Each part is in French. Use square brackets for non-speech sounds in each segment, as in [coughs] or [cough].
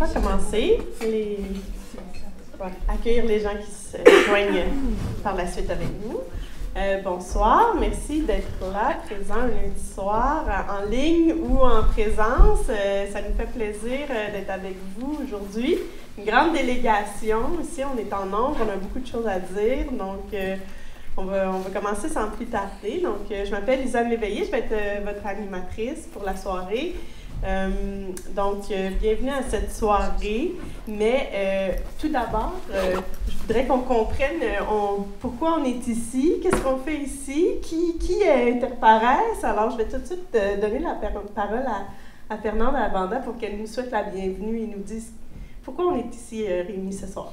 va commencer. Accueillir les gens qui se joignent par la suite avec nous. Euh, bonsoir, merci d'être là, présent lundi soir, en ligne ou en présence. Euh, ça nous fait plaisir euh, d'être avec vous aujourd'hui. Une grande délégation. Ici, on est en nombre, on a beaucoup de choses à dire. Donc, on va, on va commencer sans plus tarder. Donc, je m'appelle Lisa Léveillé, je vais être votre animatrice pour la soirée. Euh, donc, euh, bienvenue à cette soirée. Mais euh, tout d'abord, je voudrais qu'on comprenne pourquoi on est ici, qu'est-ce qu'on fait ici, qui, qui. Alors, je vais tout de suite donner la parole à, à Fernande Abanda pour qu'elle nous souhaite la bienvenue et nous dise pourquoi on est ici réunis ce soir.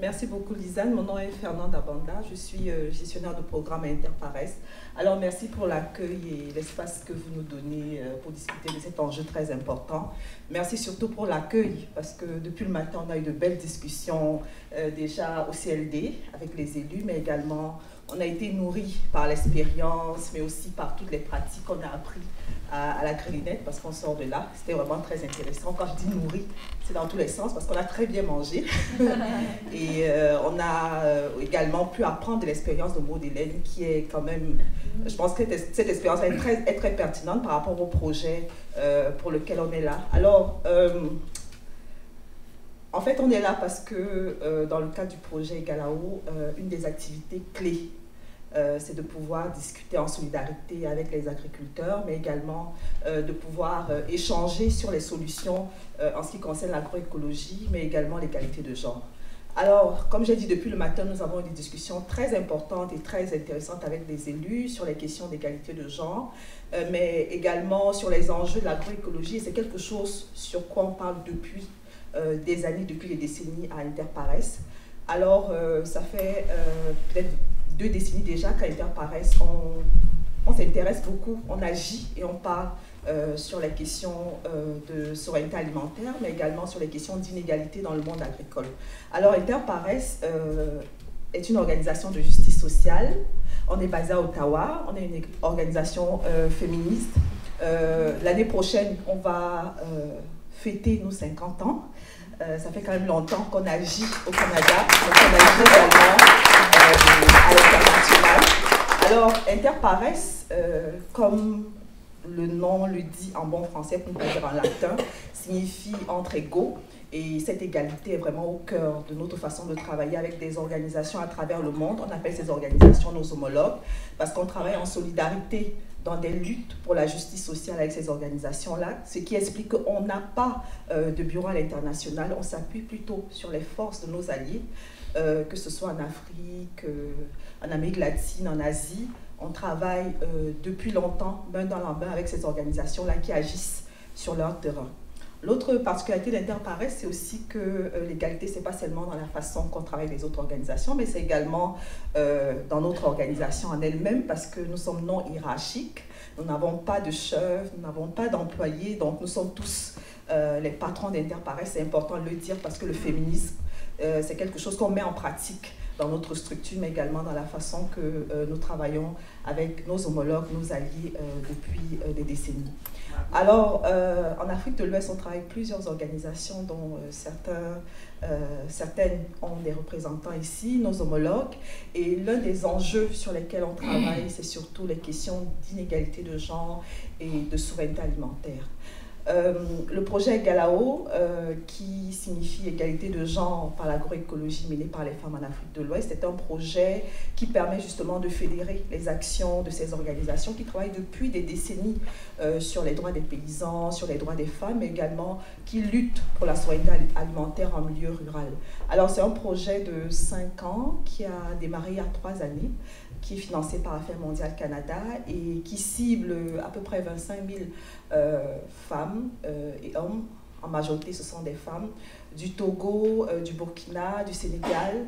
Merci beaucoup, Lisanne. Mon nom est Fernande Abanda. Je suis euh, gestionnaire de programme à Interpares. Alors, merci pour l'accueil et l'espace que vous nous donnez euh, pour discuter de cet enjeu très important. Merci surtout pour l'accueil, parce que depuis le matin, on a eu de belles discussions euh, déjà au CLD avec les élus, mais également on a été nourri par l'expérience, mais aussi par toutes les pratiques qu'on a apprises à, la grélinette parce qu'on sort de là. C'était vraiment très intéressant. Quand je dis nourri, c'est dans tous les sens parce qu'on a très bien mangé. [laughs] et euh, on a euh, également pu apprendre de l'expérience de Maud Hélène qui est quand même, je pense que cette expérience est très, est très pertinente par rapport au projet euh, pour lequel on est là. Alors, en fait, on est là parce que dans le cadre du projet Galao, une des activités clés euh, c'est de pouvoir discuter en solidarité avec les agriculteurs, mais également euh, de pouvoir euh, échanger sur les solutions en ce qui concerne l'agroécologie, mais également l'égalité de genre. Alors, comme j'ai dit depuis le matin, nous avons eu des discussions très importantes et très intéressantes avec les élus sur les questions d'égalité de genre, mais également sur les enjeux de l'agroécologie. C'est quelque chose sur quoi on parle depuis des années, depuis les décennies à Interpares. Alors, ça fait peut-être deux décennies déjà qu'à Interpares, on, on s'intéresse beaucoup, on agit et on parle euh, sur les questions euh, de souveraineté alimentaire, mais également sur les questions d'inégalité dans le monde agricole. Alors Interpares euh, est une organisation de justice sociale. On est basé à Ottawa, on est une organisation féministe. L'année prochaine, on va fêter nos 50 ans. ça fait quand même longtemps qu'on agit au Canada, Alors, Interpares, euh, comme le nom le dit en bon français, pour ne pas dire en latin, signifie entre égaux. Et cette égalité est vraiment au cœur de notre façon de travailler avec des organisations à travers le monde. On appelle ces organisations nos homologues parce qu'on travaille en solidarité dans des luttes pour la justice sociale avec ces organisations-là, ce qui explique qu'on n'a pas euh, de bureau à l'international, on s'appuie plutôt sur les forces de nos alliés. Euh, que ce soit en Afrique, euh, en Amérique latine, en Asie. On travaille euh, depuis longtemps, main dans la main, avec ces organisations-là qui agissent sur leur terrain. L'autre particularité d'Interpares, c'est aussi que l'égalité, ce n'est pas seulement dans la façon qu'on travaille les autres organisations, mais c'est également dans notre organisation en elle-même, parce que nous sommes non hiérarchiques, nous n'avons pas de chef, nous n'avons pas d'employés, donc nous sommes tous les patrons d'Interpares. C'est important de le dire parce que le féminisme euh, c'est quelque chose qu'on met en pratique dans notre structure, mais également dans la façon que euh, nous travaillons avec nos homologues, nos alliés euh, depuis des décennies. Alors, en Afrique de l'Ouest, on travaille avec plusieurs organisations dont certains, certaines ont des représentants ici, nos homologues. Et l'un des enjeux sur lesquels on travaille, c'est surtout les questions d'inégalité de genre et de souveraineté alimentaire. Euh, le projet Galao, euh, qui signifie égalité de genre par l'agroécologie menée par les femmes en Afrique de l'Ouest, est un projet qui permet justement de fédérer les actions de ces organisations qui travaillent depuis des décennies euh, sur les droits des paysans, sur les droits des femmes, mais également qui luttent pour la souveraineté alimentaire en milieu rural. Alors c'est un projet de cinq ans qui a démarré il y a trois années qui est financé par Affaires mondiales Canada et qui cible à peu près 25 000 euh, femmes euh, et hommes. En majorité, ce sont des femmes du Togo, euh, du Burkina, du Sénégal,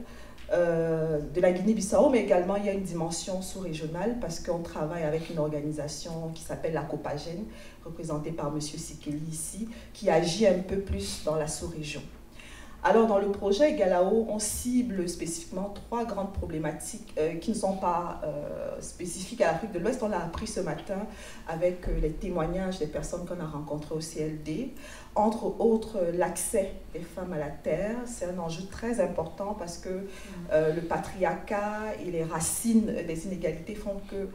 de la Guinée-Bissau, mais également il y a une dimension sous-régionale parce qu'on travaille avec une organisation qui s'appelle la Copagène, représentée par M. Sikeli ici, qui agit un peu plus dans la sous-région. Alors, dans le projet Galao, on cible spécifiquement trois grandes problématiques euh, qui ne sont pas euh, spécifiques à l'Afrique de l'Ouest. On l'a appris ce matin avec euh, les témoignages des personnes qu'on a rencontrées au CLD. Entre autres, l'accès des femmes à la terre. C'est un enjeu très important parce que le patriarcat et les racines des inégalités font que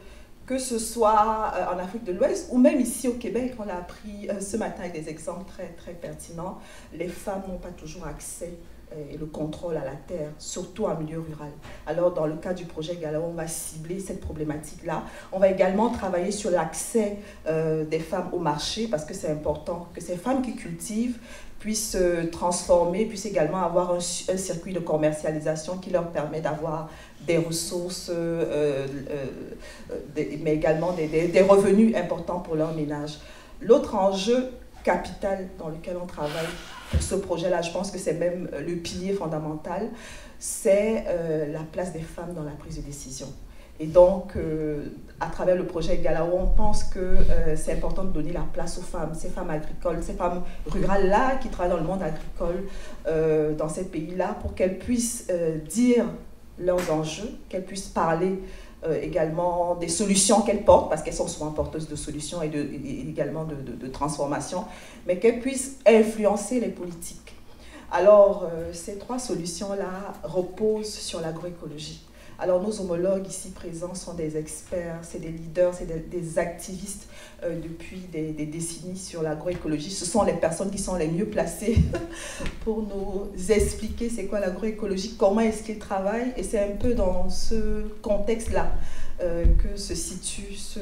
que ce soit en Afrique de l'Ouest ou même ici au Québec, on l'a appris ce matin avec des exemples très, très pertinents, les femmes n'ont pas toujours accès et le contrôle à la terre, surtout en milieu rural. Alors, dans le cas du projet Galao, on va cibler cette problématique-là. On va également travailler sur l'accès des femmes au marché, parce que c'est important que ces femmes qui cultivent puissent se transformer, puissent également avoir un, un circuit de commercialisation qui leur permet d'avoir des ressources, euh, euh, mais également des, revenus importants pour leur ménage. L'autre enjeu capital dans lequel on travaille pour ce projet-là, je pense que c'est même le pilier fondamental, c'est euh, la place des femmes dans la prise de décision. Et donc, à travers le projet Galao, on pense que c'est important de donner la place aux femmes, ces femmes agricoles, ces femmes rurales-là qui travaillent dans le monde agricole, dans ces pays-là, pour qu'elles puissent dire leurs enjeux, qu'elles puissent parler euh, également des solutions qu'elles portent, parce qu'elles sont souvent porteuses de solutions et, de, également de, de, transformations, mais qu'elles puissent influencer les politiques. Alors, euh, ces trois solutions-là reposent sur l'agroécologie. Alors nos homologues ici présents sont des experts, c'est des leaders, c'est des, activistes depuis des, décennies sur l'agroécologie. Ce sont les personnes qui sont les mieux placées [laughs] pour nous expliquer c'est quoi l'agroécologie, comment est-ce qu'ils travaillent. Et c'est un peu dans ce contexte-là euh, que se situe ce,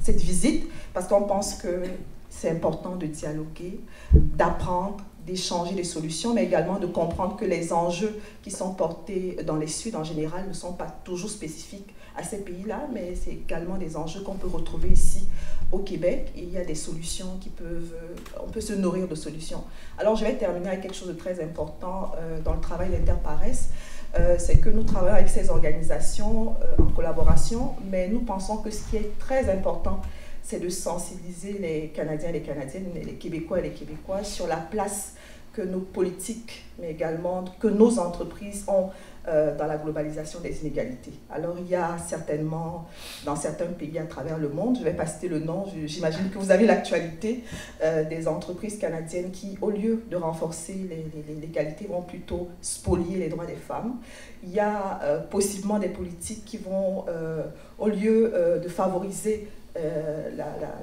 cette visite, parce qu'on pense que c'est important de dialoguer, d'apprendre, d'échanger des solutions, mais également de comprendre que les enjeux qui sont portés dans les Suds en général ne sont pas toujours spécifiques à ces pays-là, mais c'est également des enjeux qu'on peut retrouver ici au Québec. Il y a des solutions qui peuvent, euh, on peut se nourrir de solutions. Alors je vais terminer avec quelque chose de très important euh, dans le travail d'Interpares. Euh, c'est que nous travaillons avec ces organisations en collaboration, mais nous pensons que ce qui est très important, c'est de sensibiliser les Canadiens et les Canadiennes, les Québécois et les Québécoises sur la place que nos politiques, mais également que nos entreprises ont euh, dans la globalisation des inégalités. Alors il y a certainement dans certains pays à travers le monde, je ne vais pas citer le nom, j'imagine que vous avez l'actualité, euh, des entreprises canadiennes qui, au lieu de renforcer l'égalité, vont plutôt spolier les droits des femmes. Il y a euh, possiblement des politiques qui vont, au lieu de favoriser euh,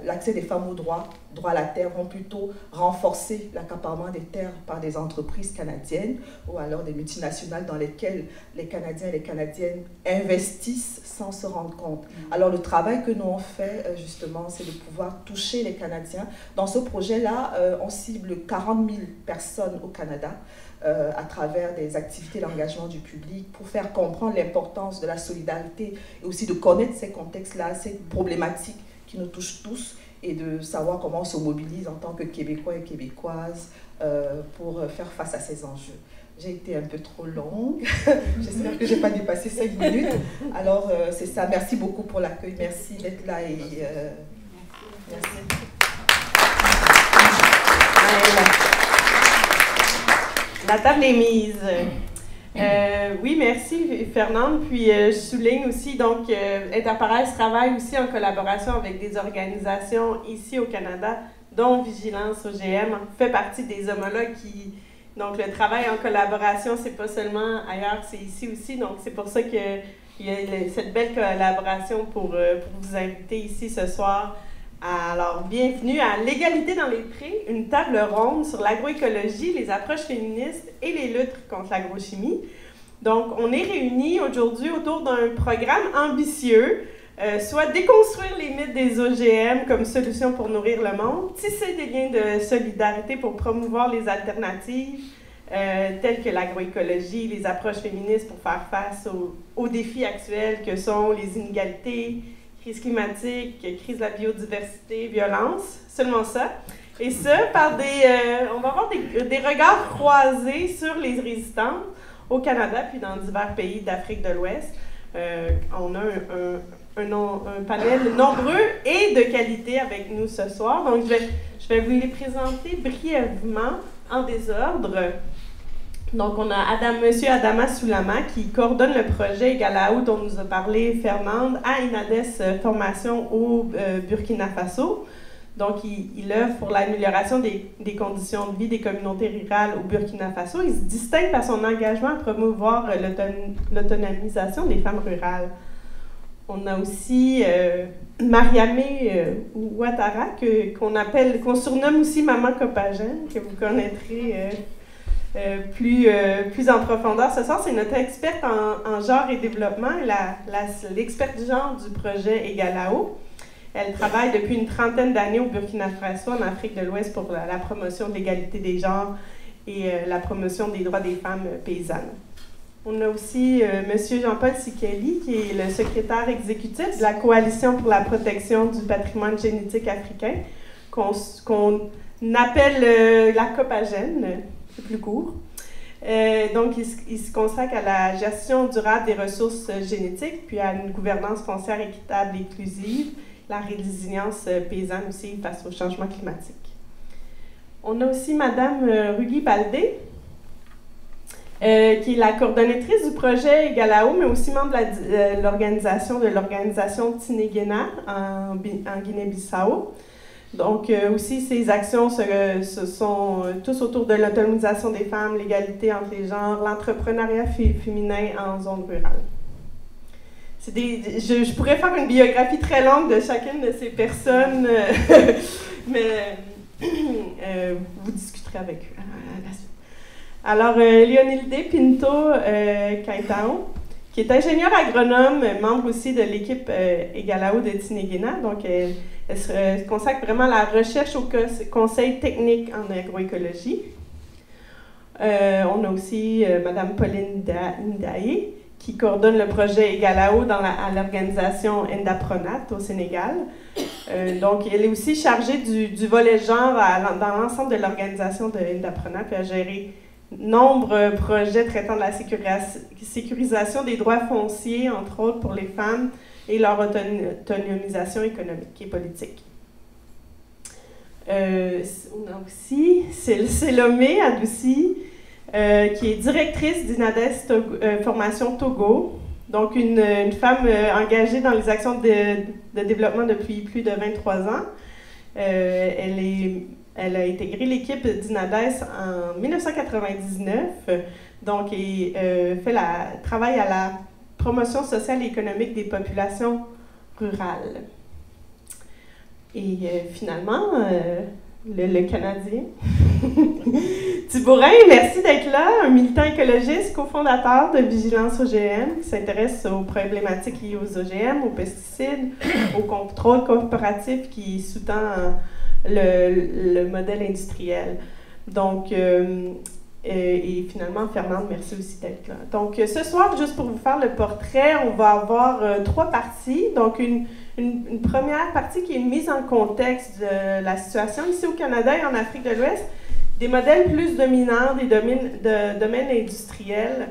l'accès des femmes aux droits, droit à la terre, vont plutôt renforcer l'accaparement des terres par des entreprises canadiennes ou alors des multinationales dans lesquelles les Canadiens et les Canadiennes investissent sans se rendre compte. Mm. Alors le travail que nous on fait euh, justement, c'est de pouvoir toucher les Canadiens. Dans ce projet-là, euh, on cible 40 000 personnes au Canada. à travers des activités d'engagement du public pour faire comprendre l'importance de la solidarité et aussi de connaître ces contextes-là, ces problématiques qui nous touchent tous et de savoir comment on se mobilise en tant que Québécois et Québécoises euh, pour faire face à ces enjeux. J'ai été un peu trop longue. [laughs] J'espère que je n'ai pas dépassé 5 minutes. Alors, euh, c'est ça. Merci beaucoup pour l'accueil. Merci d'être là et euh, merci. La table est mise. Euh, oui, merci Fernande. Puis euh, je souligne aussi, donc, euh, travaille aussi en collaboration avec des organisations ici au Canada, dont Vigilance OGM fait partie des homologues qui. Donc, le travail en collaboration, c'est pas seulement ailleurs, c'est ici aussi. Donc, c'est pour ça qu'il y a cette belle collaboration pour, pour vous inviter ici ce soir. Alors, bienvenue à L'égalité dans les prix, une table ronde sur l'agroécologie, les approches féministes et les luttes contre l'agrochimie. Donc, on est réunis aujourd'hui autour d'un programme ambitieux, euh, soit déconstruire les mythes des OGM comme solution pour nourrir le monde, tisser des liens de solidarité pour promouvoir les alternatives, euh, telles que l'agroécologie, les approches féministes pour faire face aux, aux défis actuels que sont les inégalités, crise climatique, crise de la biodiversité, violence, seulement ça. Et ça, par des, euh, on va avoir des, regards croisés sur les résistances au Canada puis dans divers pays d'Afrique de l'Ouest. Euh, on a un, un, un, panel nombreux et de qualité avec nous ce soir. Donc, je vais, je vais vous les présenter brièvement en désordre. Donc, on a Adam, Monsieur Adama Soulama qui coordonne le projet Galaou dont nous a parlé Fernande à Inades Formation au euh, Burkina Faso. Donc, il, œuvre pour l'amélioration des, conditions de vie des communautés rurales au Burkina Faso. Il se distingue par son engagement à promouvoir l'autonomisation des femmes rurales. On a aussi euh, Mariamé euh, Ouattara, qu'on appelle, qu'on surnomme aussi Maman Copagène, que vous connaîtrez euh, euh, plus, en profondeur ce soir. C'est notre experte en, en, genre et développement, l'experte du genre du projet Egalao. Elle travaille depuis une trentaine d'années au Burkina Faso, en Afrique de l'Ouest, pour la, la promotion de l'égalité des genres et la promotion des droits des femmes paysannes. On a aussi euh, M. Jean-Paul Sikeli, qui est le secrétaire exécutif de la Coalition pour la protection du patrimoine génétique africain, qu'on appelle euh, la COPAGEN, plus court. Euh, donc, il, se consacre à la gestion durable des ressources génétiques, puis à une gouvernance foncière équitable et inclusive, la résilience paysanne aussi face au changement climatique. On a aussi Mme Rugi Baldé, euh, qui est la coordonnatrice du projet Galao, mais aussi membre de euh, l'organisation de l'organisation Tinegena en, en Guinée-Bissau. Donc, euh, aussi, ces actions se, sont tous autour de l'autonomisation des femmes, l'égalité entre les genres, l'entrepreneuriat féminin en zone rurale. Des, je, pourrais faire une biographie très longue de chacune de ces personnes, [laughs] mais vous discuterez avec eux à la suite. Alors, euh, Léonilde Pinto euh, qui est ingénieure agronome, membre aussi de l'équipe euh, Egalao de Tinegena. Donc, elle, se consacre vraiment à la recherche au conseil technique en agroécologie. Euh, on a aussi Mme Pauline Ndaye, qui coordonne le projet Egalao dans à l'organisation Endapronat au Sénégal. donc, elle est aussi chargée du, volet genre dans l'ensemble de l'organisation de Endapronat, puis a géré nombreux projets traitant de la sécurisation des droits fonciers, entre autres pour les femmes, et leur autonomisation économique et politique. Euh, on a aussi Célomé Adouci, euh, qui est directrice d'Inades euh, Formation Togo, donc une, une femme euh, engagée dans les actions de, de, développement depuis plus de 23 ans. Euh, elle est elle a intégré l'équipe d'Inades en 1999, donc et euh, fait la travail à la promotion sociale et économique des populations rurales. Et euh, finalement, euh, le, le, Canadien. [laughs] Thibourin, merci d'être là, un militant écologiste, cofondateur de Vigilance OGM, qui s'intéresse aux problématiques liées aux OGM, aux pesticides, au contrôle coopératif qui sous-tend le, le modèle industriel. Donc, euh, et, finalement, Fernande, merci aussi d'être là. Donc, ce soir, juste pour vous faire le portrait, on va avoir euh, trois parties. Donc, une, première partie qui est une mise en contexte de la situation ici au Canada et en Afrique de l'Ouest, des modèles plus dominants des domaines, industriels.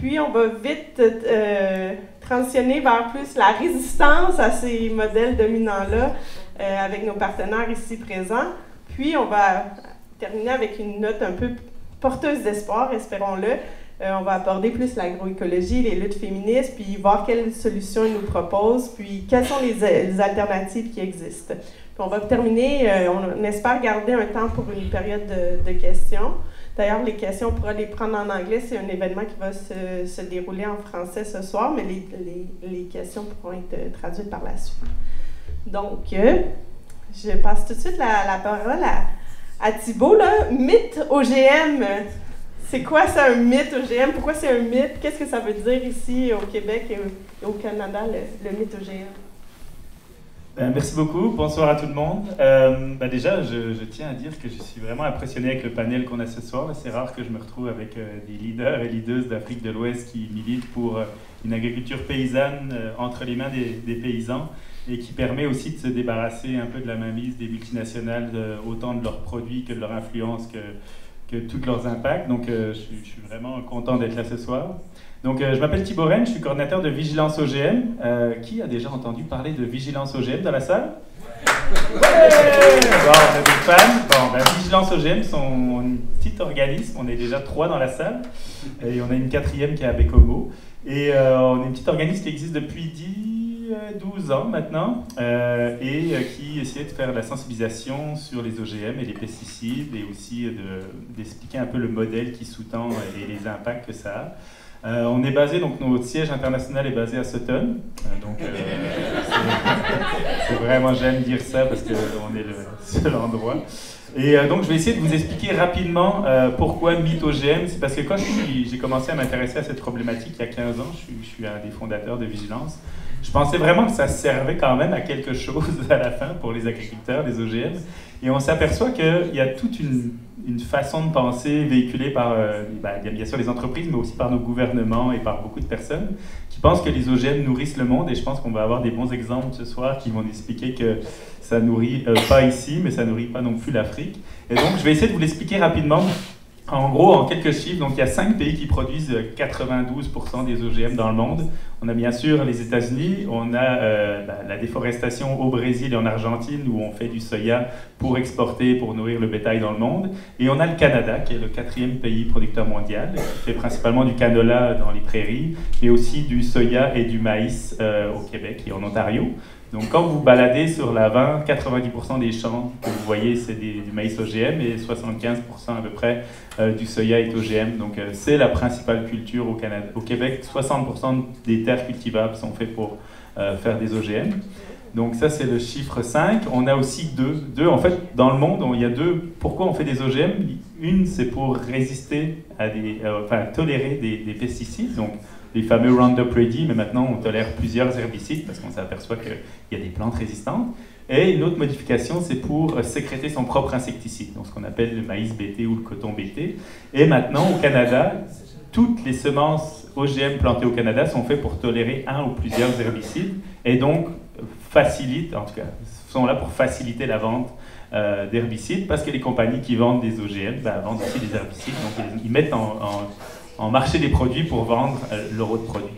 Puis, on va vite euh, transitionner vers plus la résistance à ces modèles dominants-là euh, avec nos partenaires ici présents. Puis, on va terminer avec une note un peu porteuse d'espoir, espérons-le. Euh, on va aborder plus l'agroécologie, les luttes féministes, puis voir quelles solutions ils nous proposent, puis quelles sont les, alternatives qui existent. Puis on va terminer, euh, on, espère garder un temps pour une période de, questions. D'ailleurs, les questions, on pourra les prendre en anglais. C'est un événement qui va se, dérouler en français ce soir, mais les questions pourront être traduites par la suite. Donc, euh, je passe tout de suite la, la parole à, à Thibault. Là. Mythe OGM, c'est quoi ça un mythe OGM? Pourquoi c'est un mythe? Qu'est-ce que ça veut dire ici au Québec et au, Canada, le, le mythe OGM? Ben, merci beaucoup, bonsoir à tout le monde. Euh, ben déjà, je, je, tiens à dire que je suis vraiment impressionné avec le panel qu'on a ce soir. C'est rare que je me retrouve avec euh, des leaders et leaders d'Afrique de l'Ouest qui militent pour euh, une agriculture paysanne entre les mains des, des paysans et qui permet aussi de se débarrasser un peu de la mainmise des multinationales, autant de leurs produits que de leur influence que que tous leurs impacts. Donc, je suis, je, suis, vraiment content d'être là ce soir. Donc, je m'appelle Thibaut Rennes, je suis coordinateur de Vigilance OGM. qui a déjà entendu parler de Vigilance OGM dans la salle? Ouais on a des fans? Bon, ben, Vigilance OGM sont un petit organisme. On est déjà trois dans la salle. Et on a une quatrième qui est à Bécomo. Et on est un petit organisme qui existe depuis 10, 12 ans maintenant. Euh, et qui essaie de faire la sensibilisation sur les OGM et les pesticides. Et aussi d'expliquer un peu le modèle qui sous-tend et les impacts que ça a. Euh, on est basé, donc notre siège international est basé à Sutton. Euh, donc, euh, c'est vraiment, j'aime dire ça parce qu'on est le seul endroit. Et donc, je vais essayer de vous expliquer rapidement pourquoi Mythe OGM. C'est parce que quand j'ai commencé à m'intéresser à cette problématique il y a 15 ans, je suis, un des fondateurs de Vigilance, je pensais vraiment que ça servait quand même à quelque chose [laughs] à la fin pour les agriculteurs, les OGM. Et on s'aperçoit qu'il y a toute une façon de penser véhiculée par, euh, bah, bien sûr les entreprises, mais aussi par nos gouvernements et par beaucoup de personnes qui pensent que les OGM nourrissent le monde. Et je pense qu'on va avoir des bons exemples ce soir qui vont expliquer que ça nourrit euh, pas ici, mais ça nourrit pas non plus l'Afrique. Et donc, je vais essayer de vous l'expliquer rapidement. En gros, en quelques chiffres, donc il y a cinq pays qui produisent 92% des OGM dans le monde. On a bien sûr les États-Unis, on a euh, bah, la déforestation au Brésil et en Argentine où on fait du soya pour exporter, pour nourrir le bétail dans le monde. Et on a le Canada qui est le quatrième pays producteur mondial, qui fait principalement du canola dans les prairies, mais aussi du soya et du maïs euh, au Québec et en Ontario. Donc quand vous baladez sur la 20, 90% des champs que vous voyez, c'est du maïs OGM et 75% à peu près euh, du soya est OGM. Donc euh, c'est la principale culture au, Canada. au Québec. 60% des terres cultivables sont faites pour euh, faire des OGM. Donc ça c'est le chiffre 5. On a aussi deux. Deux, en fait, dans le monde, il y a deux. Pourquoi on fait des OGM Une, c'est pour résister à des... enfin, tolérer des, des pesticides. Donc les fameux Roundup Ready, mais maintenant on tolère plusieurs herbicides parce qu'on s'aperçoit qu'il y a des plantes résistantes. Et une autre modification, c'est pour sécréter son propre insecticide, donc ce qu'on appelle le maïs BT ou le coton BT. Et maintenant, au Canada, toutes les semences OGM plantées au Canada sont faites pour tolérer un ou plusieurs herbicides et donc facilitent, en tout cas, sont là pour faciliter la vente euh, d'herbicides parce que les compagnies qui vendent des OGM ben, vendent aussi des herbicides, donc ils, mettent en en marché des produits pour vendre euh, leur autre produit.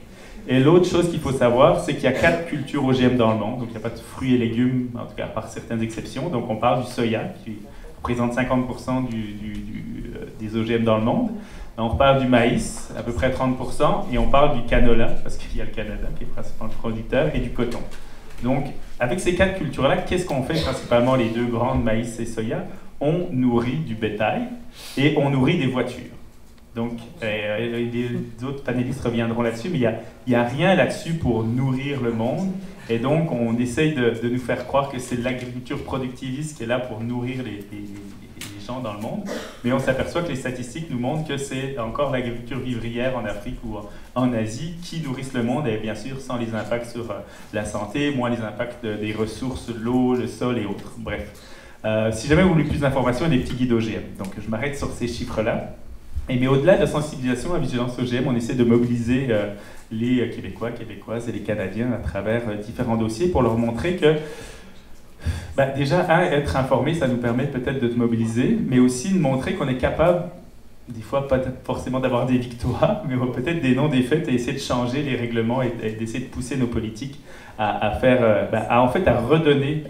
Et l'autre chose qu'il faut savoir, c'est qu'il y a quatre cultures OGM dans le monde. Donc il n'y a pas de fruits et légumes, en tout cas par certaines exceptions. Donc on parle du soya, qui représente 50% du, euh, des OGM dans le monde. On parle du maïs, à peu près 30%, et on parle du canola, parce qu'il y a le Canada qui est principalement le producteur, et du coton. Donc, avec ces quatre cultures-là, qu'est-ce qu'on fait principalement? Les deux grandes, maïs et soya On nourrit du bétail et on nourrit des voitures. Donc, euh, les autres panélistes reviendront là-dessus, mais il n'y a, rien là-dessus pour nourrir le monde. Et donc, on essaye de, nous faire croire que c'est l'agriculture productiviste qui est là pour nourrir les, gens dans le monde. Mais on s'aperçoit que les statistiques nous montrent que c'est encore l'agriculture vivrière en Afrique ou en Asie qui nourrissent le monde, et bien sûr sans les impacts sur euh, la santé, moins les impacts des ressources, l'eau, le sol et autres. Bref. Euh, si jamais vous voulez plus d'informations, des petits guides OGM. Donc, je m'arrête sur ces chiffres-là. Mais au-delà de la sensibilisation à la vigilance OGM, on essaie de mobiliser euh, les euh, Québécois, Québécoises et les Canadiens à travers euh, différents dossiers pour leur montrer que bah, déjà, un, être informé, ça nous permet peut-être de te mobiliser, mais aussi de montrer qu'on est capable, des fois pas forcément d'avoir des victoires, [laughs] mais peut-être des non-défaites et essayer de changer les règlements et, d'essayer de pousser nos politiques à, faire, bah, à, en fait, à redonner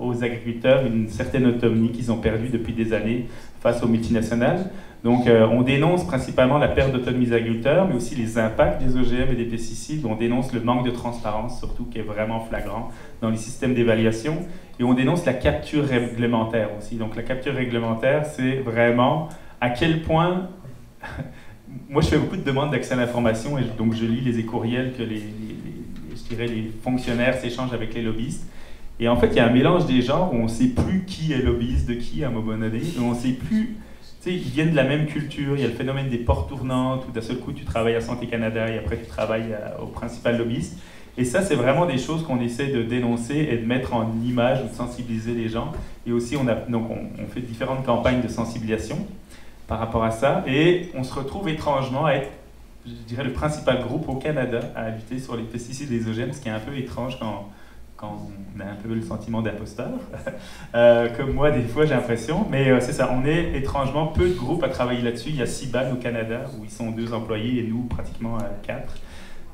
aux agriculteurs une certaine autonomie qu'ils ont perdue depuis des années face aux multinationales. Donc, euh, on dénonce principalement la perte d'autonomie des agriculteurs, mais aussi les impacts des OGM et des pesticides. On dénonce le manque de transparence, surtout, qui est vraiment flagrant dans les systèmes d'évaluation. Et on dénonce la capture réglementaire aussi. Donc, la capture réglementaire, c'est vraiment à quel point. [laughs] Moi, je fais beaucoup de demandes d'accès à l'information, et donc je lis les courriels que les, je dirais, les fonctionnaires s'échangent avec les lobbyistes. Et en fait, il y a un mélange des genres où on ne sait plus qui est lobbyiste de qui à un moment donné, on ne sait plus ils viennent de la même culture. Il y a le phénomène des portes tournantes, où d'un seul coup, tu travailles à Santé Canada et après, tu travailles au principal lobbyiste. Et ça, c'est vraiment des choses qu'on essaie de dénoncer et de mettre en image ou de sensibiliser les gens. Et aussi, on, a, donc on, fait différentes campagnes de sensibilisation par rapport à ça. Et on se retrouve étrangement à être, je dirais, le principal groupe au Canada à lutter sur les pesticides OGM, ce qui est un peu étrange quand on a un peu le sentiment d'imposteur, [laughs] euh, comme moi des fois j'ai l'impression. Mais euh, c'est ça, on est étrangement peu de groupes à travailler là-dessus. Il y a six bannes au Canada où ils sont deux employés et nous pratiquement quatre.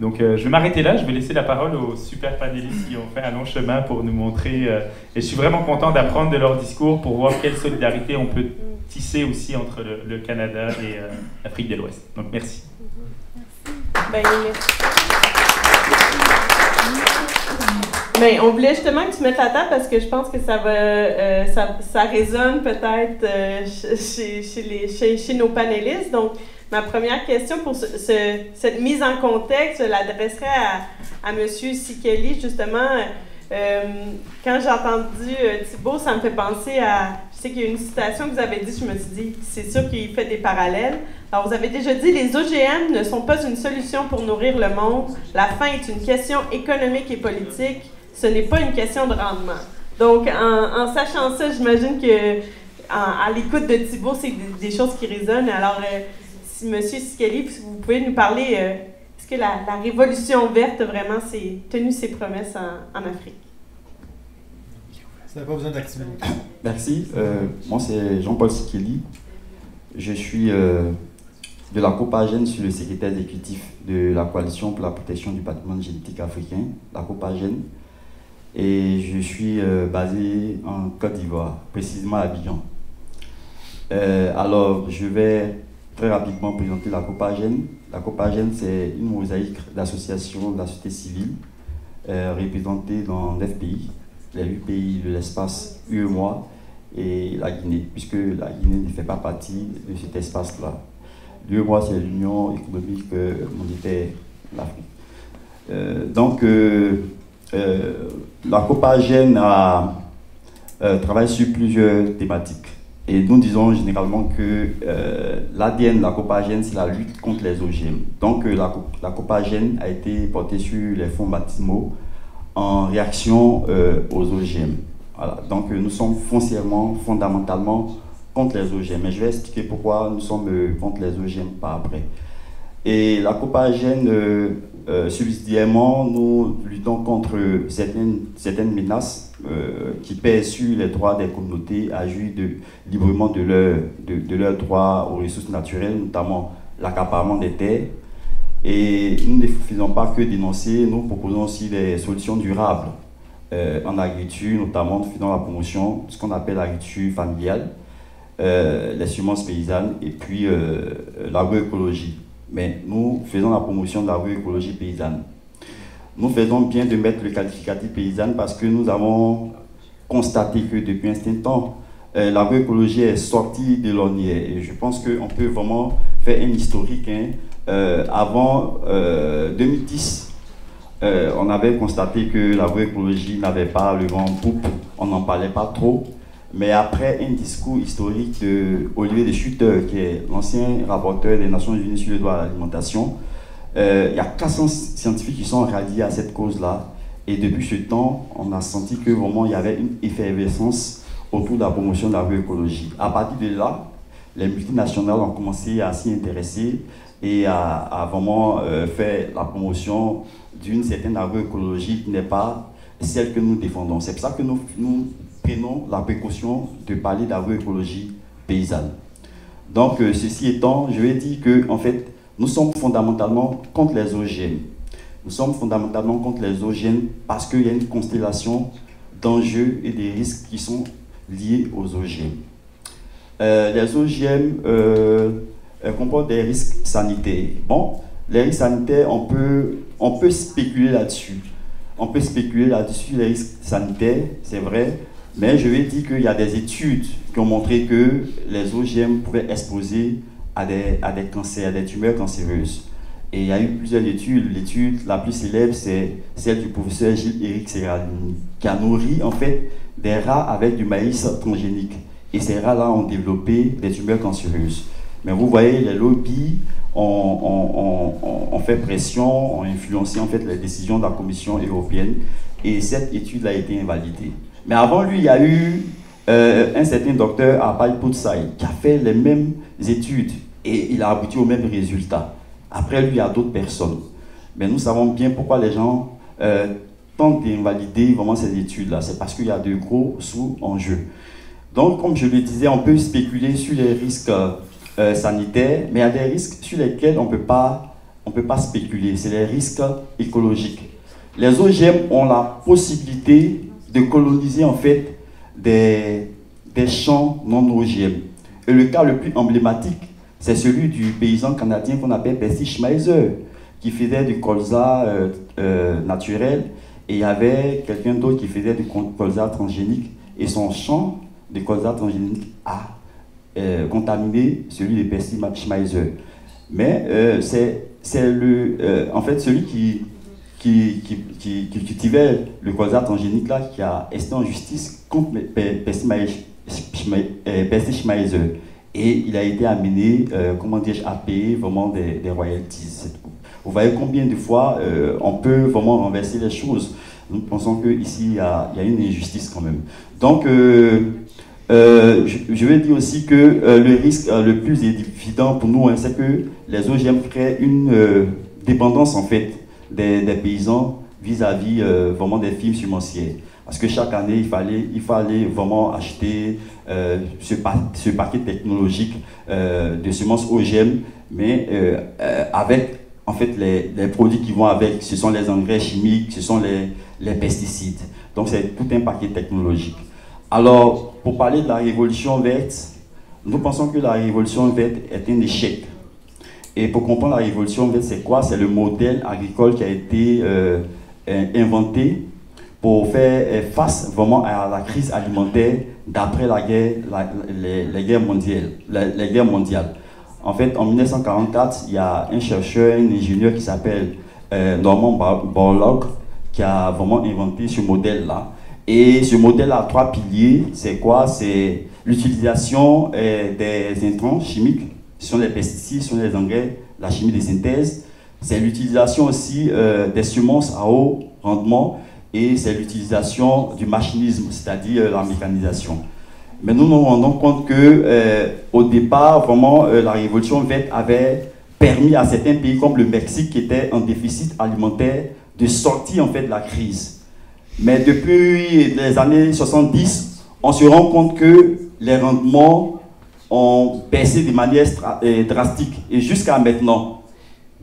Donc je vais m'arrêter là, je vais laisser la parole aux super panélistes qui ont fait un long chemin pour nous montrer. et je suis vraiment content d'apprendre de leur discours pour voir quelle solidarité on peut tisser aussi entre le, Canada et l'Afrique de l'Ouest. Donc merci. Ben, on voulait justement que tu mettes la table parce que je pense que ça va, euh, ça, ça, résonne peut-être euh, chez, chez, les, chez, nos panélistes. Donc, ma première question pour ce, cette mise en contexte, je l'adresserai à, à M. Sikeli, justement. Euh, quand j'ai entendu Thibault, ça me fait penser à. Je sais qu'il y a une citation que vous avez dit, je me suis dit, c'est sûr qu'il fait des parallèles. Alors, vous avez déjà dit, les OGM ne sont pas une solution pour nourrir le monde. La faim est une question économique et politique ce n'est pas une question de rendement. Donc, en, sachant ça, j'imagine que à l'écoute de Thibault, c'est des, choses qui résonnent. Alors, euh, si M. Sikeli, vous pouvez nous parler, euh, est-ce que la, révolution verte vraiment s'est tenu ses promesses en, Afrique? Ça n'a pas besoin d'activer. Merci. Euh, moi, c'est Jean-Paul Sikeli. Je suis de la Copagène, je suis le secrétaire exécutif de la Coalition pour la protection du patrimoine génétique africain, la Copagène et je suis euh, basé en Côte d'Ivoire, précisément à Abidjan. Euh, alors, je vais très rapidement présenter la Copagène. La Copagène, c'est une mosaïque d'associations de la société civile euh, représentée dans neuf pays, les huit pays de l'espace UEMOA et la Guinée, puisque la Guinée ne fait pas partie de cet espace-là. L'UEMOA, c'est l'Union économique monétaire de l'Afrique. donc, euh, la Copagène a euh, travaillé sur plusieurs thématiques. Et nous disons généralement que euh, l'ADN la Copagène, c'est la lutte contre les OGM. Donc la, la Copagène a été portée sur les fonds baptismaux en réaction aux OGM. Donc nous sommes foncièrement, fondamentalement contre les OGM. Mais je vais expliquer pourquoi nous sommes contre les OGM par après. Et la Copagène euh, nous luttons contre certaines, menaces euh, qui pèsent sur les droits des communautés à jouir de, librement de leurs de, droits aux ressources naturelles, notamment l'accaparement des terres. Et nous ne faisons pas que dénoncer, nous proposons aussi des solutions durables euh, en agriculture, notamment faisons la promotion de ce qu'on appelle l'agriculture familiale, les semences paysannes et puis l'agroécologie mais nous faisons la promotion de l'agroécologie paysanne. Nous faisons bien de mettre le qualificatif paysanne parce que nous avons constaté que depuis un certain temps, euh, l'agroécologie est sortie de l'ornière. Et je pense qu'on peut vraiment faire un historique. Hein. Euh, avant 2010, euh, on avait constaté que l'agroécologie n'avait pas le vent en poupe, on n'en parlait pas trop. Mais après un discours historique de Olivier de Schutter, qui est l'ancien rapporteur des Nations Unies sur le droit à l'alimentation, euh, il y a 400 scientifiques qui sont ralliés à cette cause-là. Et depuis ce temps, on a senti que vraiment il y avait une effervescence autour de la promotion de l'agroécologie. À partir de là, les multinationales ont commencé à s'y intéresser et à, vraiment euh, faire la promotion d'une certaine agroécologie qui n'est pas celle que nous défendons. C'est pour ça que nous, nous prenons la précaution de parler d'agroécologie paysanne. Donc, euh, ceci étant, je vais dire que, en fait, nous sommes fondamentalement contre les OGM. Nous sommes fondamentalement contre les OGM parce qu'il y a une constellation d'enjeux et des risques qui sont liés aux OGM. Euh, les OGM euh, comportent des risques sanitaires. Bon, les risques sanitaires, on peut, on peut spéculer là-dessus. On peut spéculer là-dessus, les risques sanitaires, c'est vrai. Mais je vais dire qu'il y a des études qui ont montré que les OGM pouvaient exposer à des, à des cancers, à des tumeurs cancéreuses. Et il y a eu plusieurs études. L'étude la plus célèbre, c'est celle du professeur Gilles-Éric Serralini, qui a nourri en fait des rats avec du maïs transgénique. Et ces rats-là ont développé des tumeurs cancéreuses. Mais vous voyez, les lobbies ont, ont, fait pression, ont influencé en fait les décisions de la Commission européenne. Et cette étude a été invalidée. Mais avant lui, il y a eu euh, un certain docteur Abai Poutsai qui a fait les mêmes études et il a abouti au même résultat. Après lui, il y a d'autres personnes. Mais nous savons bien pourquoi les gens euh, tente d'invalider vraiment ces études-là. C'est parce qu'il y a de gros sous en jeu. Donc, comme je le disais, on peut spéculer sur les risques euh, sanitaires, mais il y a des risques sur lesquels on ne peut pas spéculer. C'est les risques écologiques. Les OGM ont la possibilité de coloniser en fait des, des champs non OGM. Et le cas le plus emblématique, c'est celui du paysan canadien qu'on appelle Bessie Schmeiser, qui faisait du colza euh, euh, naturel, et il y avait quelqu'un d'autre qui faisait du colza transgénique, et son champ de colza transgénique a euh, contaminé celui de Bessie Schmeiser. Mais c'est le, en fait celui qui, qui, cultivait le colza transgénique là, qui a été en justice contre Bessie Schmeiser. Et il a été amené, comment dire, à payer vraiment des, royalties. Vous voyez combien de fois euh, on peut vraiment renverser les choses. Nous pensons qu'ici, il y, a, une injustice quand même. Donc, euh, euh, je, vais dire aussi que le risque le plus évident pour nous, hein, c'est que les OGM créent une dépendance en fait des, paysans vis-à-vis vraiment des films semenciers. Parce que chaque année, il fallait, il fallait vraiment acheter ce, ce, paquet technologique de semences OGM, mais avec en fait, les, les, produits qui vont avec, ce sont les engrais chimiques, ce sont les, les pesticides. Donc, c'est tout un paquet technologique. Alors, pour parler de la révolution verte, nous pensons que la révolution verte est un échec. Et pour comprendre la révolution verte, c'est quoi? C'est le modèle agricole qui a été euh, inventé pour faire euh, face vraiment à la crise alimentaire d'après la guerre, les, guerres mondiales, les guerres mondiales. En fait, en 1944, il y a un chercheur, un ingénieur qui s'appelle euh, Norman Borlaug qui a vraiment inventé ce modèle-là. Et ce modèle a trois piliers. C'est quoi? C'est l'utilisation euh, des intrants chimiques, ce sont les pesticides, ce sont les engrais, la chimie de synthèse. C'est l'utilisation aussi euh, des semences à haut rendement et c'est l'utilisation du machinisme, c'est-à-dire la mécanisation. Mais nous nous rendons compte que euh, au départ, vraiment, euh, la révolution verte avait permis à certains pays comme le Mexique, qui était en déficit alimentaire, de sortir en fait de la crise. Mais depuis les années 70, on se rend compte que les rendements ont baissé de manière euh, drastique et jusqu'à maintenant.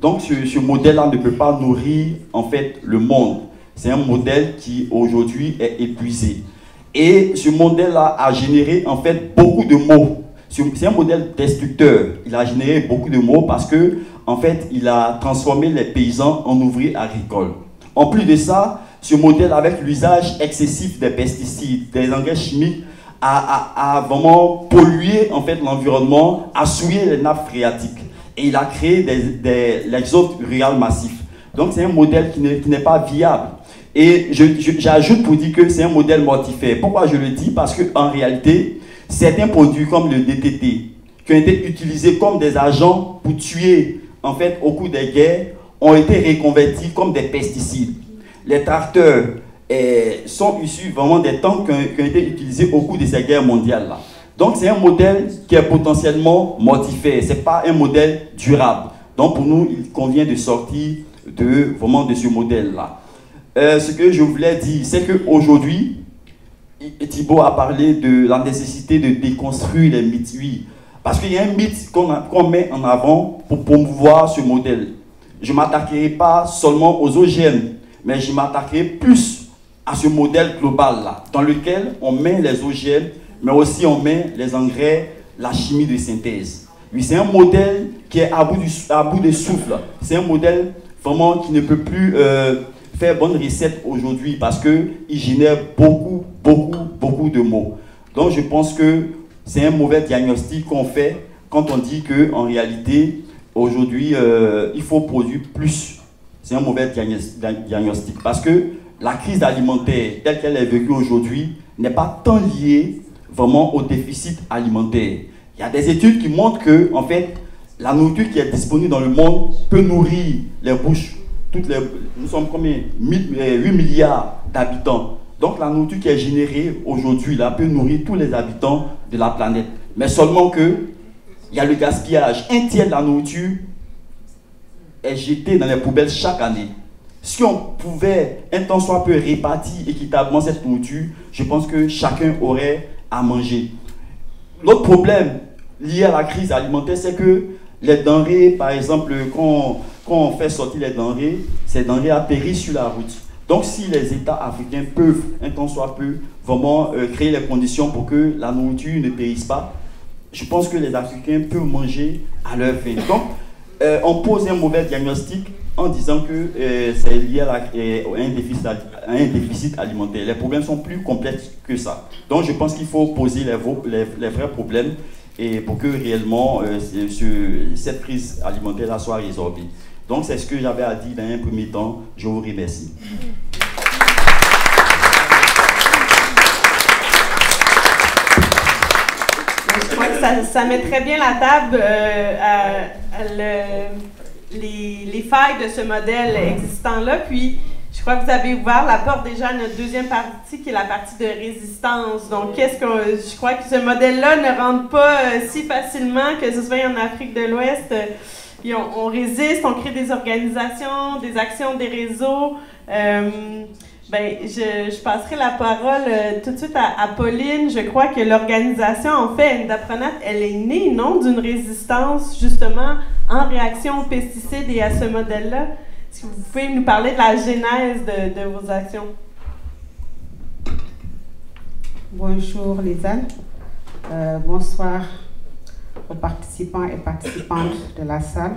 Donc ce, modèle-là ne peut pas nourrir en fait le monde. C'est un modèle qui aujourd'hui est épuisé. Et ce modèle-là a généré en fait beaucoup de mots. C'est un modèle destructeur. Il a généré beaucoup de mots parce que, en fait, il a transformé les paysans en ouvriers agricoles. En plus de ça, ce modèle, avec l'usage excessif des pesticides, des engrais chimiques, a, vraiment pollué en fait l'environnement, a souillé les nappes phréatiques. Et il a créé des, l'exode rural massif. Donc c'est un modèle qui n'est pas viable. Et j'ajoute pour dire que c'est un modèle mortifère. Pourquoi je le dis? Parce qu'en réalité, certains produits comme le DTT, qui ont été utilisés comme des agents pour tuer, en fait, au cours des guerres, ont été reconvertis comme des pesticides. Les tracteurs eh, sont issus vraiment des tanks qui ont, été utilisés au cours de ces guerres mondiales-là. Donc c'est un modèle qui est potentiellement mortifère, ce n'est pas un modèle durable. Donc pour nous, il convient de sortir de, vraiment de ce modèle-là. Euh, ce que je voulais dire, c'est qu'aujourd'hui, Thibault a parlé de la nécessité de déconstruire les mythes. Oui, parce qu'il y a un mythe qu'on met en avant pour promouvoir ce modèle. Je ne m'attaquerai pas seulement aux OGM, mais je m'attaquerai plus à ce modèle global-là, dans lequel on met les OGM, mais aussi on met les engrais, la chimie de synthèse. Oui, c'est un modèle qui est à bout, du, à bout de souffle. C'est un modèle vraiment qui ne peut plus euh, faire bonne recette aujourd'hui parce qu'il génère beaucoup, beaucoup, beaucoup de mots. Donc je pense que c'est un mauvais diagnostic qu'on fait quand on dit qu'en réalité, aujourd'hui, euh, il faut produire plus. C'est un mauvais diagnostic parce que la crise alimentaire telle qu'elle est vécue aujourd'hui n'est pas tant liée vraiment au déficit alimentaire. Il y a des études qui montrent que, en fait, la nourriture qui est disponible dans le monde peut nourrir les bouches nous sommes combien? 8 euh, milliards d'habitants. Donc la nourriture qui est générée aujourd'hui là peut nourrir tous les habitants de la planète. Mais seulement que il y a le gaspillage. Un tiers de la nourriture est jetée dans les poubelles chaque année. si on pouvait un temps soit peu répartir équitablement cette nourriture, je pense que chacun aurait manger. L'autre problème lié à la crise alimentaire, c'est que les denrées, par exemple, quand, on fait sortir les denrées, ces denrées atterrissent sur la route. Donc si les États africains peuvent, un temps soit peu, vraiment euh, créer les conditions pour que la nourriture ne périsse pas, je pense que les Africains peuvent manger à leur faim. Donc, euh, on pose un mauvais diagnostic en disant que euh, c'est lié à, un déficit, alimentaire. Les problèmes sont plus complexes que ça. Donc je pense qu'il faut poser les, vrais problèmes et pour que réellement euh, cette crise alimentaire soit résolue. Donc c'est ce que j'avais à dire dans un premier temps. Je vous remercie. Je crois que ça, met très bien la table les, failles de ce modèle existant-là. Puis, je crois que vous avez ouvert la porte déjà à notre deuxième partie, qui est la partie de résistance. Donc, qu'est-ce qu'on, je crois que ce modèle-là ne rentre pas euh, si facilement que ce soit en Afrique de l'Ouest. puis on, résiste, on crée des organisations, des actions, des réseaux. Euh, ben, je, je, passerai la parole euh, tout de suite à, Pauline. Je crois que l'organisation, en fait, Endaprenat, elle est née, non, d'une résistance, justement, en réaction aux pesticides et à ce modèle-là. Est-ce que vous pouvez nous parler de la genèse de, de vos actions? Bonjour, Lisanne. Euh, bonsoir aux participants et participantes de la salle.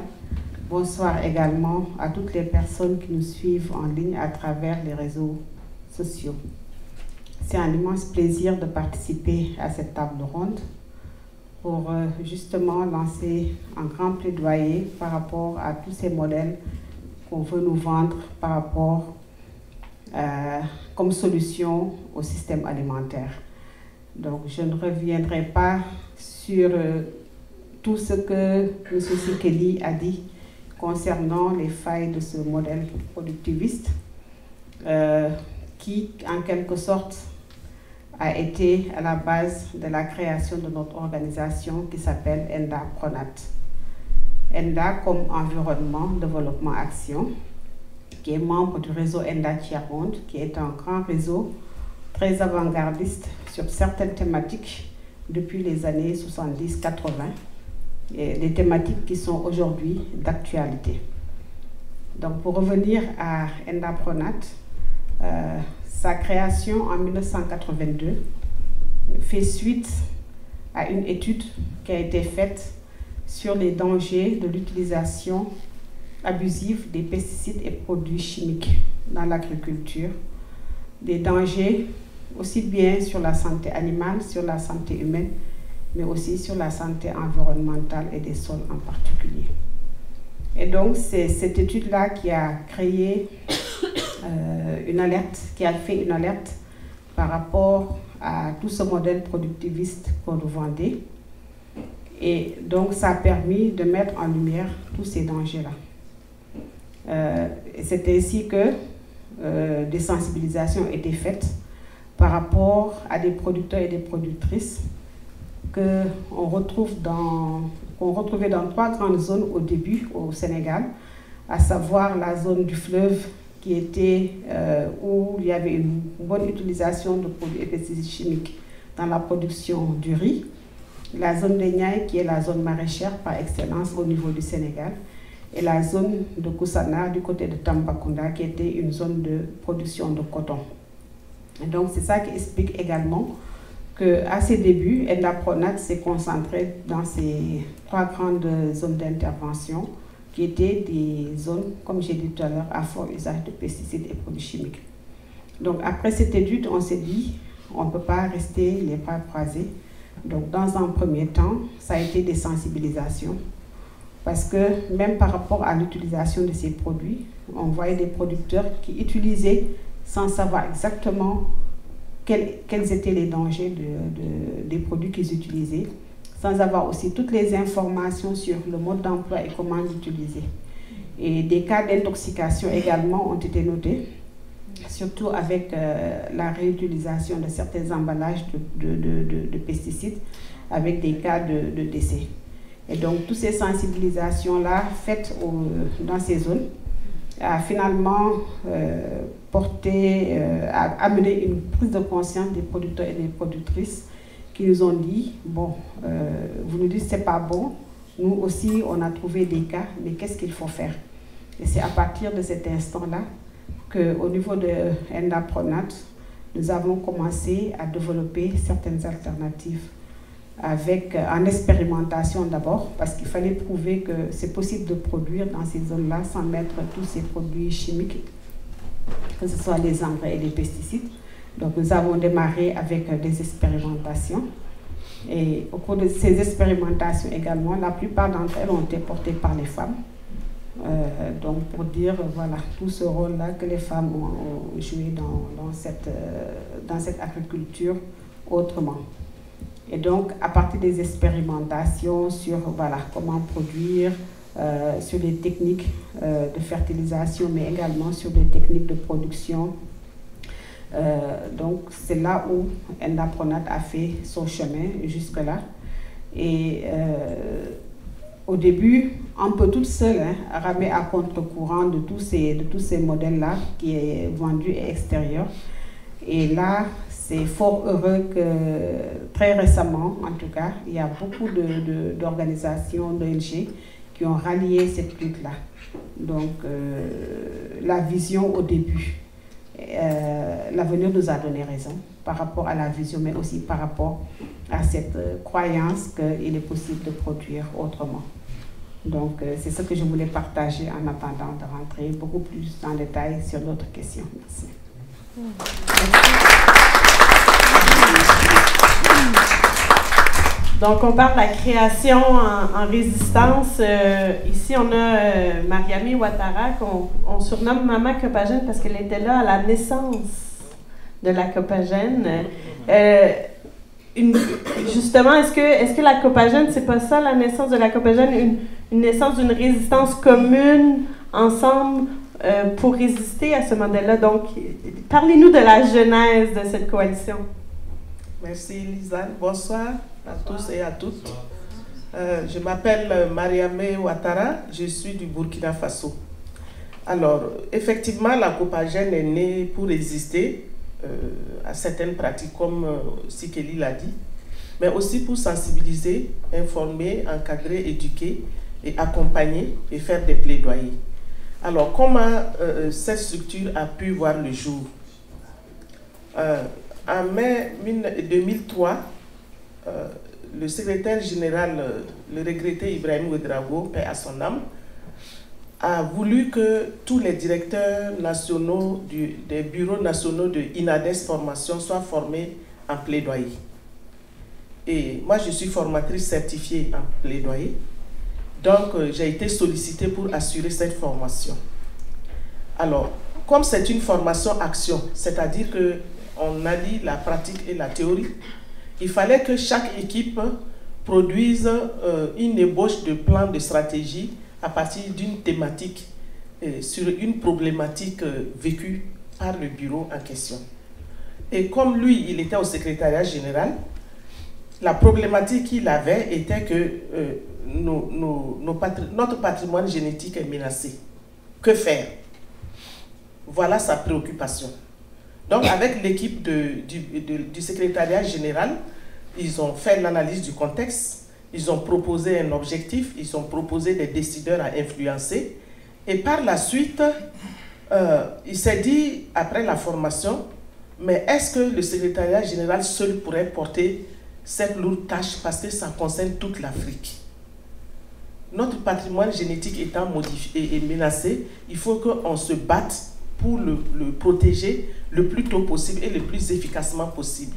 Bonsoir également à toutes les personnes qui nous suivent en ligne à travers les réseaux sociaux. C'est un immense plaisir de participer à cette table ronde pour euh, justement lancer un grand plaidoyer par rapport à tous ces modèles qu'on veut nous vendre par rapport euh, comme solution au système alimentaire. Donc je ne reviendrai pas sur euh, tout ce que M. Sikeli a dit concernant les failles de ce modèle productiviste euh, qui, en quelque sorte, a été à la base de la création de notre organisation qui s'appelle ENDA Pronat. ENDA comme Environnement, Développement, Action, qui est membre du réseau ENDA Tiers Monde, qui est un grand réseau très avant-gardiste sur certaines thématiques depuis les années 70-80 des thématiques qui sont aujourd'hui d'actualité. Donc pour revenir à Endapronat, euh, sa création en 1982 fait suite à une étude qui a été faite sur les dangers de l'utilisation abusive des pesticides et produits chimiques dans l'agriculture, des dangers aussi bien sur la santé animale, sur la santé humaine, mais aussi sur la santé environnementale et des sols en particulier. Et donc, c'est cette étude-là qui a créé euh, une alerte, qui a fait une alerte par rapport à tout ce modèle productiviste qu'on nous vendait. Et donc, ça a permis de mettre en lumière tous ces dangers-là. Euh, c'est ainsi que euh, des sensibilisations été faites par rapport à des producteurs et des productrices qu'on retrouve dans, retrouvait dans trois grandes zones au début au Sénégal, à savoir la zone du fleuve qui était euh, où il y avait une bonne utilisation de produits pesticides chimiques dans la production du riz, la zone des Niayes qui est la zone maraîchère par excellence au niveau du Sénégal, et la zone de Koussana du côté de Tambacounda qui était une zone de production de coton. Donc c'est ça qui explique également qu'à ses débuts, Endapronat s'est concentré dans ces trois grandes zones d'intervention qui étaient des zones, comme j'ai dit tout à l'heure, à fort usage de pesticides et produits chimiques. Donc après cette étude, on s'est dit, on ne peut pas rester les bras croisés. Donc dans un premier temps, ça a été des sensibilisations. Parce que même par rapport à l'utilisation de ces produits, on voyait des producteurs qui utilisaient sans savoir exactement quels, étaient les dangers de, des produits qu'ils utilisaient, sans avoir aussi toutes les informations sur le mode d'emploi et comment l'utiliser. Et des cas d'intoxication également ont été notés, surtout avec euh, la réutilisation de certains emballages de, de, pesticides, avec des cas de, décès. Et donc, toutes ces sensibilisations-là faites dans ces zones a finalement porté, a amené une prise de conscience des producteurs et des productrices qui nous ont dit, bon, vous nous dites c'est pas bon, nous aussi on a trouvé des cas, mais qu'est-ce qu'il faut faire? Et c'est à partir de cet instant-là qu'au niveau de Endapronat, nous avons commencé à développer certaines alternatives avec, euh, en expérimentation d'abord, parce qu'il fallait prouver que c'est possible de produire dans ces zones-là sans mettre tous ces produits chimiques, que ce soit les engrais et les pesticides. Donc nous avons démarré avec euh, des expérimentations. Et au cours de ces expérimentations également, la plupart d'entre elles ont été portées par les femmes. Euh, donc pour dire voilà tout ce rôle-là que les femmes ont, joué dans, dans cette, dans cette agriculture autrement. Et donc, à partir des expérimentations sur voilà, comment produire, euh, sur les techniques euh, de fertilisation, mais également sur les techniques de production. Euh, donc, c'est là où Endapronat a fait son chemin jusque-là. Et au début, un peu toute seule, hein, à contre-courant de tous ces, ces modèles-là qui est vendu extérieur. Et là, c'est fort heureux que très récemment, en tout cas, il y a beaucoup d'organisations, d'ONG qui ont rallié cette lutte-là. Donc, euh, la vision au début, euh, l'avenir nous a donné raison par rapport à la vision, mais aussi par rapport à cette euh, croyance qu'il est possible de produire autrement. Donc, c'est ce que je voulais partager en attendant de rentrer beaucoup plus dans le détail sur d'autres questions. Merci. Donc, on parle de la création en, résistance. Euh, ici, on a euh, Mariami Ouattara, qu'on surnomme Maman Copagène parce qu'elle était là à la naissance de la Copagène. Euh, justement, est-ce que, la Copagène, c'est pas ça, la naissance de la Copagène, une, une naissance d'une résistance commune, ensemble, pour résister à ce modèle-là? Donc, parlez-nous de la genèse de cette coalition. Merci, Lisanne. Bonsoir à tous et à toutes. Euh, je m'appelle Mariame Ouattara, je suis du Burkina Faso. Alors, effectivement, la copagène est née pour résister euh, à certaines pratiques, comme euh, Sikeli l'a dit, mais aussi pour sensibiliser, informer, encadrer, éduquer et accompagner et faire des plaidoyers. Alors, comment cette structure a pu voir le jour? En mai 2003, le secrétaire général, euh, le regretté Ibrahim Ouedrago, paix à son âme, a voulu que tous les directeurs nationaux des bureaux nationaux de INADES formation soient formés en plaidoyer. Et moi, je suis formatrice certifiée en plaidoyer. Donc, euh, j'ai été sollicitée pour assurer cette formation. Alors, comme c'est une formation action, c'est-à-dire qu'on allie la pratique et la théorie, il fallait que chaque équipe produise euh, une ébauche de plan de stratégie à partir d'une thématique euh, sur une problématique euh, vécue par le bureau en question. Et comme lui, il était au secrétariat général, la problématique qu'il avait était que notre patrimoine génétique est menacé. Que faire? Voilà sa préoccupation. Donc, avec l'équipe du, secrétariat général, ils ont fait l'analyse du contexte, ils ont proposé un objectif, ils ont proposé des décideurs à influencer. Et par la suite, euh, il s'est dit, après la formation, mais est-ce que le secrétariat général seul pourrait porter cette lourde tâche parce que ça concerne toute l'Afrique? Notre patrimoine génétique étant modifié et menacé, il faut qu'on se batte pour le, protéger le plus tôt possible et le plus efficacement possible.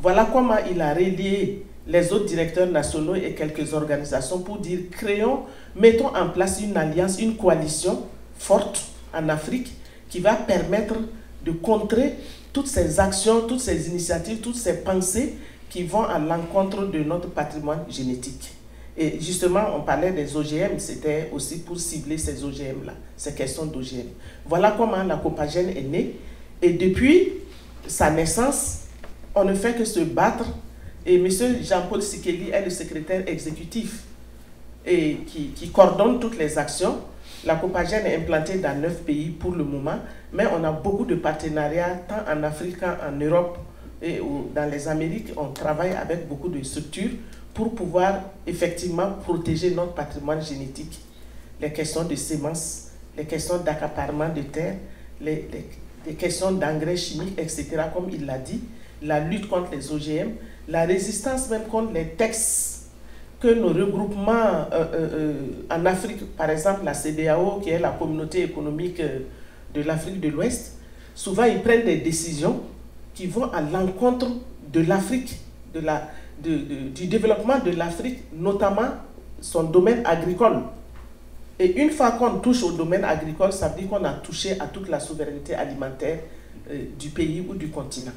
Voilà comment il a relié les autres directeurs nationaux et quelques organisations pour dire créons, mettons en place une alliance, une coalition forte en Afrique qui va permettre de contrer toutes ces actions, toutes ces initiatives, toutes ces pensées qui vont à l'encontre de notre patrimoine génétique. Et justement, on parlait des OGM, c'était aussi pour cibler ces OGM-là, ces questions d'OGM. Voilà comment la copagène est née. Et depuis sa naissance, on ne fait que se battre. Et M. Jean-Paul Sikeli est le secrétaire exécutif et qui, qui coordonne toutes les actions. La Copagène est implantée dans neuf pays pour le moment, mais on a beaucoup de partenariats tant en Afrique qu'en Europe et dans les Amériques. On travaille avec beaucoup de structures pour pouvoir effectivement protéger notre patrimoine génétique. Les questions de semences, les questions d'accaparement de terre, les, les, questions d'engrais chimiques, etc., comme il l'a dit, la lutte contre les OGM, la résistance même contre les textes que nos regroupements euh, euh, euh, en Afrique, par exemple la CDAO, qui est la communauté économique de l'Afrique de l'Ouest, souvent ils prennent des décisions qui vont à l'encontre de l'Afrique, de la, du développement de l'Afrique, notamment son domaine agricole. Et une fois qu'on touche au domaine agricole, ça veut dire qu'on a touché à toute la souveraineté alimentaire du pays ou du continent.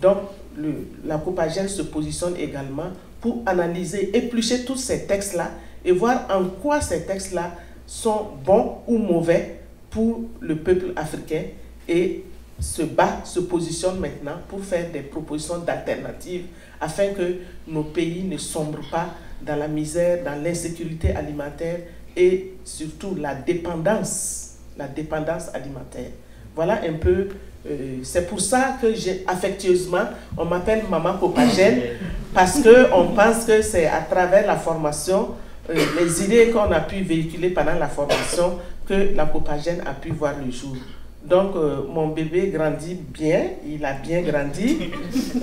Donc, le, la Copagène se positionne également pour analyser, éplucher tous ces textes-là et voir en quoi ces textes-là sont bons ou mauvais pour le peuple africain et se bat, se positionne maintenant pour faire des propositions d'alternatives afin que nos pays ne sombrent pas dans la misère, dans l'insécurité alimentaire et surtout la dépendance, la dépendance alimentaire. Voilà un peu euh, c'est pour ça que j'ai affectueusement, on m'appelle Maman Copagène, [laughs] parce qu'on pense que c'est à travers la formation, euh, les idées qu'on a pu véhiculer pendant la formation, que la Copagène a pu voir le jour. Donc, euh, mon bébé grandit bien, il a bien grandi, [laughs]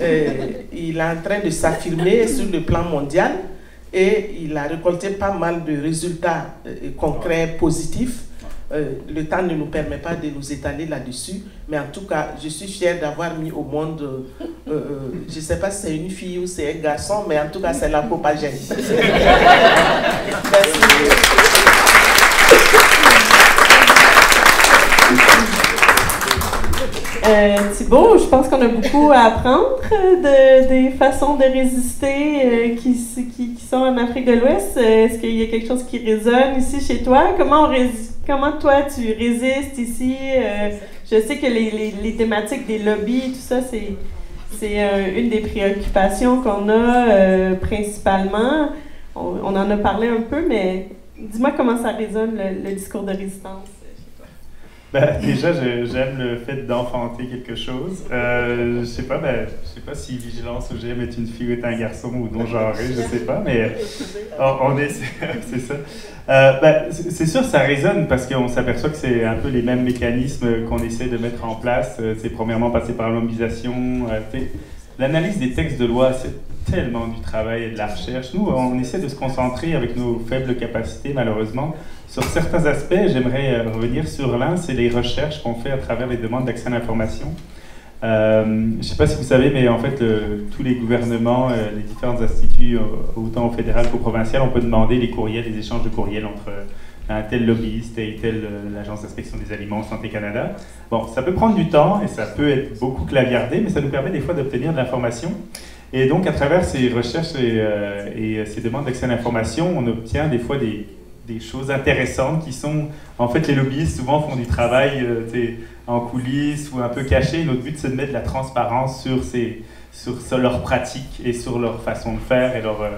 il est en train de s'affirmer sur le plan mondial et il a récolté pas mal de résultats concrets positifs. Euh, le temps ne nous permet pas de nous étaler là-dessus, mais en tout cas, je suis fière d'avoir mis au monde, euh, euh, je ne sais pas si c'est une fille ou c'est un garçon, mais en tout cas, c'est la copagène. [laughs] Merci. Euh, Thibault, je pense qu'on a beaucoup à apprendre de, des façons de résister qui, qui, sont en Afrique de l'Ouest. Est-ce qu'il y a quelque chose qui résonne ici chez toi? Comment on? Comment toi tu résistes ici? Euh, je sais que les, thématiques des lobbies, tout ça, c'est, euh, une des préoccupations qu'on a euh, principalement. On, en a parlé un peu, mais dis-moi comment ça résonne le discours de résistance. Ben, déjà, j'aime le fait d'enfanter quelque chose. Euh, je sais pas, ben, je sais pas si Vigilance OGM est une fille ou est un garçon ou non genré, je sais pas, mais on, est, [laughs] c'est ça. Euh, ben, c'est sûr, ça résonne parce qu'on s'aperçoit que c'est un peu les mêmes mécanismes qu'on essaie de mettre en place. Euh, c'est premièrement passer par la mobilisation. Euh, l'analyse des textes de loi, c'est tellement du travail et de la recherche. Nous, on essaie de se concentrer avec nos faibles capacités, malheureusement, sur certains aspects, j'aimerais euh, revenir sur l'un, c'est les recherches qu'on fait à travers les demandes d'accès à l'information. Euh, je ne sais pas si vous savez, mais en fait, tous les gouvernements, euh, les différents instituts, autant au fédéral qu'au provincial, on peut demander les courriels, les échanges de courriels entre un tel lobbyiste et telle l'Agence d'inspection des aliments, Santé Canada. Bon, ça peut prendre du temps et ça peut être beaucoup claviardé, mais ça nous permet des fois d'obtenir de l'information. Et donc, à travers ces recherches et, et ces demandes d'accès à l'information, on obtient des fois des, des choses intéressantes qui sont, en fait, les lobbyistes souvent font du travail euh, en coulisses ou un peu caché. Notre but, c'est de mettre de la transparence sur, ces, sur, leurs pratiques et sur leur façon de faire et leurs euh,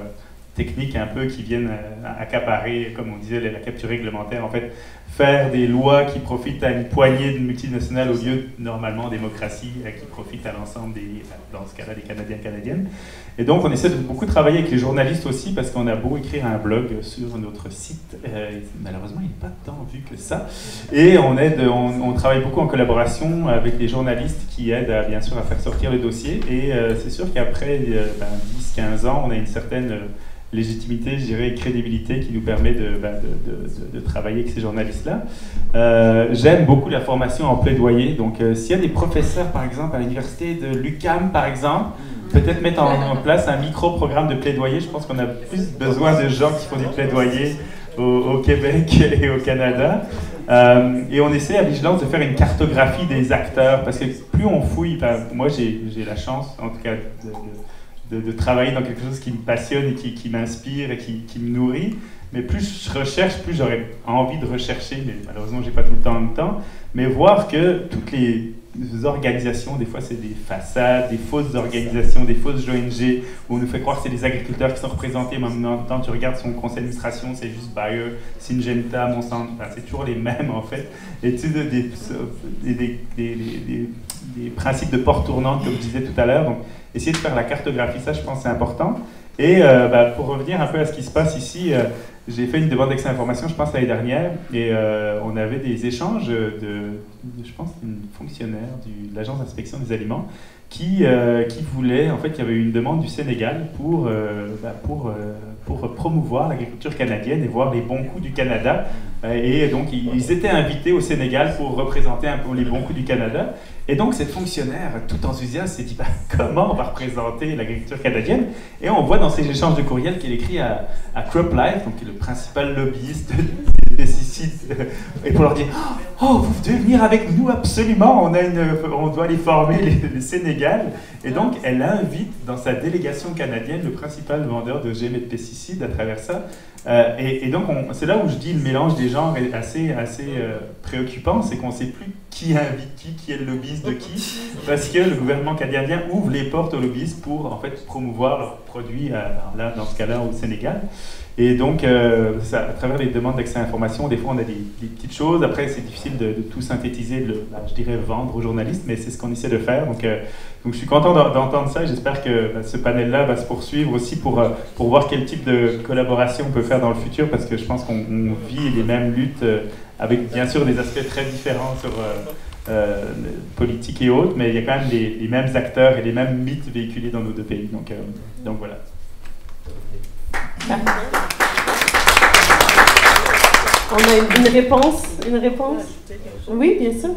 techniques un peu qui viennent euh, accaparer, comme on disait, la capture réglementaire. En fait, faire des lois qui profitent à une poignée de multinationales au lieu normalement démocratie qui profite à l'ensemble des, dans ce cas-là, des Canadiens Canadiennes. Et donc, on essaie de beaucoup travailler avec les journalistes aussi, parce qu'on a beau écrire un blog sur notre site. Euh, malheureusement, il n'est pas tant vu que ça. Et on, aide, on, travaille beaucoup en collaboration avec les journalistes qui aident, bien sûr, à faire sortir les dossiers. Et euh, c'est sûr qu'après 10-15 ben, ans, on a une certaine légitimité, je dirais, crédibilité qui nous permet de, ben, de, de, travailler avec ces journalistes-là. Euh, j'aime beaucoup la formation en plaidoyer. Donc, s'il y a des professeurs, par exemple, à l'université de l'UCAM, par exemple, peut-être mettre en, place un micro-programme de plaidoyer. Je pense qu'on a plus besoin de gens qui font du plaidoyer au, Québec [laughs] et au Canada. Euh, et on essaie à Vigilance de faire une cartographie des acteurs, parce que plus on fouille, ben, moi j'ai la chance, en tout cas, de, travailler dans quelque chose qui me passionne et qui, qui m'inspire et qui, qui, me nourrit. Mais plus je recherche, plus j'aurais envie de rechercher, mais malheureusement j'ai pas tout le temps en même temps. Mais voir que toutes les organisations, des fois c'est des façades, des fausses organisations, des fausses ONG, où on nous fait croire que c'est des agriculteurs qui sont représentés, mais en même temps tu regardes son conseil d'administration, c'est juste Bayer, Syngenta, Monsanto, enfin, c'est toujours les mêmes en fait. Et tu sais, des, des, des, des, principes de porte tournante, comme je disais tout à l'heure, donc essayer de faire la cartographie, ça je pense c'est important. Et euh, bah, pour revenir un peu à ce qui se passe ici, euh, j'ai fait une demande d'accès à l'information, je pense, l'année dernière, et euh, on avait des échanges de, je pense, une fonctionnaire de l'Agence d'inspection des aliments qui, qui voulait, en fait, il y avait une demande du Sénégal pour, bah, pour, pour promouvoir l'agriculture canadienne et voir les bons coups du Canada. Et donc, ils étaient invités au Sénégal pour représenter un peu les bons coups du Canada. Et donc, cette fonctionnaire, tout enthousiaste, s'est dit bah, [laughs] comment on va représenter l'agriculture canadienne? Et on voit dans ces échanges de courriel qu'il écrit à, à CropLife, donc qui est le principal lobbyiste [laughs] des pesticides, et pour leur dire Oh, vous devez venir avec nous absolument, on, a une, on doit aller former le Sénégal. Et donc, elle invite dans sa délégation canadienne le principal vendeur de et de pesticides à travers ça. Euh, et, donc, c'est là où je dis le mélange des genres est assez, assez euh, préoccupant, c'est qu'on ne sait plus qui invite qui, qui est le lobbyiste de qui, parce que le gouvernement canadien ouvre les portes aux lobbyistes pour en fait promouvoir leurs produits, euh, là, dans ce cas-là au Sénégal. Et donc, à travers les demandes d'accès à l'information, des fois on a des, petites choses. Après, c'est difficile de, tout synthétiser, bah, je dirais vendre aux journalistes, mais c'est ce qu'on essaie de faire. Donc je suis content d'entendre ça. J'espère que bah, ce panel-là va se poursuivre aussi pour, pour voir quel type de collaboration on peut faire dans le futur, parce que je pense qu'on vit les mêmes luttes avec bien sûr des aspects très différents sur euh, politique et autres, mais il y a quand même les, mêmes acteurs et les mêmes mythes véhiculés dans nos deux pays. Donc, euh, donc voilà. On a une réponse Une réponse? Oui, bien sûr.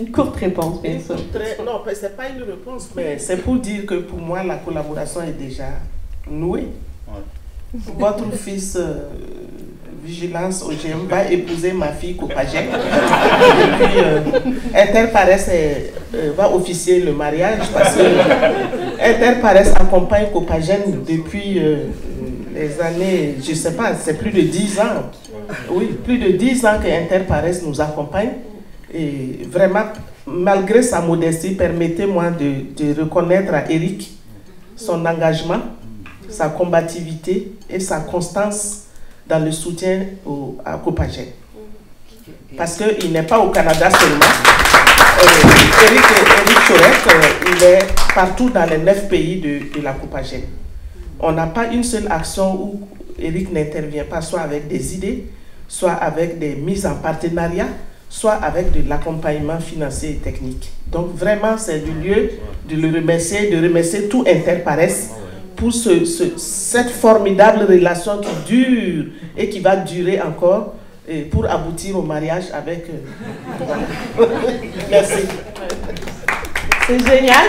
Une courte réponse, bien sûr. non, ce n'est pas une réponse, mais c'est pour dire que pour moi, la collaboration est déjà nouée. Votre fils euh, Vigilance OGM va épouser ma fille Copagène. [laughs] Et puis, euh, Interpares euh, va officier le mariage parce que Interpares accompagne Copagène depuis les années, je ne sais pas, c'est plus de 10 ans. Oui, plus de 10 ans que Interpares nous accompagne. Et vraiment, malgré sa modestie, permettez-moi de, reconnaître à Eric son engagement sa combativité et sa constance dans le soutien au, à Copagène. Parce qu'il n'est pas au Canada seulement. Euh, Eric, Eric euh, il est partout dans les neuf pays de, de la Copagène. On n'a pas une seule action où Eric n'intervient pas, soit avec des idées, soit avec des mises en partenariat, soit avec de l'accompagnement financier et technique. Donc vraiment, c'est le lieu de le remercier, de remercier tout Interpares pour ce, cette formidable relation qui dure et qui va durer encore et pour aboutir au mariage avec... Euh, [laughs] Merci. C'est génial.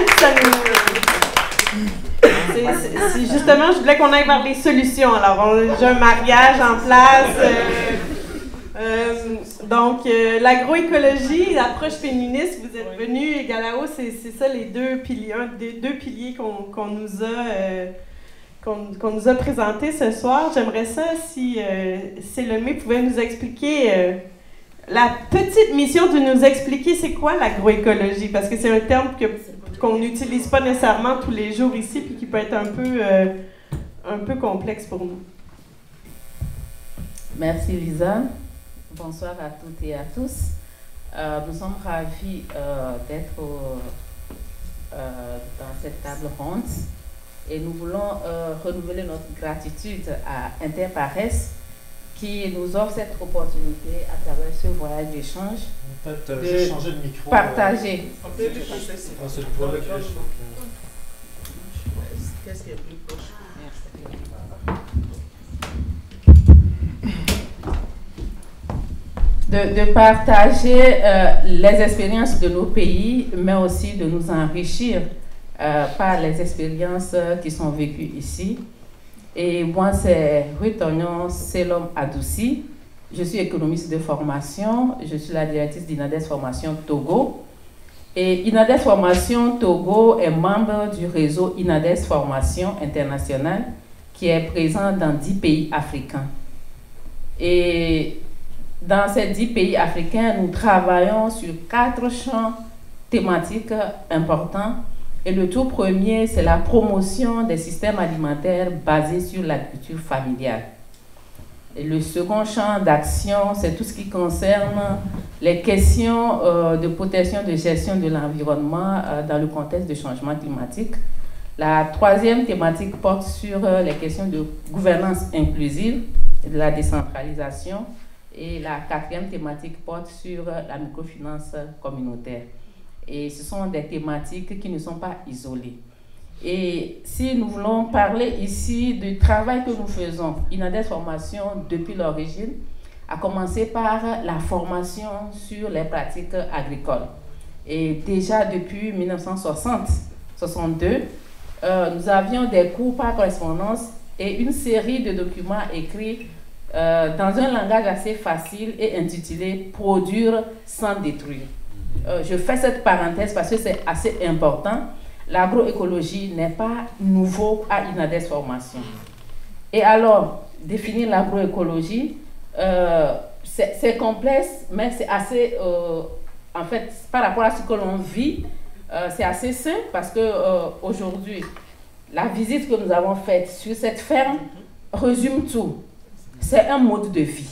justement, je voulais qu'on aille vers les solutions. Alors, j'ai un mariage en place. Euh, euh, donc, l'agroécologie, l'approche féministe, vous êtes venu, Galao, c'est ça les deux piliers, des deux piliers qu'on nous a qu'on nous a présenté ce soir. J'aimerais ça si euh, Célomé pouvait nous expliquer euh, la petite mission de nous expliquer c'est quoi l'agroécologie, parce que c'est un terme que, qu'on n'utilise pas nécessairement tous les jours ici, puis qui peut être un peu, euh, un peu complexe pour nous. Merci Lisa. Bonsoir à toutes et à tous. nous sommes ravis d'être dans cette table ronde et nous voulons euh, renouveler notre gratitude à Interpares qui nous offre cette opportunité à travers ce voyage d'échange en fait, euh, de changer de micro, partager. Qu'est-ce qui est plus proche De, partager euh, les expériences de nos pays, mais aussi de nous enrichir euh, par les expériences qui sont vécues ici. Et moi, c'est Ruth Selom Adouci. Je suis économiste de formation. Je suis la directrice d'Inades Formation Togo. Et Inades Formation Togo est membre du réseau Inades Formation International qui est présent dans 10 pays africains. Et dans ces dix pays africains, nous travaillons sur quatre champs thématiques importants. Et le tout premier, c'est la promotion des systèmes alimentaires basés sur l'agriculture familiale. Et le second champ d'action, c'est tout ce qui concerne les questions euh, de protection de gestion de l'environnement euh, dans le contexte de changement climatique. La troisième thématique porte sur euh, les questions de gouvernance inclusive et de la décentralisation. Et la quatrième thématique porte sur la microfinance communautaire. Et ce sont des thématiques qui ne sont pas isolées. Et si nous voulons parler ici du travail que nous faisons, Inades Formation depuis l'origine, a commencé par la formation sur les pratiques agricoles. Et déjà depuis 1960-62, euh, nous avions des cours par correspondance et une série de documents écrits euh, dans un langage assez facile et intitulé Produire sans détruire. Euh, je fais cette parenthèse parce que c'est assez important. L'agroécologie n'est pas nouveau à Inades Formation. Et alors, définir l'agroécologie, euh, c'est complexe, mais c'est assez, euh, en fait, par rapport à ce que l'on vit, c'est assez simple parce que aujourd'hui, la visite que nous avons faite sur cette ferme résume tout. C'est un mode de vie.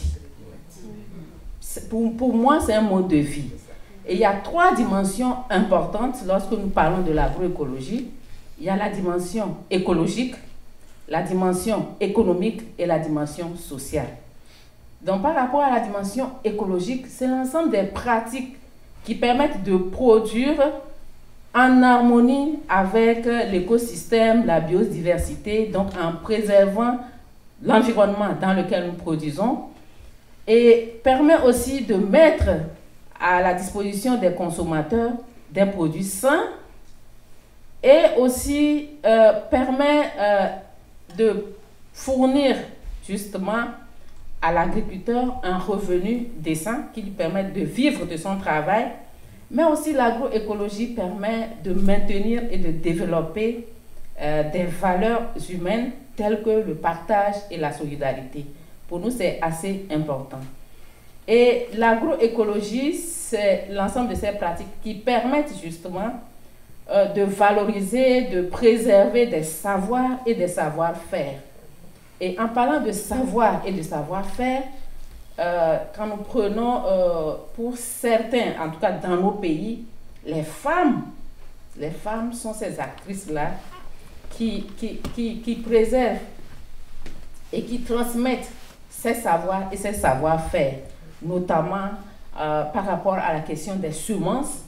Pour, pour moi, c'est un mode de vie. Et il y a trois dimensions importantes lorsque nous parlons de l'agroécologie. Il y a la dimension écologique, la dimension économique et la dimension sociale. Donc par rapport à la dimension écologique, c'est l'ensemble des pratiques qui permettent de produire en harmonie avec l'écosystème, la biodiversité, donc en préservant l'environnement dans lequel nous produisons, et permet aussi de mettre à la disposition des consommateurs des produits sains et aussi euh, permet euh, de fournir justement à l'agriculteur un revenu décent qui lui permet de vivre de son travail, mais aussi l'agroécologie permet de maintenir et de développer euh, des valeurs humaines telles que le partage et la solidarité. Pour nous, c'est assez important. Et l'agroécologie, c'est l'ensemble de ces pratiques qui permettent justement euh, de valoriser, de préserver des savoirs et des savoir-faire. Et en parlant de savoir et de savoir-faire, euh, quand nous prenons euh, pour certains, en tout cas dans nos pays, les femmes, les femmes sont ces actrices-là qui, qui, qui, qui préservent et qui transmettent ces savoirs et ces savoir-faire notamment euh, par rapport à la question des semences.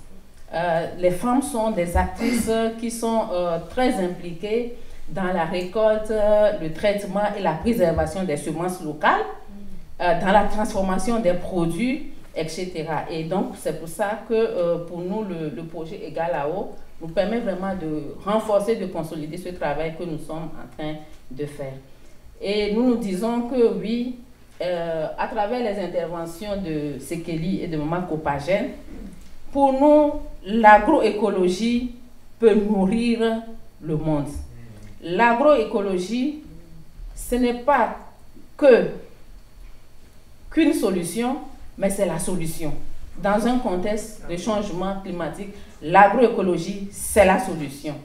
Euh, les femmes sont des actrices qui sont euh, très impliquées dans la récolte, le traitement et la préservation des semences locales, dans la transformation des produits, etc. Et donc, c'est pour ça que pour nous, le, le projet Egalao permet vraiment de renforcer, de consolider ce travail que nous sommes en train de faire. Et nous nous disons que oui, euh, à travers les interventions de Sekeli et de Maman Copagène, pour nous, l'agroécologie peut nourrir le monde. L'agroécologie, ce n'est pas que qu'une solution, mais c'est la solution. Dans un contexte de changement climatique, l'agroécologie, c'est la solution.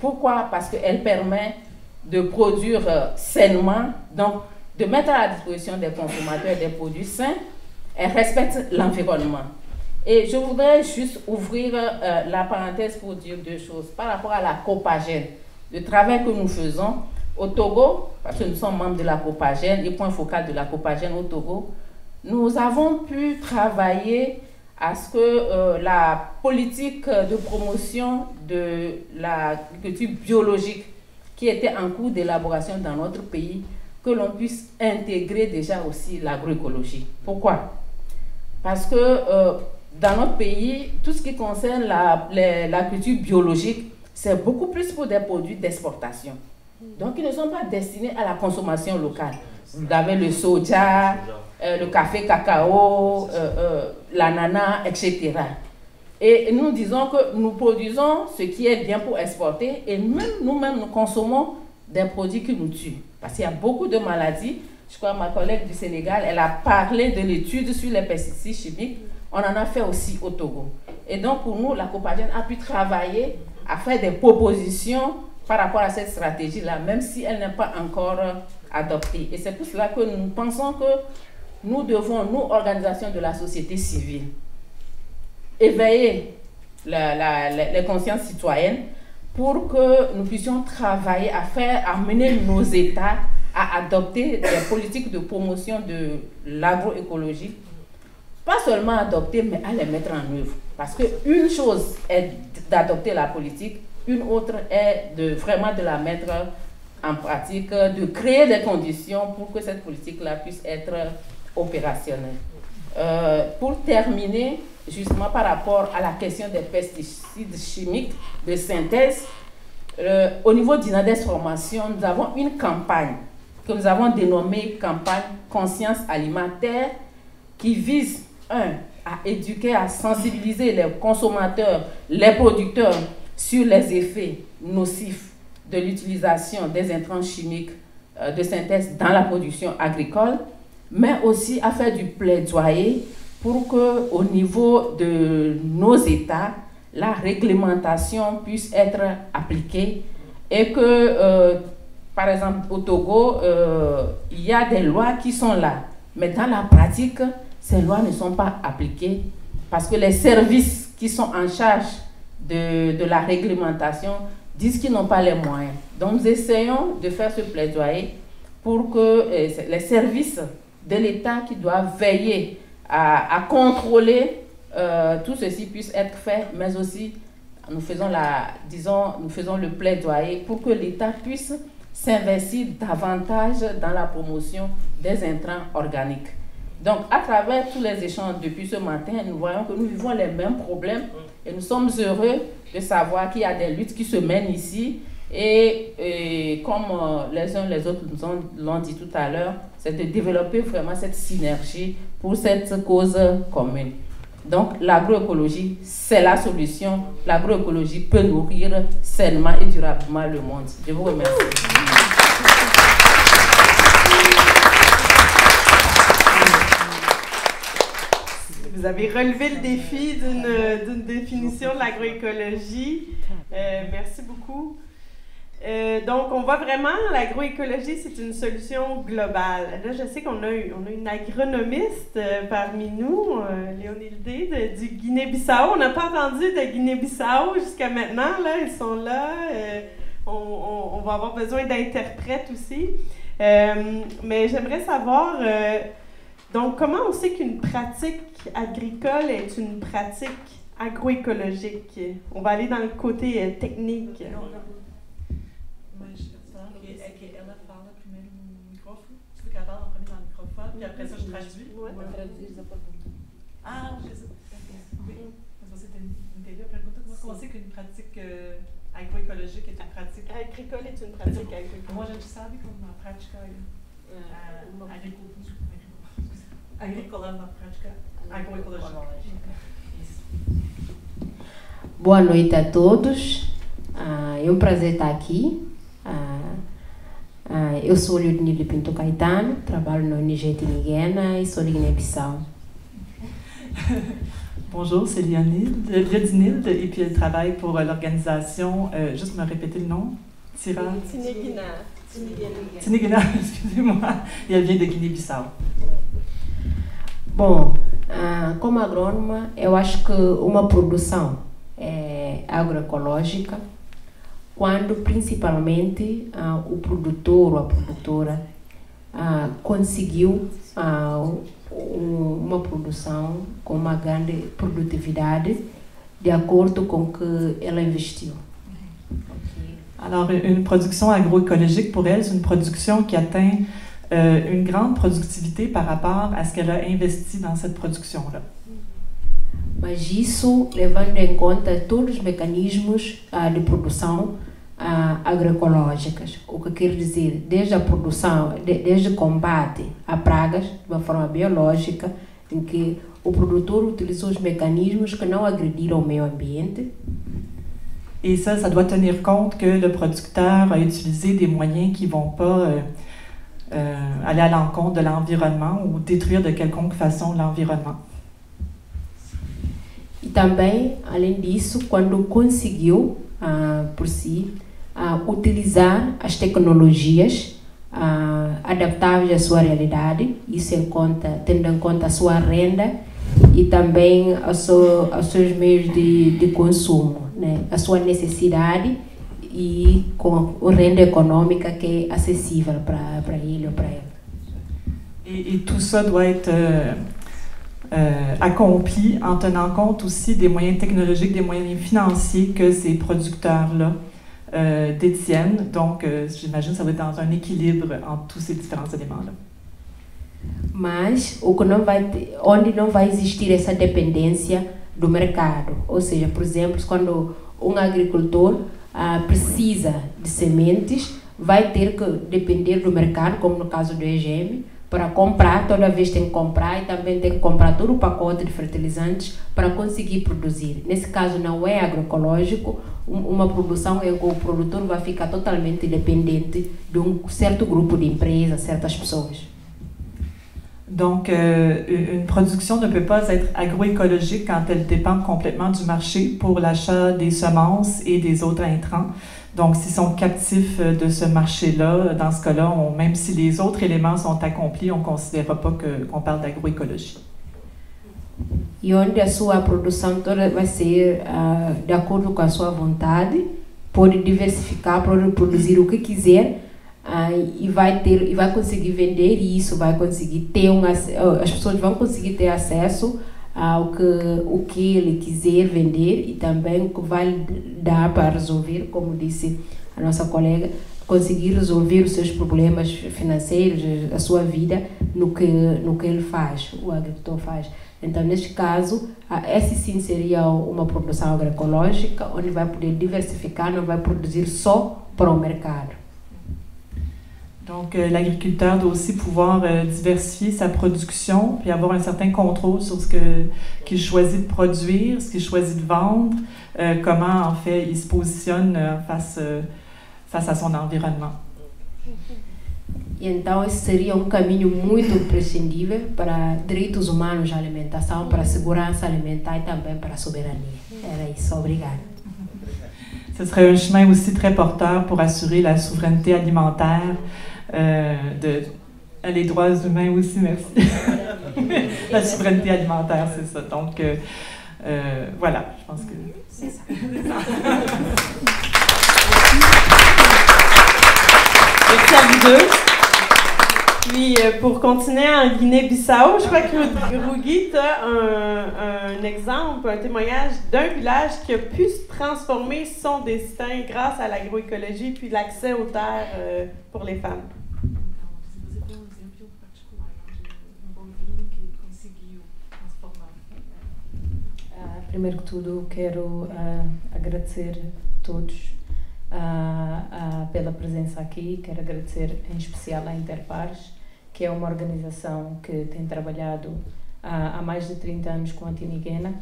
Pourquoi? Parce qu'elle permet de produire euh, sainement, donc de mettre à la disposition des consommateurs des produits sains et respecte l'environnement. Et je voudrais juste ouvrir euh, la parenthèse pour dire deux choses par rapport à la copagène, le travail que nous faisons au Togo, parce que nous sommes membres de la copagène, le point focal de la copagène au Togo, nous avons pu travailler à ce que euh, la politique de promotion de l'agriculture biologique qui était en cours d'élaboration dans notre pays que l'on puisse intégrer déjà aussi l'agroécologie. Pourquoi? Parce que euh, dans notre pays, tout ce qui concerne la, la culture biologique, c'est beaucoup plus pour des produits d'exportation. Donc, ils ne sont pas destinés à la consommation locale. Vous avez le soja, euh, le café cacao, euh, l'ananas, etc. Et nous disons que nous produisons ce qui est bien pour exporter et même nous-mêmes, nous consommons des produits qui nous tuent. Parce qu'il y a beaucoup de maladies je crois ma collègue du Sénégal, elle a parlé de l'étude sur les pesticides chimiques. On en a fait aussi au Togo. Et donc, pour nous, la Copagène a pu travailler à faire des propositions par rapport à cette stratégie-là, même si elle n'est pas encore adoptée. Et c'est pour cela que nous pensons que nous devons, nous, organisations de la société civile, éveiller les consciences citoyennes pour que nous puissions travailler à faire, à mener nos États à adopter des politiques de promotion de l'agroécologie. Pas seulement adopter, mais à les mettre en œuvre. Parce qu'une chose est d'adopter la politique, une autre est de vraiment de la mettre en pratique, de créer des conditions pour que cette politique-là puisse être opérationnelle. Euh, pour terminer, justement par rapport à la question des pesticides chimiques de synthèse, euh, au niveau d'Inades Formation, nous avons une campagne que nous avons dénommée campagne Conscience alimentaire qui vise, un, à éduquer, à sensibiliser les consommateurs, les producteurs sur les effets nocifs de l'utilisation des intrants chimiques euh, de synthèse dans la production agricole, mais aussi à faire du plaidoyer pour que au niveau de nos États, la réglementation puisse être appliquée et que, euh, par exemple, au Togo, euh, il y a des lois qui sont là, mais dans la pratique, ces lois ne sont pas appliquées parce que les services qui sont en charge de, la réglementation disent qu'ils n'ont pas les moyens. Donc nous essayons de faire ce plaidoyer pour que euh, les services de l'État qui doivent veiller à, contrôler euh, tout ceci puisse être fait, mais aussi nous faisons, la, disons, nous faisons le plaidoyer pour que l'État puisse s'investir davantage dans la promotion des intrants organiques. Donc, à travers tous les échanges depuis ce matin, nous voyons que nous vivons les mêmes problèmes et nous sommes heureux de savoir qu'il y a des luttes qui se mènent ici. Et, comme euh, les uns les autres nous l'ont dit tout à l'heure, c'est de développer vraiment cette synergie pour cette cause commune. Donc l'agroécologie, c'est la solution. L'agroécologie peut nourrir sainement et durablement le monde. Je vous remercie. Vous avez relevé le défi d'une définition de l'agroécologie. Euh, merci beaucoup. Euh, donc, on voit vraiment l'agroécologie, c'est une solution globale. Là, je sais qu'on a, on a une agronomiste euh, parmi nous, Léonildé, du Guinée-Bissau. On n'a pas entendu de Guinée-Bissau jusqu'à maintenant. Là, ils sont là. On, on, on, va avoir besoin d'interprètes aussi. mais j'aimerais savoir donc, comment on sait qu'une pratique agricole est une pratique agroécologique? On va aller dans le côté euh, technique. Non, non. E après ça je traduis. Ouais. Ah, Mas você entendeu a pergunta? Como você que une pratique euh, agroécologique est une pratique agricole est une pratique agricole? Moi, a gente sabe que uma prática agricultura agrícola na prática agroecológica. Boa noite a todos. Ah, é um prazer estar aqui. Eu sou Leonilde Pinto Caetano, trabalho na ONG Tiniguena e sou de Guiné-Bissau. [laughs] Bonjour, c'est Lionilde, Liodinilde et puis elle travaille pour l'organisation, euh, juste me répéter le nom, Tira... Tiniguena. Tiniguena, [laughs] excusez-moi, et elle vient de Guinée-Bissau. Bom, ah, como agrônoma, eu acho que uma produção é, agroecológica, quando principalmente ah, o produtor ou a produtora ah, conseguiu uma produção com uma grande produtividade de acordo com o que ela investiu. Alors, une production agroécologique, pour elle, c'est une production qui atteint euh, une grande productivité par rapport à ce qu'elle a investi dans cette production-là. Mas isso levando em conta todos os mecanismos uh, de produção uh, agroecológicas, o que quer dizer desde a produção, de, desde o combate a pragas de uma forma biológica, em que o produtor utilizou os mecanismos que não agrediram o meio ambiente. Et ça, ça doit tenir compte que le producteur a utilisé des moyens qui vont pas euh, aller à l'encontre de l'environnement ou détruire de quelconque façon l'environnement. E também, além disso, quando conseguiu, uh, por si, uh, utilizar as tecnologias uh, adaptáveis à sua realidade, isso em conta, tendo em conta a sua renda e também seu, os seus meios de, de consumo, né? a sua necessidade e com a renda econômica que é acessível para ele ou para ela. E, e tout ça doit être euh, euh, tenant compte aussi des moyens technologiques, des moyens financiers que ces producteurs-là euh, détiennent. Donc, euh, j'imagine que ça va être dans un équilibre entre tous ces différents éléments-là. Mas o que não vai onde não vai existir essa dependência do mercado, ou seja, por exemplo, quando um agricultor ah, precisa de sementes, vai ter que depender do mercado, como no caso do EGM, para comprar, toda vez tem que comprar e também tem que comprar todo o pacote de fertilizantes para conseguir produzir. Nesse caso não é agroecológico, uma produção em que o produtor vai ficar totalmente dependente de um certo grupo de empresas, certas. Donc, euh, une production ne peut pas être agroécologique quand elle dépend complètement du marché pour l'achat des semences et des autres intrants. Donc, s'ils sont captifs euh, de ce marché-là, dans ce cas-là, même si les autres éléments sont accomplis, on ne considérera pas qu'on parle d'agroécologie. E onde a sua produção toda vai ser uh, de acordo com a sua vontade, pode diversificar, pode produzir o que quiser uh, e vai ter e vai conseguir vender isso, vai conseguir ter um as pessoas vão conseguir ter acesso ao que, o que ele quiser vender e também o que vai dar para resolver, como disse a nossa colega, conseguir resolver os seus problemas financeiros, a sua vida, no que, no que ele faz, o agricultor faz. Então, neste caso, esse sim seria uma produção agroecológica, onde vai poder diversificar, não vai produzir só para o mercado. Donc, euh, l'agriculteur doit aussi pouvoir euh, diversifier sa production, puis avoir un certain contrôle sur ce qu'il choisit de produire, ce qu'il choisit de vendre, euh, comment en fait il se positionne face, face à son environnement. E então esse seria um caminho muito imprescindível para direitos humanos à alimentação, para a segurança alimentar e também para a soberania. Era isso, obrigada. Ce serait un chemin aussi très porteur pour assurer la souveraineté alimentaire, euh, de les droits humains aussi, merci. [laughs] la souveraineté alimentaire, c'est ça. Donc, euh, euh, voilà, je pense que c'est ça. Merci à vous deux. Puis, euh, pour continuer en Guinée-Bissau, je crois que Rougui, tu as un, exemple, un témoignage d'un village qui a pu transformer son destin grâce à l'agroécologie puis l'accès aux terres euh, pour les femmes. Primeiro que tudo, quero uh, agradecer a uh, uh, pela presença aqui. Quero agradecer em especial à Interpares, que é uma organização que tem trabalhado há mais de 30 anos com a Tiniguena,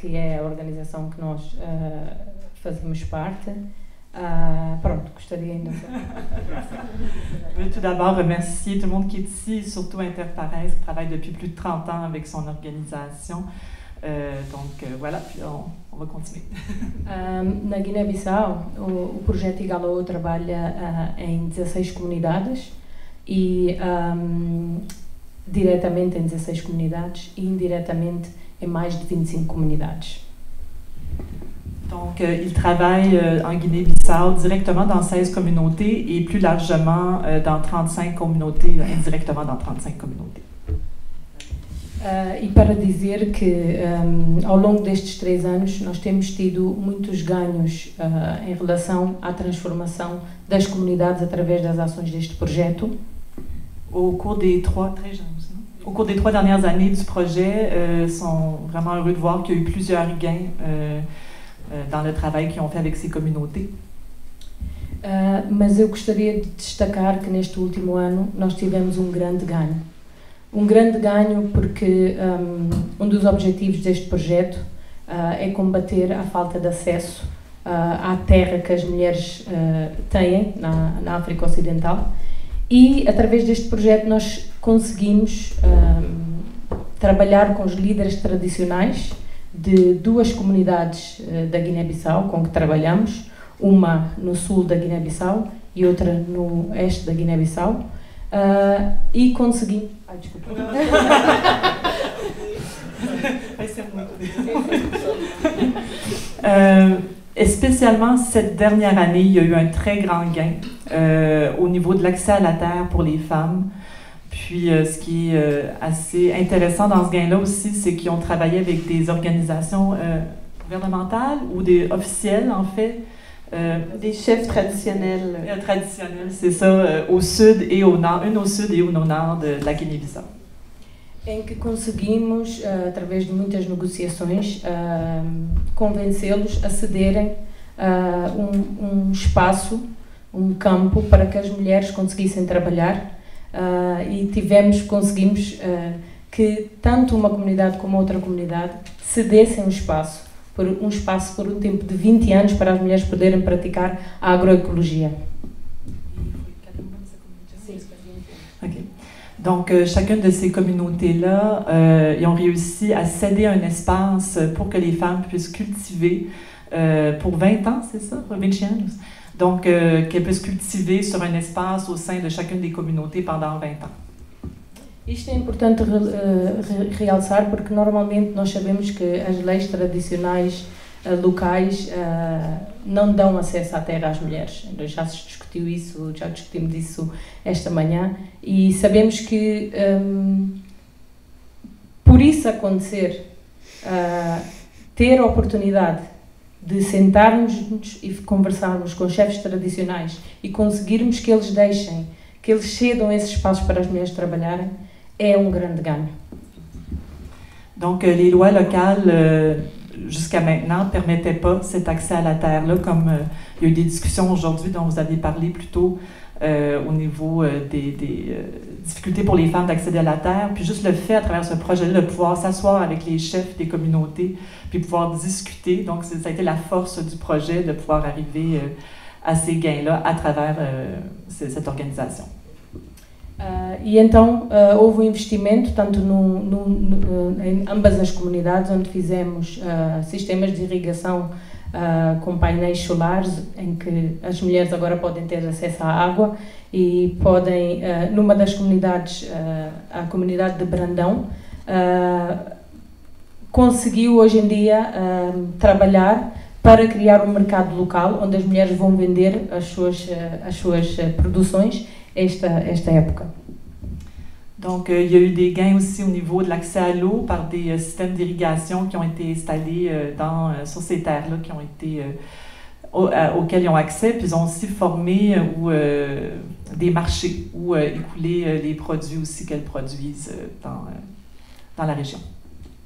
que é a organização que nós fazemos parte. Uh, gostaria ainda de... Je veux tout d'abord remercier tout le monde qui est ici, surtout Interpares, qui travaille depuis plus de 30 ans avec son organisation. Uh, donc uh, voilà, puis on, continuer. Um, na Guiné-Bissau, o, o, projeto Igalo trabalha uh, em 16 comunidades e um, diretamente em 16 comunidades e indiretamente em mais de 25 comunidades. Donc, euh, il travaille euh, en Guinée-Bissau directement dans 16 communautés et plus largement euh, dans 35 communautés, indirectement dans 35 communautés. Uh, e para dizer que um, ao longo destes três anos nós temos tido muitos ganhos uh, em relação à transformação das comunidades através das ações deste projeto. Au cours des trois, très jeunes, Au cours des trois dernières années du projet, euh, sont vraiment heureux de voir qu'il y a eu plusieurs gains euh, euh, dans le travail qu'ils ont fait avec ces communautés. Uh, mas eu gostaria de destacar que neste último ano nós tivemos um grande ganho. Um grande ganho porque um, um dos objetivos deste projeto uh, é combater a falta de acesso uh, à terra que as mulheres uh, têm na, na, África Ocidental E através deste projeto nós conseguimos um, trabalhar com os líderes tradicionais de duas comunidades da Guiné-Bissau com que trabalhamos, uma no sul da Guiné-Bissau e outra no oeste da Guiné-Bissau. Uh, e consegui. Ai, desculpa. Vai [laughs] ser muito. [laughs] et spécialement cette dernière année, il y a eu un très grand gain euh, au niveau de l'accès à la terre pour les femmes. Puis, euh, ce qui est euh, assez intéressant dans ce gain-là aussi, c'est qu'ils ont travaillé avec des organisations euh, gouvernementales ou des officiels, en fait, euh, des chefs traditionnels. Traditionnels, c'est ça, euh, au sud et au nord, une au sud et une au nord de, de la Guinée-Bissau. Em que conseguimos, uh, através de muitas negociações, uh, convencê-los a cederem uh, um, um, espaço, um campo para que as mulheres conseguissem trabalhar e tivemos, conseguimos que tanto uma comunidade como outra comunidade cedessem um espaço por um espaço por um tempo de 20 anos para as mulheres poderem praticar a agroecologia. Donc, euh, chacune de ces communautés-là, euh, ils ont réussi à céder un espace pour que les femmes puissent cultiver euh, pour 20 ans, c'est ça, 20 anos. Donc, euh, qu'elles puissent cultiver sur un espace au sein de chacune des communautés pendant 20 ans. Isto é importante re, uh, realçar porque normalmente nós sabemos que as leis tradicionais uh, locais uh, não dão acesso à terra às mulheres. Já se discutiu isso, já discutimos isso esta manhã e sabemos que um, por isso acontecer, ter a oportunidade de sentarmos e conversarmos com chefes tradicionais e conseguirmos que eles deixem, que eles cedam esses espaços para as mulheres trabalharem, est un grand gain. Donc, euh, les lois locales, euh, jusqu'à maintenant, ne permettaient pas cet accès à la terre-là, comme euh, il y a eu des discussions aujourd'hui dont vous avez parlé plus tôt au niveau des, des difficultés pour les femmes d'accéder à la terre. Puis juste le fait, à travers ce projet-là, de pouvoir s'asseoir avec les chefs des communautés, puis pouvoir discuter. Donc, ça a été la force du projet de pouvoir arriver à ces gains-là à travers cette organisation. Uh, e então uh, houve um investimento tanto no, no, no, em ambas as comunidades onde fizemos uh, sistemas de irrigação com painéis solares em que as mulheres agora podem ter acesso à água e podem numa das comunidades a comunidade de Brandão conseguiu hoje em dia trabalhar para criar um mercado local onde as mulheres vão vender as suas as suas produções esta, esta época. Donc, euh, il y a eu des gains aussi au niveau de l'accès à l'eau par des euh, systèmes d'irrigation qui ont été installés euh, dans, euh, sur ces terres-là, qui ont été euh, au, auxquels ils ont accès. Puis ils ont aussi formé ou, des marchés où écouler les produits aussi qu'elles produisent dans, dans la région.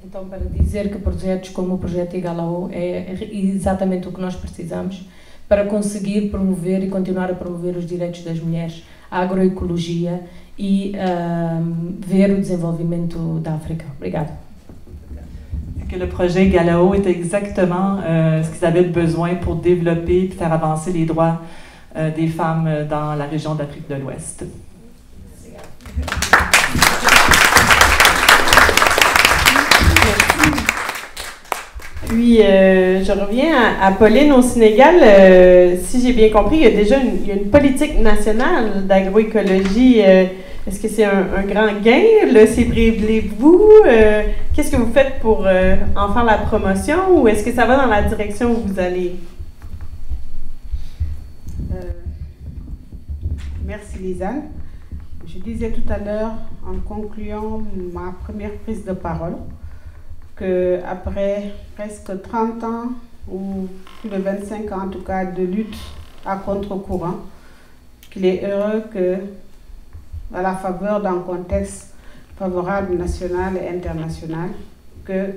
Então, para dizer que projetos como o projeto Igalaô é exatamente o que nós precisamos para conseguir promover e continuar a promover os direitos das mulheres agroecologia e um, ver o desenvolvimento da. Que le projet Galao est exactement euh, ce qu'ils avaient besoin pour développer et faire avancer les droits euh, des femmes dans la région d'Afrique de l'Ouest. Puis, euh, je reviens à, Pauline au Sénégal. Euh, si j'ai bien compris, il y a déjà une, politique nationale d'agroécologie. Euh, est-ce que c'est un, grand gain? Le ciblez-vous? Qu'est-ce que vous faites pour en faire la promotion? Ou est-ce que ça va dans la direction où vous allez? merci, Lisanne. Je disais tout à l'heure, en concluant ma première prise de parole, qu'après presque 30 ans, ou plus de 25 ans en tout cas, de lutte à contre-courant, qu'il est heureux que, à la faveur d'un contexte favorable national et international, que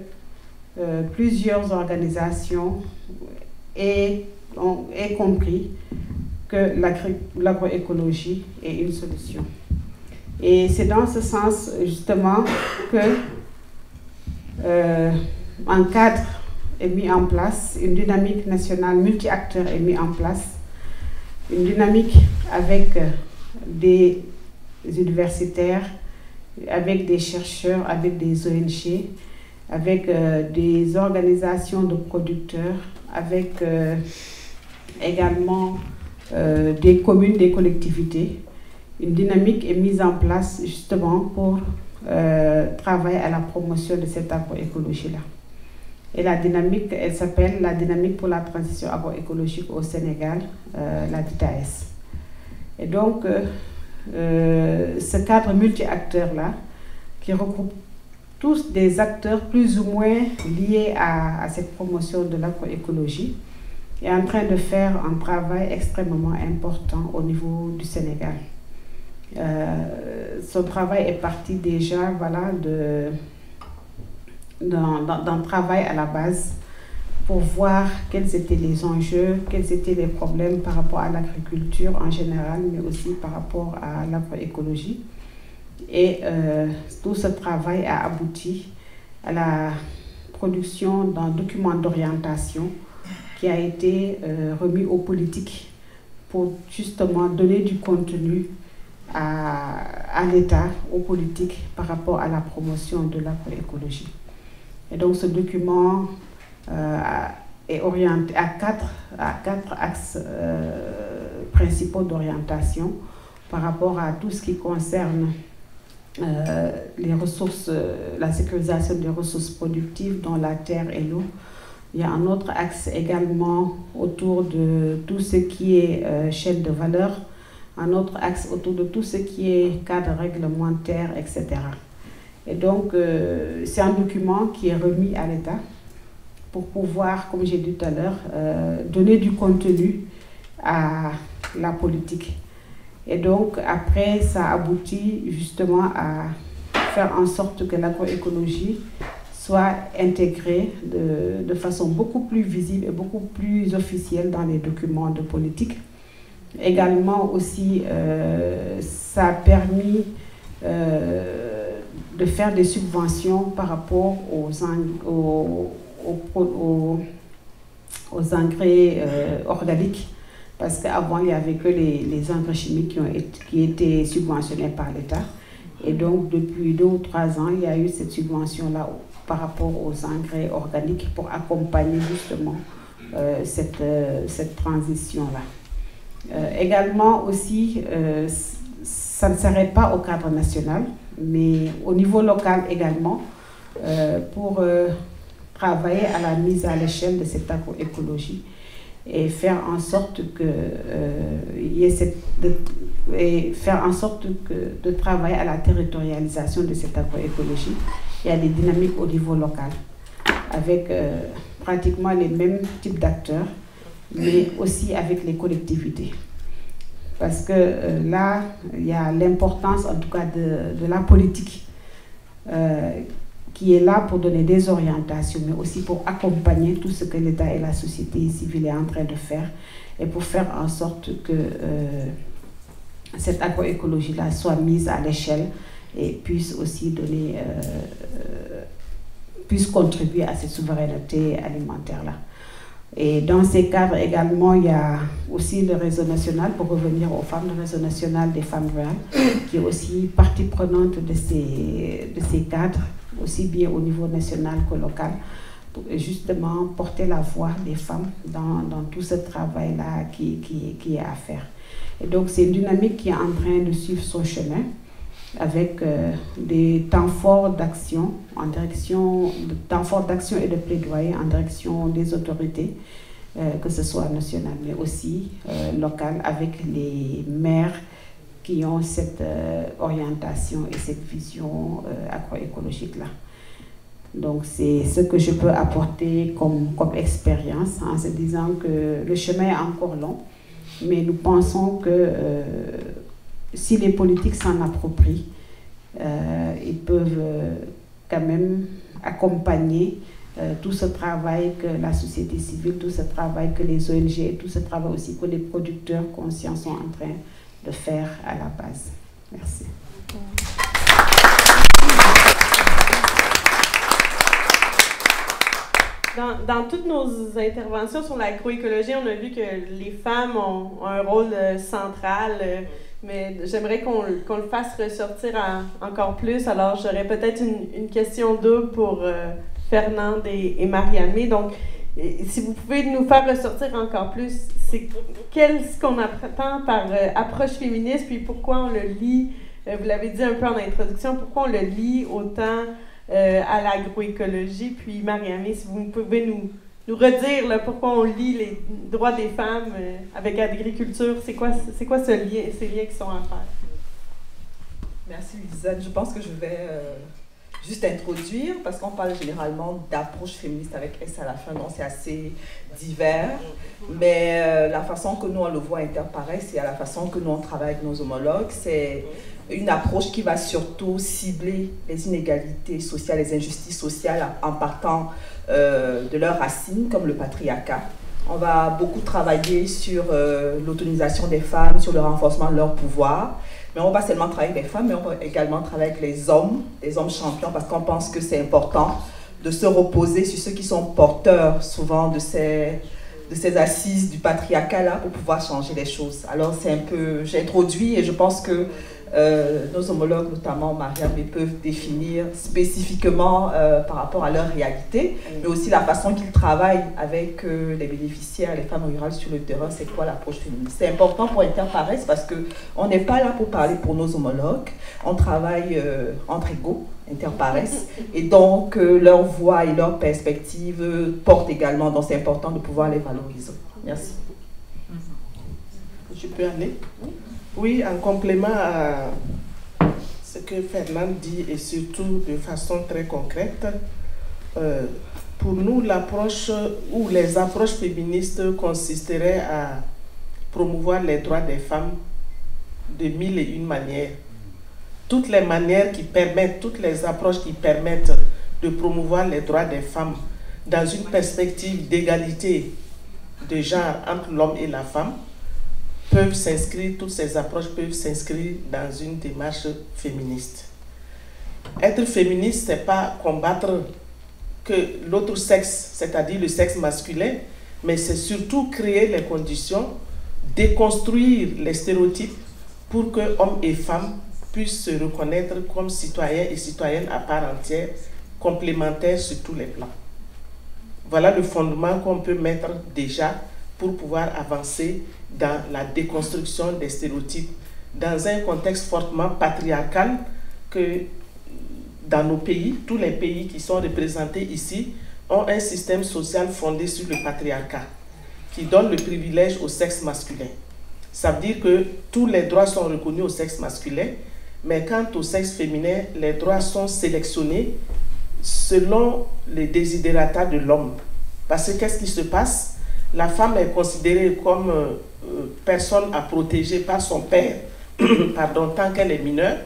euh, plusieurs organisations ont, aient compris que l'agroécologie est une solution. Et c'est dans ce sens justement que euh, un cadre est mis en place, une dynamique nationale multi-acteurs est mise en place, une dynamique avec euh, des universitaires, avec des chercheurs, avec des ONG, avec euh, des organisations de producteurs, avec également des communes, des collectivités. Une dynamique est mise en place justement pour travailler à la promotion de cette agroécologie-là. Et la dynamique, elle s'appelle la dynamique pour la transition agroécologique au Sénégal, la DITAS. Et donc, ce cadre multi-acteurs-là, qui regroupe tous des acteurs plus ou moins liés à, cette promotion de l'agroécologie, est en train de faire un travail extrêmement important au niveau du Sénégal. Euh, son travail est parti déjà voilà, d'un travail à la base pour voir quels étaient les enjeux, quels étaient les problèmes par rapport à l'agriculture en général, mais aussi par rapport à l'agroécologie. Et euh, tout ce travail a abouti à la production d'un document d'orientation qui a été euh, remis aux politiques pour justement donner du contenu à, l'État, aux politiques par rapport à la promotion de l'agroécologie. Et donc ce document euh, est orienté à quatre, à quatre axes principaux d'orientation par rapport à tout ce qui concerne euh, les ressources, euh, la sécurisation des ressources productives dans la terre et l'eau. Il y a un autre axe également autour de tout ce qui est euh, chaîne de valeur, un autre axe autour de tout ce qui est cadre réglementaire, etc. Et donc, c'est un document qui est remis à l'État pour pouvoir, comme j'ai dit tout à l'heure, donner du contenu à la politique. Et donc, après, ça aboutit justement à faire en sorte que l'agroécologie soit intégrée de, de, façon beaucoup plus visible et beaucoup plus officielle dans les documents de politique. Également aussi, euh, ça a permis euh, de faire des subventions par rapport aux, aux, aux, engrais euh, organiques parce qu'avant, il n'y avait que les, les engrais chimiques qui, ont été, qui étaient subventionnés par l'État. Et donc, depuis deux ou trois ans, il y a eu cette subvention-là par rapport aux engrais organiques pour accompagner justement cette, cette transition-là. Euh, également aussi, ça ne serait pas au cadre national, mais au niveau local également, pour travailler à la mise à l'échelle de cette agroécologie et faire en sorte que euh, y ait cette, de, et faire en sorte que de travailler à la territorialisation de cette agroécologie y a des dynamiques au niveau local avec euh, pratiquement les mêmes types d'acteurs mais aussi avec les collectivités parce que euh, là il y a l'importance en tout cas de, la politique qui est là pour donner des orientations, mais aussi pour accompagner tout ce que l'État et la société civile est en train de faire et pour faire en sorte que euh, cette agroécologie-là soit mise à l'échelle et puisse aussi donner, euh, euh, puisse contribuer à cette souveraineté alimentaire-là. Et dans ces cadres également, il y a aussi le réseau national, pour revenir aux femmes, le réseau national des femmes rurales, [coughs] qui est aussi partie prenante de ces, de ces cadres aussi bien au niveau national que local, pour justement porter la voix des femmes dans, dans tout ce travail-là qui, qui, qui, est à faire. Et donc c'est une dynamique qui est en train de suivre son chemin avec euh, des temps forts d'action en direction, temps forts d'action et de plaidoyer en direction des autorités, euh, que ce soit nationales mais aussi euh, locales, avec les maires qui ont cette euh, orientation et cette vision euh, agroécologique-là. Donc c'est ce que je peux apporter comme, comme expérience en se disant que le chemin est encore long, mais nous pensons que si les politiques s'en approprient, ils peuvent quand même accompagner tout ce travail que la société civile, tout ce travail que les ONG, tout ce travail aussi que les producteurs conscients sont en train de faire à la base. Merci. Dans, dans, toutes nos interventions sur l'agroécologie, on a vu que les femmes ont, un rôle euh, central. Mais j'aimerais qu'on le fasse ressortir encore plus. Alors, j'aurais peut-être une, question double pour euh, Fernand et, et Marianne. Donc, si vous pouvez nous faire ressortir encore plus, c'est qu'est-ce qu'on apprend par euh, approche féministe, puis pourquoi on le lit, euh, vous l'avez dit un peu en introduction, pourquoi on le lit autant à l'agroécologie? Puis, Marianne, si vous pouvez nous, nous redire pourquoi on lit les droits des femmes euh, avec l'agriculture. C'est quoi, quoi ce lien, ces liens qui sont à faire? Merci Lisanne. Je pense que je vais euh, juste introduire parce qu'on parle généralement d'approche féministe avec S à la fin, donc c'est assez divers. Mais euh, la façon que nous on le voit interpareil, c'est à la façon que nous on travaille avec nos homologues. C'est une approche qui va surtout cibler les inégalités sociales, les injustices sociales en partant euh, de leurs racines, comme le patriarcat. On va beaucoup travailler sur euh, l'autonomisation des femmes, sur le renforcement de leur pouvoir. Mais on va seulement travailler avec les femmes, mais on va également travailler avec les hommes, les hommes champions, parce qu'on pense que c'est important de se reposer sur ceux qui sont porteurs souvent de ces, de ces assises du patriarcat-là pour pouvoir changer les choses. Alors c'est un peu, j'ai introduit et je pense que euh, nos homologues, notamment Mariam, peuvent définir spécifiquement euh, par rapport à leur réalité, mais aussi la façon qu'ils travaillent avec euh, les bénéficiaires, les femmes rurales sur le terrain, c'est quoi l'approche féministe. C'est important pour Interpares parce qu'on n'est pas là pour parler pour nos homologues, on travaille entre égaux, Interpares, [laughs] et donc leur voix et leur perspective portent également, donc c'est important de pouvoir les valoriser. Merci. Je peux aller? Oui, en complément à ce que Fernand dit et surtout de façon très concrète, euh, pour nous, l'approche ou les approches féministes consisteraient à promouvoir les droits des femmes de mille et une manières. Toutes les manières qui permettent, toutes les approches qui permettent de promouvoir les droits des femmes dans une perspective d'égalité de genre entre l'homme et la femme, peuvent s'inscrire, toutes ces approches peuvent s'inscrire dans une démarche féministe. Être féministe, ce n'est pas combattre que l'autre sexe, c'est-à-dire le sexe masculin, mais c'est surtout créer les conditions, déconstruire les stéréotypes pour que hommes et femmes puissent se reconnaître comme citoyens et citoyennes à part entière, complémentaires sur tous les plans. Voilà le fondement qu'on peut mettre déjà pour pouvoir avancer dans la déconstruction des stéréotypes dans un contexte fortement patriarcal que dans nos pays, tous les pays qui sont représentés ici ont un système social fondé sur le patriarcat qui donne le privilège au sexe masculin. Ça veut dire que tous les droits sont reconnus au sexe masculin, mais quant au sexe féminin, les droits sont sélectionnés selon les désidératas de l'homme. Parce que qu'est-ce qui se passe? La femme est considérée comme euh, euh, personne à protéger par son père, [clears throat] pardon, tant qu'elle est mineure,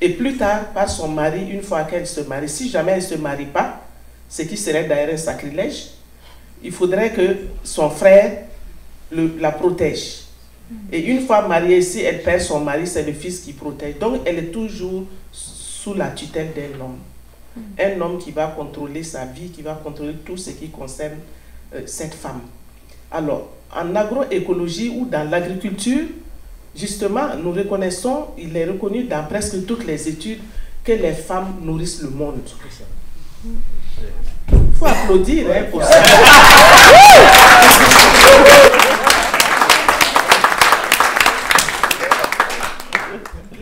et plus tard par son mari une fois qu'elle se marie. Si jamais elle ne se marie pas, ce qui serait d'ailleurs un sacrilège, il faudrait que son frère la protège. Et une fois mariée, si elle perd son mari, c'est le fils qui protège. Donc elle est toujours sous la tutelle d'un homme. Un homme qui va contrôler sa vie, qui va contrôler tout ce qui concerne cette femme. Alors, en agroécologie ou dans l'agriculture, justement, nous reconnaissons, il est reconnu dans presque toutes les études, que les femmes nourrissent le monde. Il faut applaudir hein, pour ça.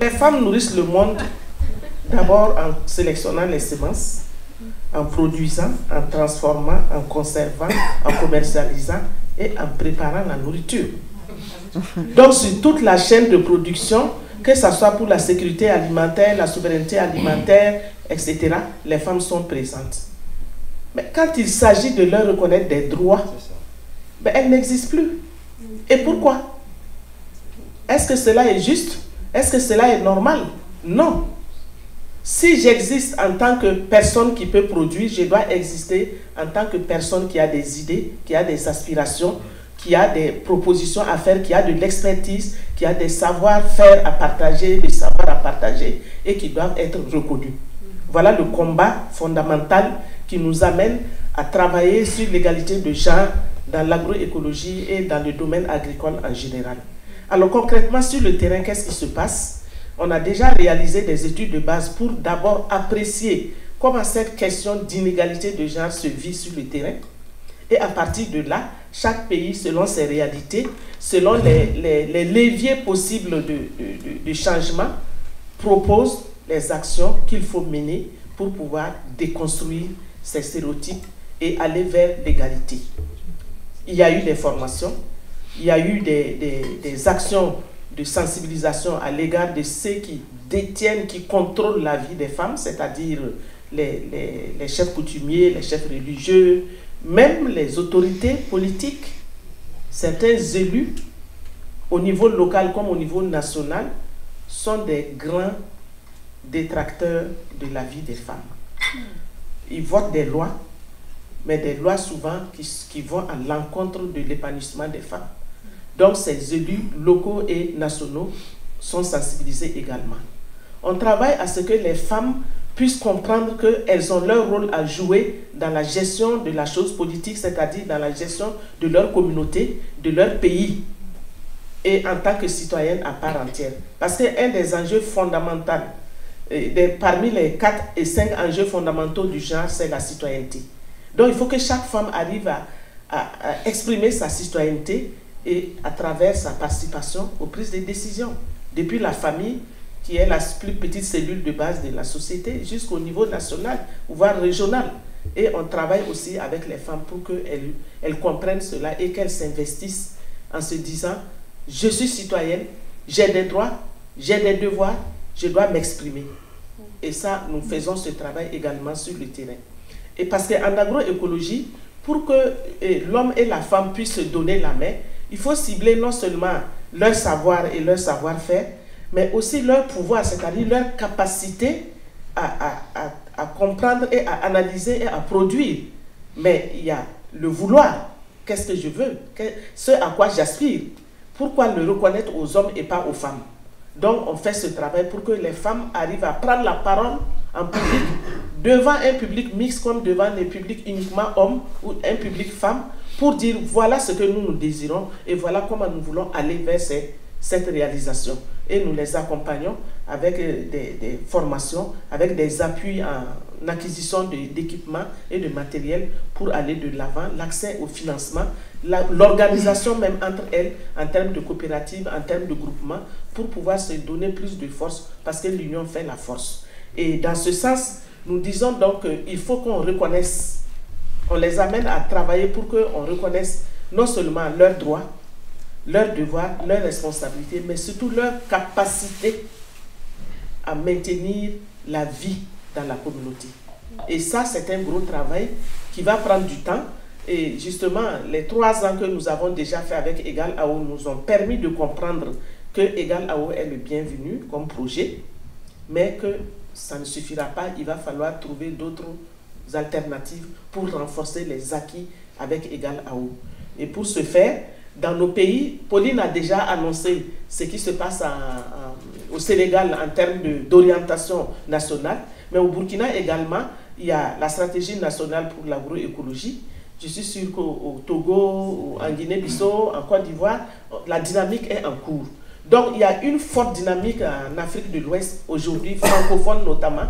les femmes nourrissent le monde d'abord en sélectionnant les semences, en produisant, en transformant, en conservant, en commercialisant et en préparant la nourriture. Donc sur toute la chaîne de production, que ce soit pour la sécurité alimentaire, la souveraineté alimentaire, etc., les femmes sont présentes. Mais quand il s'agit de leur reconnaître des droits, ben, elles n'existent plus. Et pourquoi? Est-ce que cela est juste? Est-ce que cela est normal? Non. Si j'existe en tant que personne qui peut produire, je dois exister en tant que personne qui a des idées, qui a des aspirations, qui a des propositions à faire, qui a de l'expertise, qui a des savoir-faire à partager, des savoirs à partager et qui doivent être reconnus. Voilà le combat fondamental qui nous amène à travailler sur l'égalité de genre dans l'agroécologie et dans le domaine agricole en général. Alors concrètement, sur le terrain, qu'est-ce qui se passe? On a déjà réalisé des études de base pour d'abord apprécier comment cette question d'inégalité de genre se vit sur le terrain. Et à partir de là, chaque pays, selon ses réalités, selon les, leviers possibles de, changement, propose les actions qu'il faut mener pour pouvoir déconstruire ces stéréotypes et aller vers l'égalité. Il y a eu des formations, il y a eu des, actions de sensibilisation à l'égard de ceux qui détiennent, qui contrôlent la vie des femmes, c'est-à-dire les, les, chefs coutumiers, les chefs religieux, même les autorités politiques, certains élus, au niveau local comme au niveau national, sont des grands détracteurs de la vie des femmes. Ils votent des lois, mais des lois souvent qui, qui vont à l'encontre de l'épanouissement des femmes. Donc ces élus locaux et nationaux sont sensibilisés également. On travaille à ce que les femmes puissent comprendre qu'elles ont leur rôle à jouer dans la gestion de la chose politique, c'est-à-dire dans la gestion de leur communauté, de leur pays, et en tant que citoyenne à part entière. Parce qu'un des enjeux fondamentaux, euh, parmi les 4 et 5 enjeux fondamentaux du genre, c'est la citoyenneté. Donc il faut que chaque femme arrive à, exprimer sa citoyenneté et à travers sa participation aux prises de décisions, depuis la famille, qui est la plus petite cellule de base de la société, jusqu'au niveau national, voire régional. Et on travaille aussi avec les femmes pour qu'elles elles comprennent cela et qu'elles s'investissent en se disant, je suis citoyenne, j'ai des droits, j'ai des devoirs, je dois m'exprimer. Et ça, nous faisons ce travail également sur le terrain. Et parce qu'en agroécologie, pour que eh, l'homme et la femme puissent se donner la main, il faut cibler non seulement leur savoir et leur savoir-faire, mais aussi leur pouvoir, c'est-à-dire leur capacité à, à, à, comprendre et à analyser et à produire. Mais il y a le vouloir. Qu'est-ce que je veux? Ce à quoi j'aspire. Pourquoi le reconnaître aux hommes et pas aux femmes? Donc on fait ce travail pour que les femmes arrivent à prendre la parole en public, devant un public mixte comme devant un public uniquement hommes ou un public femme, pour dire voilà ce que nous nous désirons et voilà comment nous voulons aller vers cette réalisation. Et nous les accompagnons avec euh, des, des formations, avec des appuis en acquisition d'équipements et de matériel pour aller de l'avant, l'accès au financement, l'organisation même entre elles en termes de coopérative, en termes de groupement, pour pouvoir se donner plus de force parce que l'union fait la force. Et dans ce sens, nous disons donc qu'il faut qu'on reconnaisse, on les amène à travailler pour qu'on reconnaisse non seulement leurs droits, leurs devoirs, leurs responsabilités, mais surtout leur capacité à maintenir la vie dans la communauté. Et ça, c'est un gros travail qui va prendre du temps. Et justement, les trois ans que nous avons déjà fait avec Egal AO nous ont permis de comprendre que Egal AO est le bienvenu comme projet, mais que ça ne suffira pas. Il va falloir trouver d'autres alternatives pour renforcer les acquis avec Egal AO. Et pour ce faire, dans nos pays, Pauline a déjà annoncé ce qui se passe au Sénégal en termes d'orientation nationale, mais au Burkina également, il y a la stratégie nationale pour l'agroécologie. Je suis sûr qu'au Togo, en Guinée-Bissau, en Côte d'Ivoire, la dynamique est en cours. Donc il y a une forte dynamique en Afrique de l'Ouest, aujourd'hui, francophone notamment,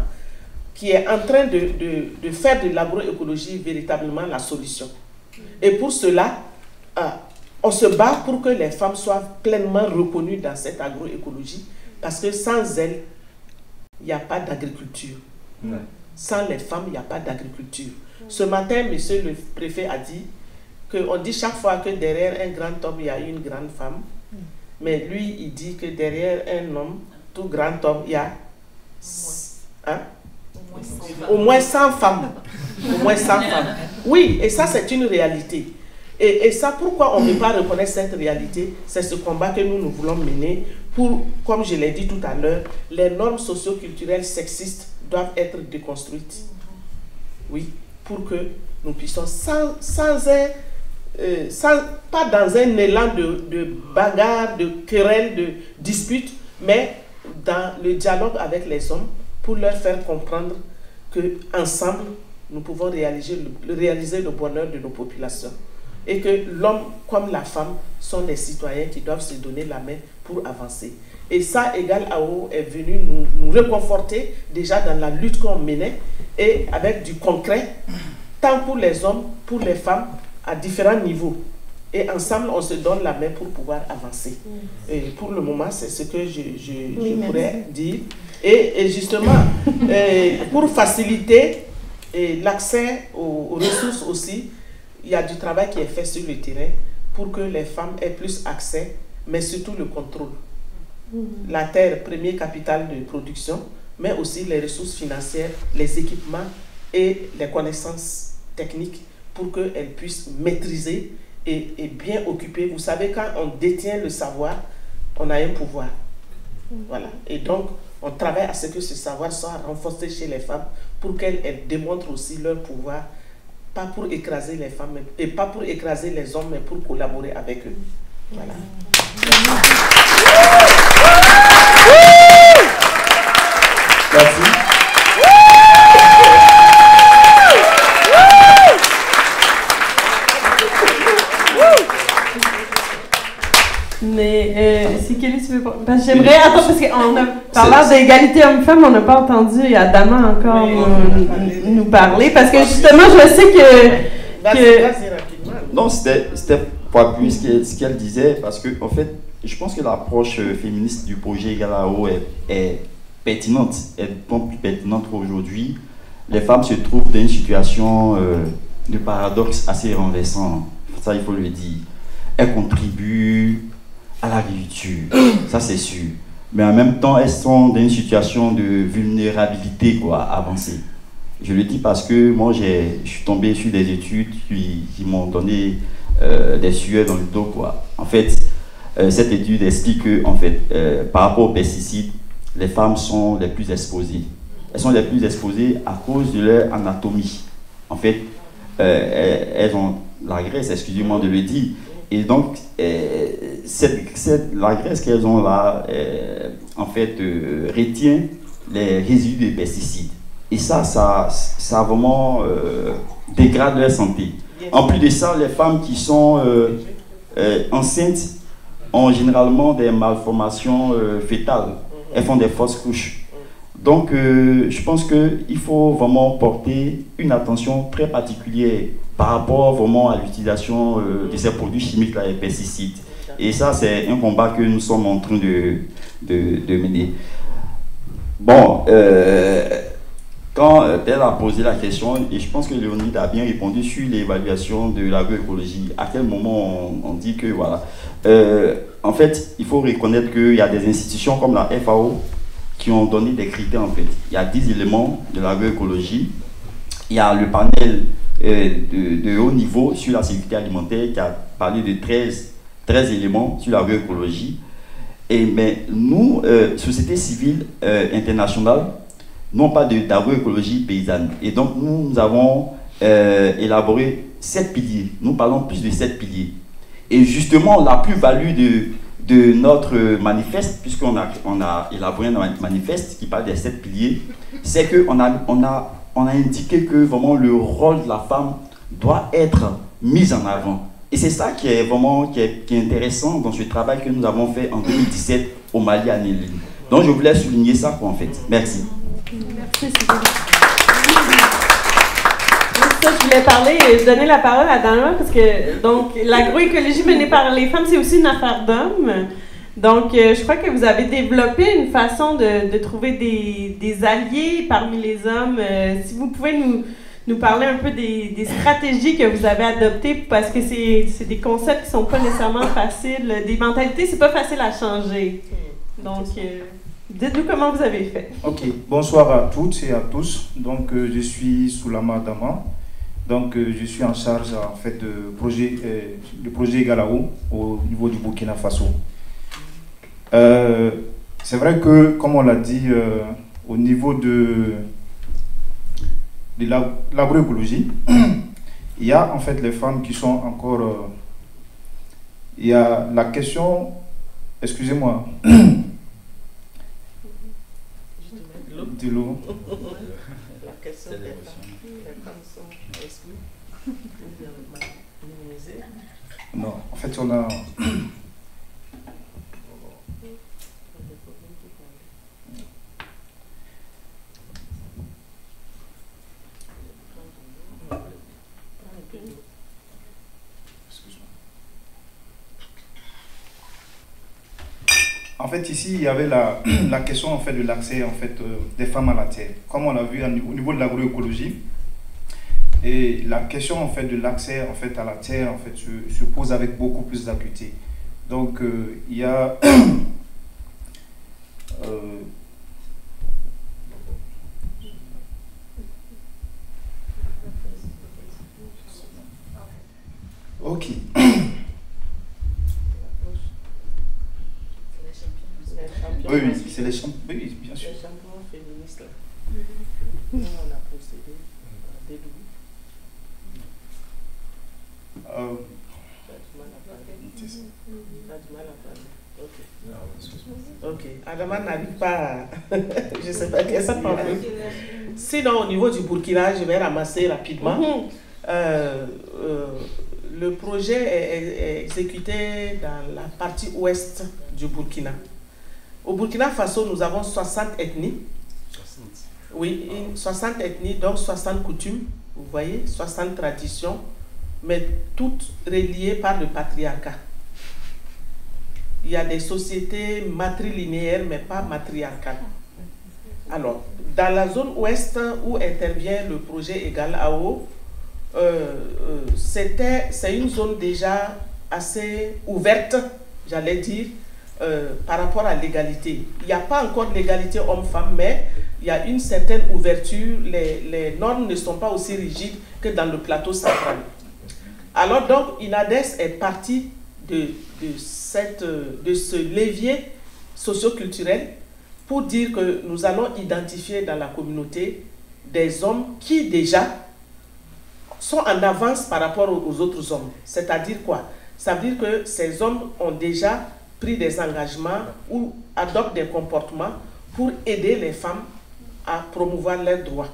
qui est en train de, de, de faire de l'agroécologie véritablement la solution. Et pour cela, euh, on se bat pour que les femmes soient pleinement reconnues dans cette agroécologie, parce que sans elles, il n'y a pas d'agriculture. Sans les femmes, il n'y a pas d'agriculture. Ce matin, monsieur le préfet a dit qu'on dit chaque fois que derrière un grand homme, il y a une grande femme. Mais lui, il dit que derrière un homme, tout grand homme, il y a hein? au moins 100 femmes. Au moins 100 femmes. Oui, et ça, c'est une réalité. Et, et, ça, pourquoi on ne peut pas reconnaître cette réalité? C'est ce combat que nous, nous voulons mener pour, comme je l'ai dit tout à l'heure, les normes socio-culturelles sexistes doivent être déconstruites. Oui, pour que nous puissions, sans, sans un, euh, pas dans un élan de, de bagarre, de querelle, de dispute, mais dans le dialogue avec les hommes pour leur faire comprendre que ensemble nous pouvons réaliser le, réaliser le bonheur de nos populations. et que l'homme comme la femme sont des citoyens qui doivent se donner la main pour avancer. Et ça, Égal AO est venu nous, nous réconforter déjà dans la lutte qu'on menait et avec du concret, tant pour les hommes, pour les femmes, à différents niveaux. Et ensemble, on se donne la main pour pouvoir avancer. Et pour le moment, c'est ce que je, je, Oui, je pourrais dire. Et, et justement, [laughs] euh, pour faciliter l'accès aux, aux ressources aussi, il y a du travail qui est fait sur le terrain pour que les femmes aient plus accès, mais surtout le contrôle. La terre, premier capital de production, mais aussi les ressources financières, les équipements et les connaissances techniques pour qu'elles puissent maîtriser et, et bien occuper. Vous savez, quand on détient le savoir, on a un pouvoir. Voilà. Et donc, on travaille à ce que ce savoir soit renforcé chez les femmes pour qu'elles elles démontrent aussi leur pouvoir, pas pour écraser les femmes, et pas pour écraser les hommes, mais pour collaborer avec eux. Voilà. Merci. Mais euh, si Kelly, tu veux pas. Parce que j'aimerais. Attends, parce qu'on a. Parlant d'égalité homme-femme, on n'a pas entendu Adama encore nous, nous parler. Parce que justement, je sais que. Que. Non, c'était c'était pour appuyer ce qu'elle ce qu'elle disait, parce que, en fait, je pense que l'approche euh, féministe du projet Galao est, est pertinente, est d'autant plus pertinente aujourd'hui. Les femmes se trouvent dans une situation euh, de paradoxe assez renversant, ça il faut le dire. Elles contribuent à l'agriculture, ça c'est sûr. Mais en même temps, elles sont dans une situation de vulnérabilité quoi, avancée. Je le dis parce que moi, je suis tombé sur des études qui, m'ont donné euh, des sueurs dans le dos. Quoi. En fait, euh, cette étude explique que, en fait, euh, par rapport aux pesticides, les femmes sont les plus exposées. Elles sont les plus exposées à cause de leur anatomie. En fait, elles ont la graisse, excusez-moi de le dire. Et donc, euh, la graisse qu'elles ont là, euh, en fait, euh, retient les résidus des pesticides. Et ça, ça, ça vraiment dégrade leur santé. En plus de ça, les femmes qui sont enceintes ont généralement des malformations fétales. Elles font des fausses couches. Donc, je pense qu'il faut vraiment porter une attention très particulière par rapport vraiment à l'utilisation euh, de ces produits chimiques, là, les pesticides. Et ça, c'est un combat que nous sommes en train de, de, mener. Bon, euh, quand euh, elle a posé la question, et je pense que Léonide a bien répondu sur l'évaluation de l'agroécologie, à quel moment on, dit que voilà. Euh, en fait, il faut reconnaître qu'il y a des institutions comme la FAO qui ont donné des critères en fait. Il y a 10 éléments de l'agroécologie. Il y a le panel euh, de, de haut niveau sur la sécurité alimentaire qui a parlé de 13, 13 éléments sur l'agroécologie. Et, mais nous, euh, société civile euh, internationale, non pas d'agroécologie paysanne. Et donc, nous, nous avons euh, élaboré sept piliers. Nous parlons plus de sept piliers. Et justement, la plus-value de, de notre manifeste, puisqu'on a, on a élaboré un manifeste qui parle des sept piliers, c'est qu'on a, on a, on a indiqué que vraiment le rôle de la femme doit être mis en avant. Et c'est ça qui est vraiment qui est, qui est intéressant dans ce travail que nous avons fait en 2017 au Mali à Nelly. Donc je voulais souligner ça quoi, en fait. Merci. Merci. Ça, je voulais parler, je donnais la parole à Dana parce que l'agroécologie menée par les femmes, c'est aussi une affaire d'hommes. Donc, euh, je crois que vous avez développé une façon de, trouver des, alliés parmi les hommes. Euh, si vous pouvez nous, parler un peu des, stratégies que vous avez adoptées, parce que c'est des concepts qui sont pas nécessairement faciles, des mentalités, c'est pas facile à changer. Donc, euh, dites-nous comment vous avez fait. Ok, bonsoir à toutes et à tous. Donc, je suis Soulama Dama. Donc, je suis en charge en fait de projet, du projet Galao au niveau du Burkina Faso. Euh, c'est vrai que, comme on l'a dit, euh, au niveau de, de la- l'agroécologie, [clears throat] il y a en fait les femmes qui sont encore. euh, il y a la question, excusez-moi, [clears throat] de l'eau. La question des femmes. Les femmes sont exclues. Non, en fait, on a. [clears throat] En fait, ici, il y avait [clears throat] la, question en fait, de l'accès en fait, euh, des femmes à la terre. Comme on l'a vu au niveau de l'agroécologie, et la question en fait, de l'accès en fait, à la terre en fait, se, se pose avec beaucoup plus d'acuité. Donc, euh, il y a. [clears throat] euh, ok. [clears throat] Oui, oui, c'est les champions. Oui, bien sûr. Les champions féministes, là. Nous, on a procédé à des. Euh, T'as du mal à parler. T'as du mal à parler. Ok. Ok. Adama n'arrive pas à... [laughs] Je sais pas qu'est-ce qu'il parle. Sinon, au niveau du Burkina, je vais ramasser rapidement. Mhm. Euh, euh, le projet est, est- est exécuté dans la partie ouest du Burkina. Au Burkina Faso, nous avons 60 ethnies. Oui, une- 60 ethnies, donc 60 coutumes, vous voyez, 60 traditions, mais toutes reliées par le patriarcat. Il y a des sociétés matrilinéaires, mais pas matriarcales. Alors, dans la zone ouest où intervient le projet Égal AO, euh, euh, c'était, c'est une zone déjà assez ouverte, j'allais dire, euh, par rapport à l'égalité. Il n'y a pas encore d'égalité homme-femme, mais il y a une certaine ouverture. Les, les normes ne sont pas aussi rigides que dans le plateau central. Alors donc, INADES est parti de, de, cette, euh, de ce levier socioculturel pour dire que nous allons identifier dans la communauté des hommes qui déjà sont en avance par rapport aux autres hommes. C'est-à-dire quoi? Ça veut dire que ces hommes ont déjà pris des engagements ou adoptent des comportements pour aider les femmes à promouvoir leurs droits.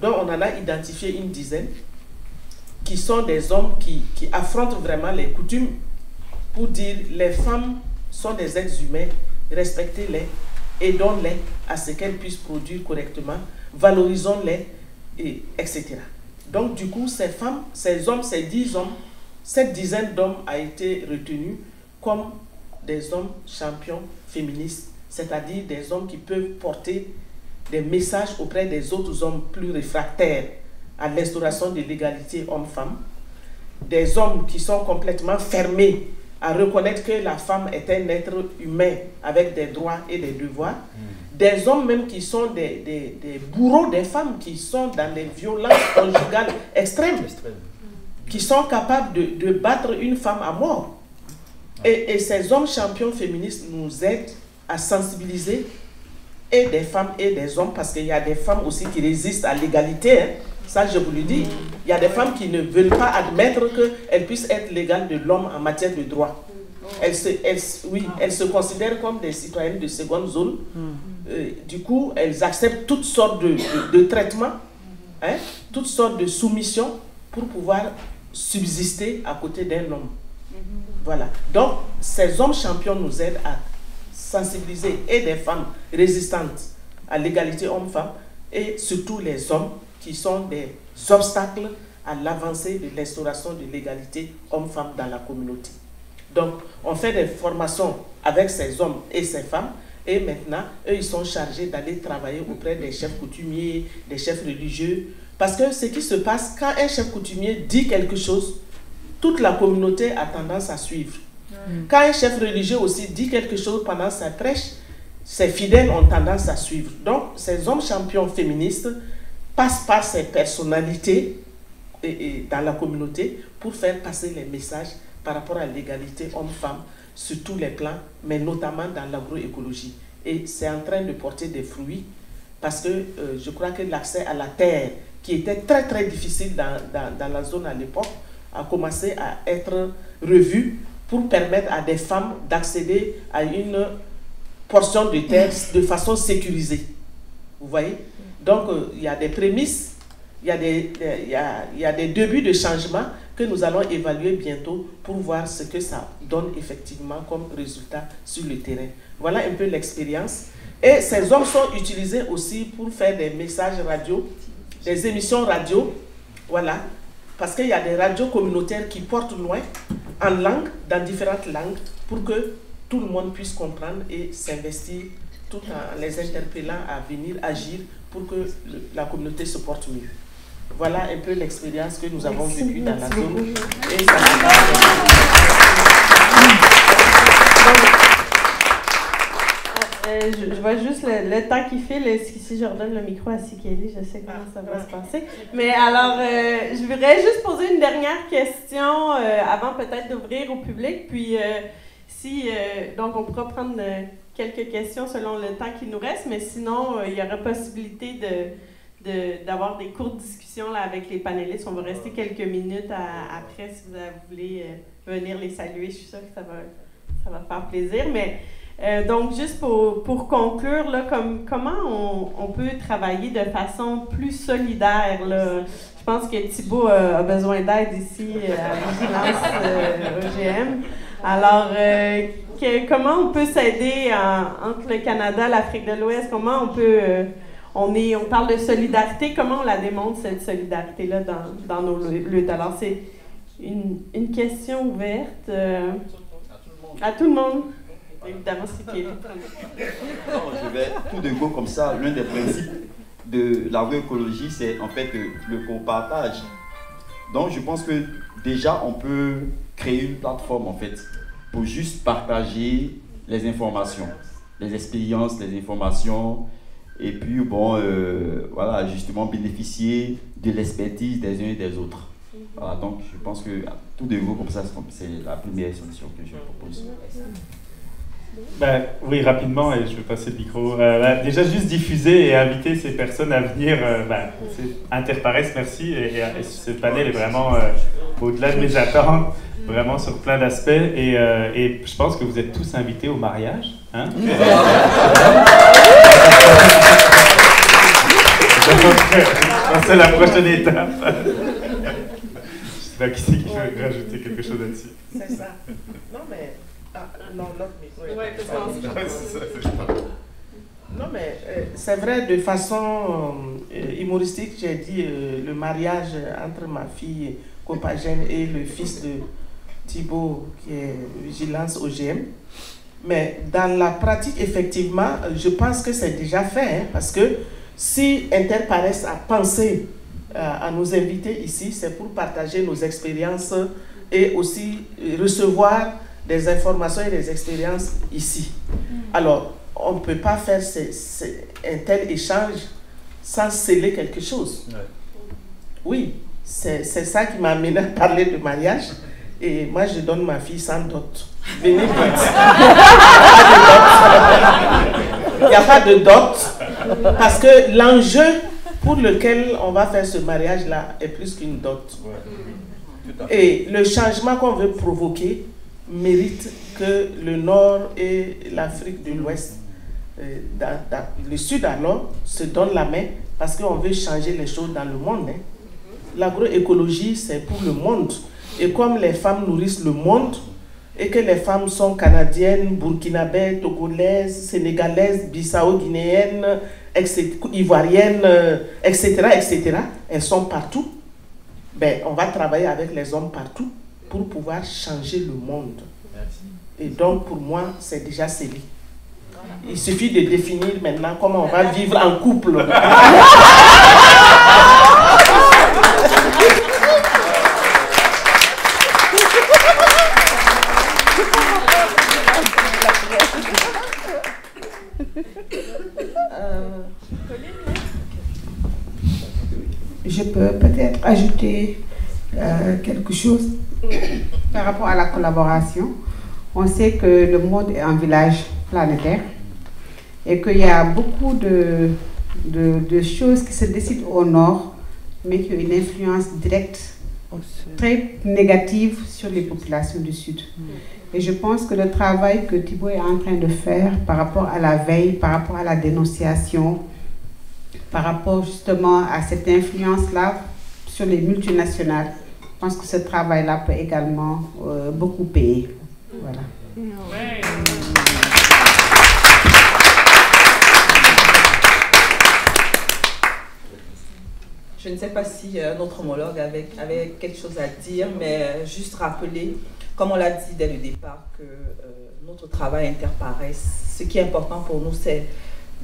Donc on en a identifié une dizaine qui sont des hommes qui, qui affrontent vraiment les coutumes pour dire les femmes sont des êtres humains, respectez-les, aidons-les à ce qu'elles puissent produire correctement, valorisons-les, et etc. Donc du coup, ces femmes, ces hommes, ces dix hommes, cette dizaine d'hommes a été retenue comme des hommes champions féministes, c'est-à-dire des hommes qui peuvent porter des messages auprès des autres hommes plus réfractaires à l'instauration de l'égalité homme-femme, des hommes qui sont complètement fermés à reconnaître que la femme est un être humain avec des droits et des devoirs, des hommes même qui sont des, des- des bourreaux des femmes, qui sont dans des violences conjugales extrêmes, qui sont capables de, de battre une femme à mort. Et, et ces hommes champions féministes nous aident à sensibiliser et des femmes et des hommes, parce qu'il y a des femmes aussi qui résistent à l'égalité. hein. Ça, je vous le dis. Il y a des femmes qui ne veulent pas admettre qu'elles puissent être l'égale de l'homme en matière de droit. Elles se, elles, oui, elles se considèrent comme des citoyennes de seconde zone. Euh, du coup, elles acceptent toutes sortes de, de- de traitements, hein, toutes sortes de soumissions pour pouvoir subsister à côté d'un homme. Voilà. Donc, ces hommes champions nous aident à sensibiliser et des femmes résistantes à l'égalité homme-femme et surtout les hommes qui sont des obstacles à l'avancée de l'instauration de l'égalité homme-femme dans la communauté. Donc, on fait des formations avec ces hommes et ces femmes et maintenant, eux, ils sont chargés d'aller travailler auprès des chefs coutumiers, des chefs religieux. Parce que ce qui se passe, quand un chef coutumier dit quelque chose, toute la communauté a tendance à suivre. Quand un chef religieux aussi dit quelque chose pendant sa prêche, ses fidèles ont tendance à suivre. Donc, ces hommes champions féministes passent par ces personnalités et- et dans la communauté pour faire passer les messages par rapport à l'égalité homme-femme sur tous les plans, mais notamment dans l'agroécologie. Et c'est en train de porter des fruits parce que euh, je crois que l'accès à la terre, qui était très très difficile dans, dans- dans la zone à l'époque, a commencé à être revu pour permettre à des femmes d'accéder à une portion de terre de façon sécurisée. Vous voyez? Donc, euh, il y a des prémices il y, a des, il, y a, il y a des débuts de changement que nous allons évaluer bientôt pour voir ce que ça donne effectivement comme résultat sur le terrain. Voilà un peu l'expérience. Et ces hommes sont utilisés aussi pour faire des messages radio, des émissions radio. Voilà. Parce qu'il y a des radios communautaires qui portent loin en langue, dans différentes langues, pour que tout le monde puisse comprendre et s'investir tout en les interpellant à venir agir pour que la communauté se porte mieux. Voilà un peu l'expérience que nous avons vécue dans la zone. Et ça euh, je, je, vois juste le, temps qui file. Si je redonne le micro à Sikeli, je sais comment ça va se passer. Mais alors, euh, je voudrais juste poser une dernière question euh, avant peut-être d'ouvrir au public. Puis, si, donc, on pourra prendre quelques questions selon le temps qui nous reste, mais sinon, il y aura possibilité de, d'avoir des courtes discussions là, avec les panélistes. On va rester quelques minutes après si vous voulez venir les saluer. Je suis sûre que ça va, ça va faire plaisir. Mais euh, donc, juste pour, pour conclure, là, comme, comment on, on, peut travailler de façon plus solidaire? Là? Je pense que Thibault a, besoin d'aide ici euh, à Vigilance euh, OGM. Alors, comment on peut s'aider entre le Canada et l'Afrique de l'Ouest? Comment on peut... on, est, on parle de solidarité, comment on la démontre, cette solidarité-là, dans, dans nos luttes? Alors, c'est une, une, question ouverte à tout le monde. Évidemment, c'est qui Je vais tout de go comme ça. L'un des principes de l'agroécologie, c'est en fait le copartage. Donc, je pense que déjà, on peut créer une plateforme en fait pour juste partager les informations, les expériences, les informations, et puis bon, euh, voilà, justement bénéficier de l'expertise des uns et des autres. Voilà, donc je pense que tout de go comme ça, c'est la première solution que je propose. Ben, oui, rapidement, et je vais passer le micro. Euh, ben, déjà, juste diffuser et inviter ces personnes à venir. Euh, ben, Interpares, merci. Et, ce panel est vraiment euh, au-delà de mes attentes, vraiment sur plein d'aspects. Et, et, je pense que vous êtes tous invités au mariage. Hein? [laughs] C'est la prochaine étape. je sais pas qui c'est qui veut rajouter quelque chose là-dessus. C'est ça. Non, mais. Ah, non, l'autre non, mais euh, c'est vrai, de façon euh, humoristique, j'ai dit euh, le mariage entre ma fille Copagène et le fils de Thibault, qui est Vigilance OGM. Mais dans la pratique, effectivement, je pense que c'est déjà fait, hein, parce que si Interpares a pensé à nous inviter ici, c'est pour partager nos expériences et aussi recevoir des informations et des expériences ici. Alors, on ne peut pas faire un tel échange sans sceller quelque chose. Oui, c'est ça qui m'a amené à parler de mariage. Et moi, je donne ma fille sans dot. Venez [laughs] vite. Il n'y a pas de dot. Parce que l'enjeu pour lequel on va faire ce mariage-là est plus qu'une dot. Et le changement qu'on veut provoquer, mérite que le Nord et l'Afrique de l'Ouest, euh, le Sud alors, se donnent la main parce qu'on veut changer les choses dans le monde. Hein. L'agroécologie, c'est pour le monde. Et comme les femmes nourrissent le monde, et que les femmes sont canadiennes, burkinabées, togolaises, sénégalaises, bissau-guinéennes, ivoiriennes, etc., etc., elles sont partout. Ben, on va travailler avec les hommes partout pour pouvoir changer le monde. Et donc, pour moi, c'est déjà scellé. Il suffit de définir maintenant comment on va vivre en couple. [laughs] Euh, je peux peut-être ajouter euh, quelque chose [coughs] par rapport à la collaboration. On sait que le monde est un village planétaire et qu'il y a beaucoup de, de, choses qui se décident au nord, mais qui ont une influence directe très négative sur les populations du sud. Et je pense que le travail que Thibault est en train de faire par rapport à la veille, par rapport à la dénonciation, par rapport justement à cette influence-là sur les multinationales. Je pense que ce travail-là peut également euh, beaucoup payer. Voilà. Je ne sais pas si euh, notre homologue avait, quelque chose à dire, mais euh, juste rappeler, comme on l'a dit dès le départ, que notre travail interparesse. Ce qui est important pour nous, c'est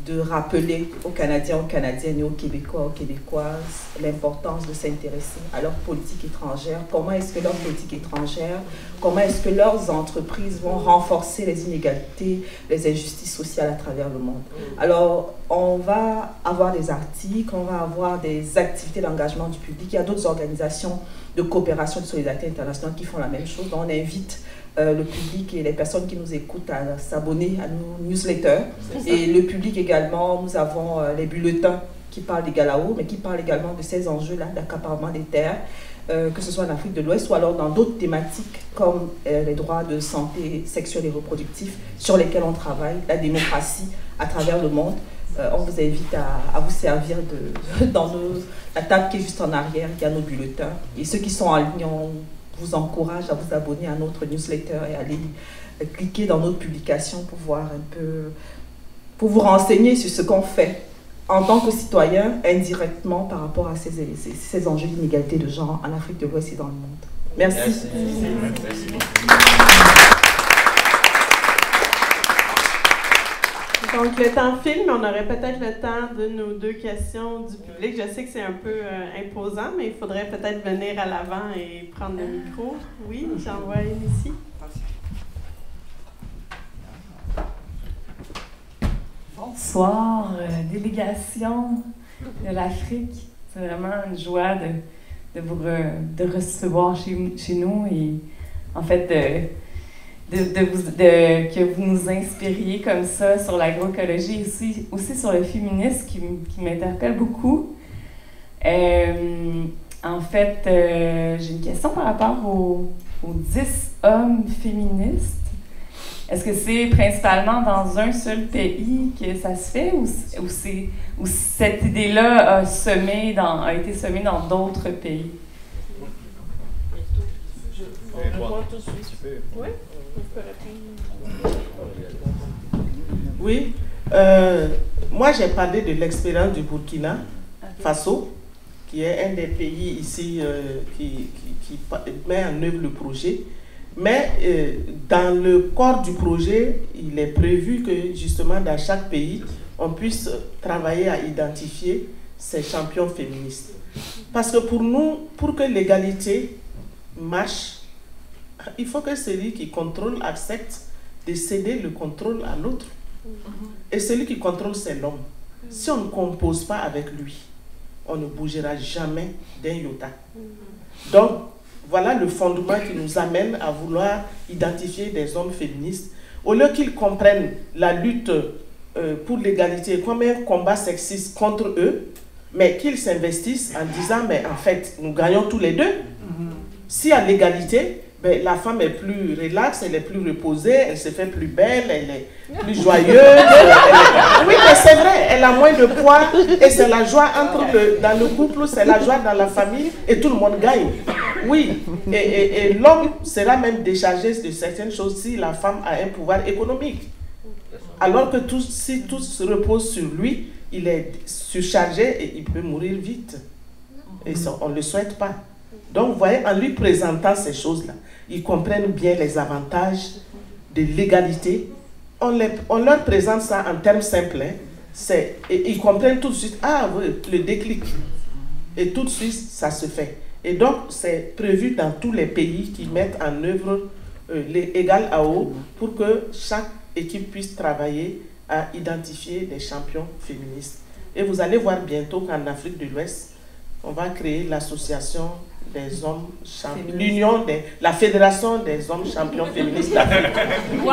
de rappeler aux Canadiens, aux Canadiennes et aux Québécois, aux Québécoises l'importance de s'intéresser à leur politique étrangère. Comment est-ce que leur politique étrangère, comment est-ce que leurs entreprises vont renforcer les inégalités, les injustices sociales à travers le monde? Alors, on va avoir des articles, on va avoir des activités d'engagement du public. Il y a d'autres organisations de coopération de solidarité internationale qui font la même chose. on invite euh, le public et les personnes qui nous écoutent à s'abonner à nos newsletters. Et le public également, nous avons euh, les bulletins qui parlent des Galao, mais qui parlent également de ces enjeux-là d'accaparement des terres, euh, que ce soit en Afrique de l'Ouest ou alors dans d'autres thématiques comme les droits de santé sexuelle et reproductive sur lesquels on travaille, la démocratie à travers le monde. on vous invite à, vous servir de, [laughs] dans la table qui est juste en arrière, il y a nos bulletins. Et ceux qui sont en ligne, vous encourage à vous abonner à notre newsletter et à aller cliquer dans notre publication pour voir un peu, pour vous renseigner sur ce qu'on fait en tant que citoyen indirectement par rapport à ces, ces, enjeux d'inégalité de genre en Afrique de l'Ouest et dans le monde. Merci. Donc, le temps file, mais on aurait peut-être le temps de nos deux questions du public. Je sais que c'est un peu euh, imposant, mais il faudrait peut-être venir à l'avant et prendre le micro. Oui, j'en vois une ici. Bonsoir, euh, délégation de l'Afrique. C'est vraiment une joie de, de vous de recevoir chez, chez nous et en fait de, de, que vous nous inspiriez comme ça sur l'agroécologie et aussi, aussi sur le féminisme qui, qui m'interpelle beaucoup. Euh, en fait, euh, j'ai une question par rapport aux, aux 10 hommes féministes. Est-ce que c'est principalement dans un seul pays que ça se fait ou, ou, ou cette idée-là a, semé dans, a été semée dans d'autres pays? Oui. Oui, euh, moi j'ai parlé de l'expérience du Burkina Faso, qui est un des pays ici euh, qui, qui, met en œuvre le projet. Mais euh, dans le corps du projet, il est prévu que justement dans chaque pays, on puisse travailler à identifier ces champions féministes. Parce que pour nous, pour que l'égalité marche, il faut que celui qui contrôle accepte de céder le contrôle à l'autre. Et celui qui contrôle, c'est l'homme. Si on ne compose pas avec lui, on ne bougera jamais d'un iota. Donc, voilà le fondement qui nous amène à vouloir identifier des hommes féministes. Au lieu qu'ils comprennent la lutte euh, pour l'égalité comme un combat sexiste contre eux, mais qu'ils s'investissent en disant, mais en fait, nous gagnons tous les deux. Si à l'égalité, ben, la femme est plus relaxe, elle est plus reposée, elle se fait plus belle, elle est [laughs] plus joyeuse. Oui, mais c'est vrai, elle a moins de poids et c'est la joie entre le, dans le couple, c'est la joie dans la famille et tout le monde gagne. Oui, et, et, l'homme sera même déchargé de certaines choses si la femme a un pouvoir économique. Alors que tout, si tout se repose sur lui, il est surchargé et il peut mourir vite. Et ça, on ne le souhaite pas. Donc, vous voyez, en lui présentant ces choses-là, ils comprennent bien les avantages de l'égalité. On, leur présente ça en termes simples. Hein. et ils comprennent tout de suite, ah le déclic. Et tout de suite, ça se fait. Et donc, c'est prévu dans tous les pays qui mettent en œuvre euh, l'égal à haut pour que chaque équipe puisse travailler à identifier des champions féministes. Et vous allez voir bientôt qu'en Afrique de l'Ouest, on va créer l'association des hommes champions, l'union des, la fédération des hommes champions féministes d'Afrique. Wow.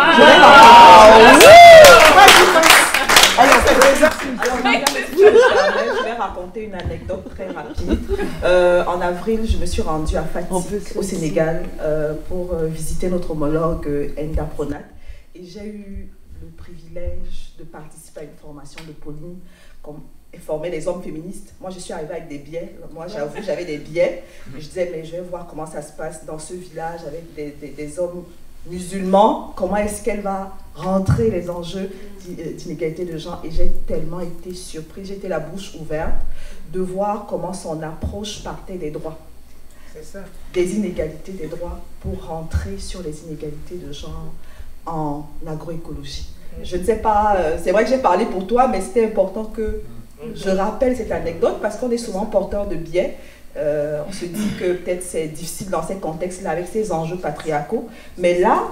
je vais raconter une anecdote très rapide. Euh, en avril, je me suis rendue à Fatigue, au Sénégal, euh, pour euh, visiter notre homologue Enda Pronat. Et j'ai eu le privilège de participer à une formation de Pauline former les hommes féministes. Moi, je suis arrivée avec des biais. Moi, j'avoue, j'avais des biais. Je disais, mais je vais voir comment ça se passe dans ce village avec des, des, des hommes musulmans. Comment est-ce qu'elle va rentrer les enjeux euh, d'inégalité de genre? Et j'ai tellement été surprise, j'étais la bouche ouverte de voir comment son approche partait des droits. Ça. Des inégalités des droits pour rentrer sur les inégalités de genre en agroécologie. Je ne sais pas, euh, c'est vrai que j'ai parlé pour toi, mais c'était important que je rappelle cette anecdote parce qu'on est souvent porteur de biais. Euh, on se dit que peut-être c'est difficile dans ces contextes-là avec ces enjeux patriarcaux. Mais là,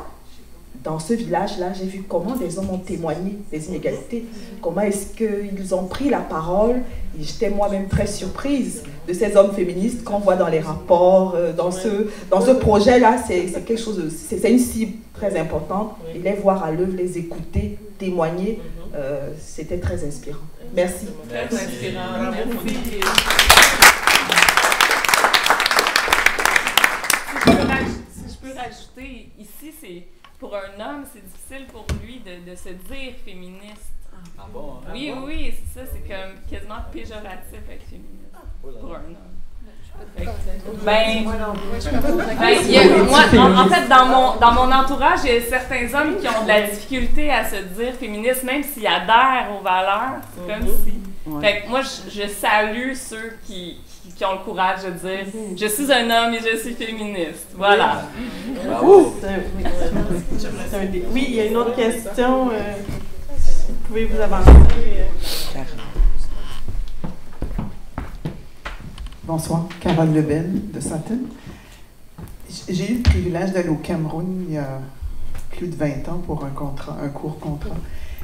dans ce village-là, j'ai vu comment des hommes ont témoigné des inégalités, comment est-ce qu'ils ont pris la parole. Et j'étais moi-même très surprise de ces hommes féministes qu'on voit dans les rapports, euh, dans ce, dans ce projet-là. C'est quelque chose, c'est une cible très importante. Et les voir à l'œuvre, les écouter, témoigner, euh, c'était très inspirant. Merci. Très inspirant. Merci. Si je peux rajouter, ici, c'est pour un homme, c'est difficile pour lui de, de, se dire féministe. Ah bon? Hein? Oui, ah bon? oui, c'est ça, c'est comme quasiment péjoratif être féministe pour un homme. Ben, ben, y a, moi, en, en, fait, dans mon, dans mon entourage, il y a certains hommes qui ont de la difficulté à se dire féministes, même s'ils adhèrent aux valeurs. C'est comme si. Fait que moi, je, je salue ceux qui, qui ont le courage de dire je suis un homme et je suis féministe. Voilà. Bravo. Oui, il y a une autre question. Euh, vous pouvez vous avancer. Euh? Bonsoir, Carole Lebel de Sutton. J'ai eu le privilège d'aller au Cameroun il y a plus de 20 ans pour un, contrat, un court contrat.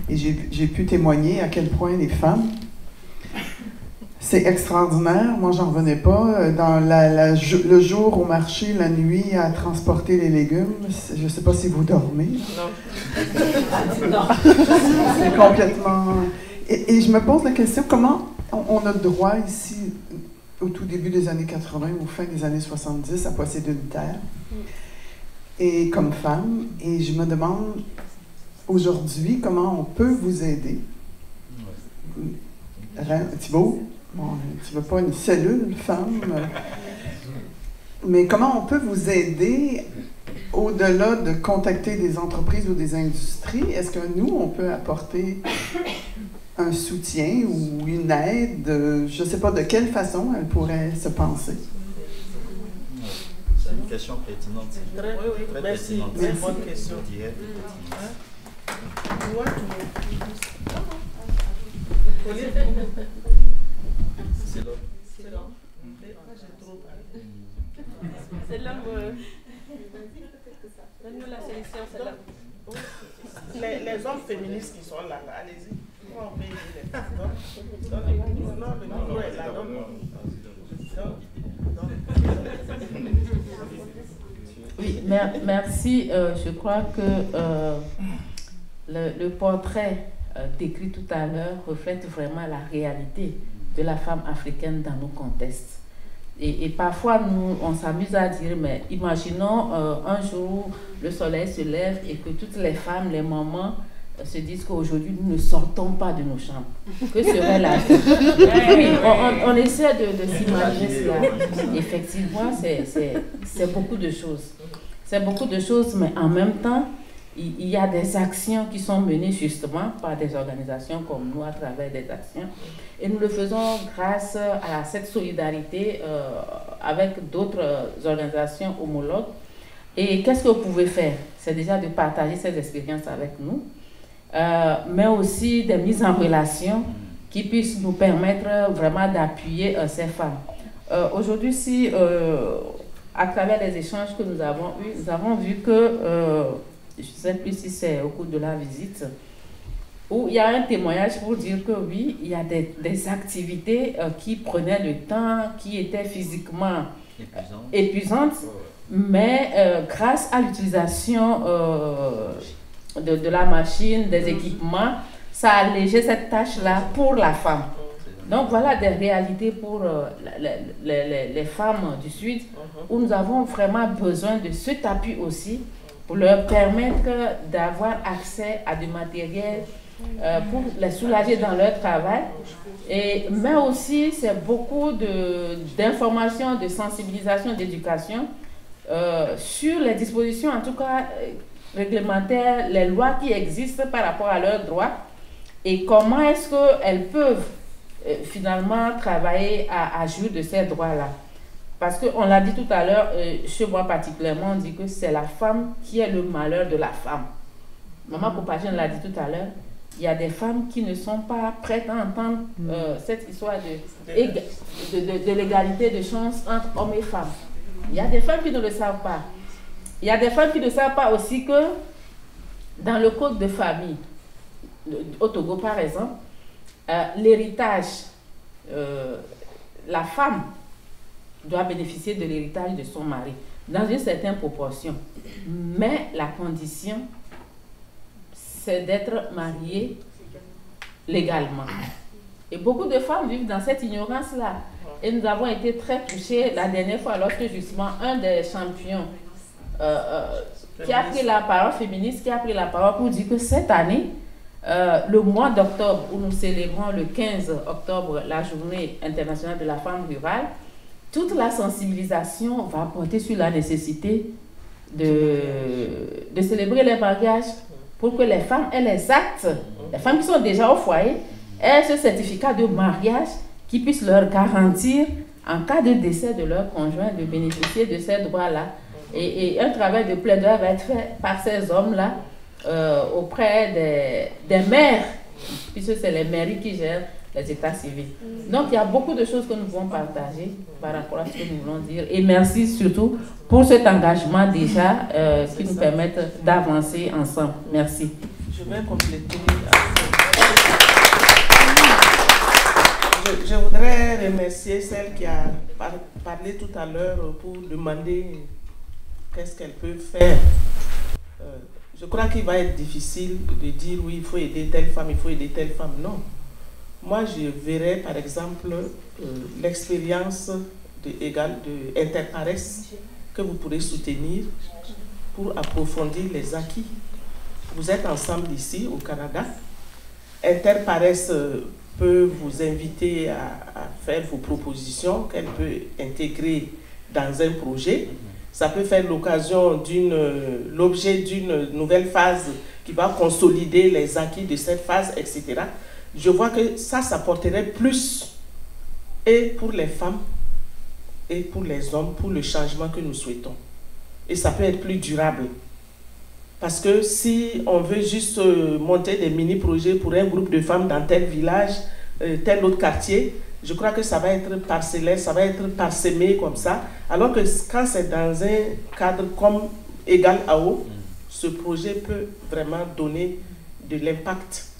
Et j'ai pu témoigner à quel point les femmes c'est extraordinaire. Moi, j'en revenais pas. Dans la, la, le jour au marché, la nuit, à transporter les légumes, je ne sais pas si vous dormez. Non. non. c'est complètement. Et, et, je me pose la question comment on, on, a le droit ici, au tout début des années 80 ou fin des années 70, à posséder une terre, et comme femme? Et je me demande aujourd'hui comment on peut vous aider? Thibault? Bon, tu veux pas une cellule, femme? Mais comment on peut vous aider au-delà de contacter des entreprises ou des industries? Est-ce que nous, on peut apporter un soutien ou une aide? Je ne sais pas de quelle façon elle pourrait se penser. C'est une question pertinente. Très, oui, oui. Très Merci. C'est une bonne question. Là. C'est parlé. C'est solution, c'est là. Les, les hommes féministes qui sont là, allez-y. Oui, mer merci. Euh, je crois que euh, le, portrait euh, décrit tout à l'heure reflète vraiment la réalité de la femme africaine dans nos contextes. Et, et parfois, nous, on s'amuse à dire, mais imaginons euh, un jour, le soleil se lève et que toutes les femmes, les mamans, euh, se disent qu'aujourd'hui, nous ne sortons pas de nos chambres. Que serait la vie? Oui, on, on, on, essaie de, de s'imaginer cela. Effectivement, c'est beaucoup de choses. C'est beaucoup de choses, mais en même temps, il y a des actions qui sont menées justement par des organisations comme nous à travers des actions. Et nous le faisons grâce à cette solidarité euh, avec d'autres organisations homologues. Et qu'est-ce que vous pouvez faire? C'est déjà de partager ces expériences avec nous, euh, mais aussi des mises en relation qui puissent nous permettre vraiment d'appuyer euh, ces femmes. Euh, Aujourd'hui, si à travers les échanges que nous avons eus, nous avons vu que je ne sais plus si c'est au cours de la visite, où il y a un témoignage pour dire que oui, il y a des, des activités euh, qui prenaient le temps, qui étaient physiquement Épuisant. épuisantes, mais euh, grâce à l'utilisation euh, de, de, la machine, des équipements, ça a allégé cette tâche-là pour la femme. Donc voilà des réalités pour les, les, les, femmes du Sud, où nous avons vraiment besoin de cet appui aussi pour leur permettre d'avoir accès à du matériel euh, pour les soulager dans leur travail. Et, mais aussi, c'est beaucoup d'informations, de, sensibilisation, d'éducation euh, sur les dispositions, en tout cas euh, réglementaires, les lois qui existent par rapport à leurs droits et comment est-ce qu'elles peuvent finalement travailler à, à jouir de ces droits-là. Parce qu'on l'a dit tout à l'heure, chez moi particulièrement, on dit que c'est la femme qui est le malheur de la femme. Maman Popagène l'a dit tout à l'heure, il y a des femmes qui ne sont pas prêtes à entendre mm. euh, cette histoire de, de, de, l'égalité de chance entre hommes et femmes. Il y a des femmes qui ne le savent pas. Il y a des femmes qui ne savent pas aussi que dans le code de famille, au Togo par exemple, euh, l'héritage, euh, la femme doit bénéficier de l'héritage de son mari dans une certaine proportion. Mais la condition, c'est d'être mariée légalement. Et beaucoup de femmes vivent dans cette ignorance-là. Et nous avons été très touchés la dernière fois lorsque justement un des champions euh, euh, qui a pris la parole, féministe, qui a pris la parole pour dire que cette année, euh, le mois d'octobre, où nous célébrons le 15 octobre la journée internationale de la femme rurale, toute la sensibilisation va porter sur la nécessité de, de célébrer les bagages pour que les femmes aient les actes, les femmes qui sont déjà au foyer, aient ce certificat de mariage qui puisse leur garantir, en cas de décès de leur conjoint, de bénéficier de ces droits-là. Et, un travail de plaidoyer va être fait par ces hommes-là euh, auprès des, des maires, puisque c'est les mairies qui gèrent les états civils. Donc, il y a beaucoup de choses que nous pouvons partager par rapport à ce que nous voulons dire. Et merci surtout pour cet engagement déjà euh, qui nous permet d'avancer ensemble. Merci. Je vais compléter. Je, voudrais remercier celle qui a parlé tout à l'heure pour demander qu'est-ce qu'elle peut faire. Euh, je crois qu'il va être difficile de dire oui, il faut aider telle femme, il faut aider telle femme. Non. Moi, je verrais par exemple euh, l'expérience de, Interpares que vous pourrez soutenir pour approfondir les acquis. Vous êtes ensemble ici au Canada. Interpares euh, peut vous inviter à, à faire vos propositions qu'elle peut intégrer dans un projet. Ça peut faire l'occasion d'une, euh, l'objet d'une nouvelle phase qui va consolider les acquis de cette phase, etc je vois que ça, ça porterait plus et pour les femmes et pour les hommes, pour le changement que nous souhaitons. Et ça peut être plus durable. Parce que si on veut juste euh, monter des mini-projets pour un groupe de femmes dans tel village, euh, tel autre quartier, je crois que ça va être parcellaire, ça va être parsemé comme ça. Alors que quand c'est dans un cadre comme égal à eau, ce projet peut vraiment donner de l'impact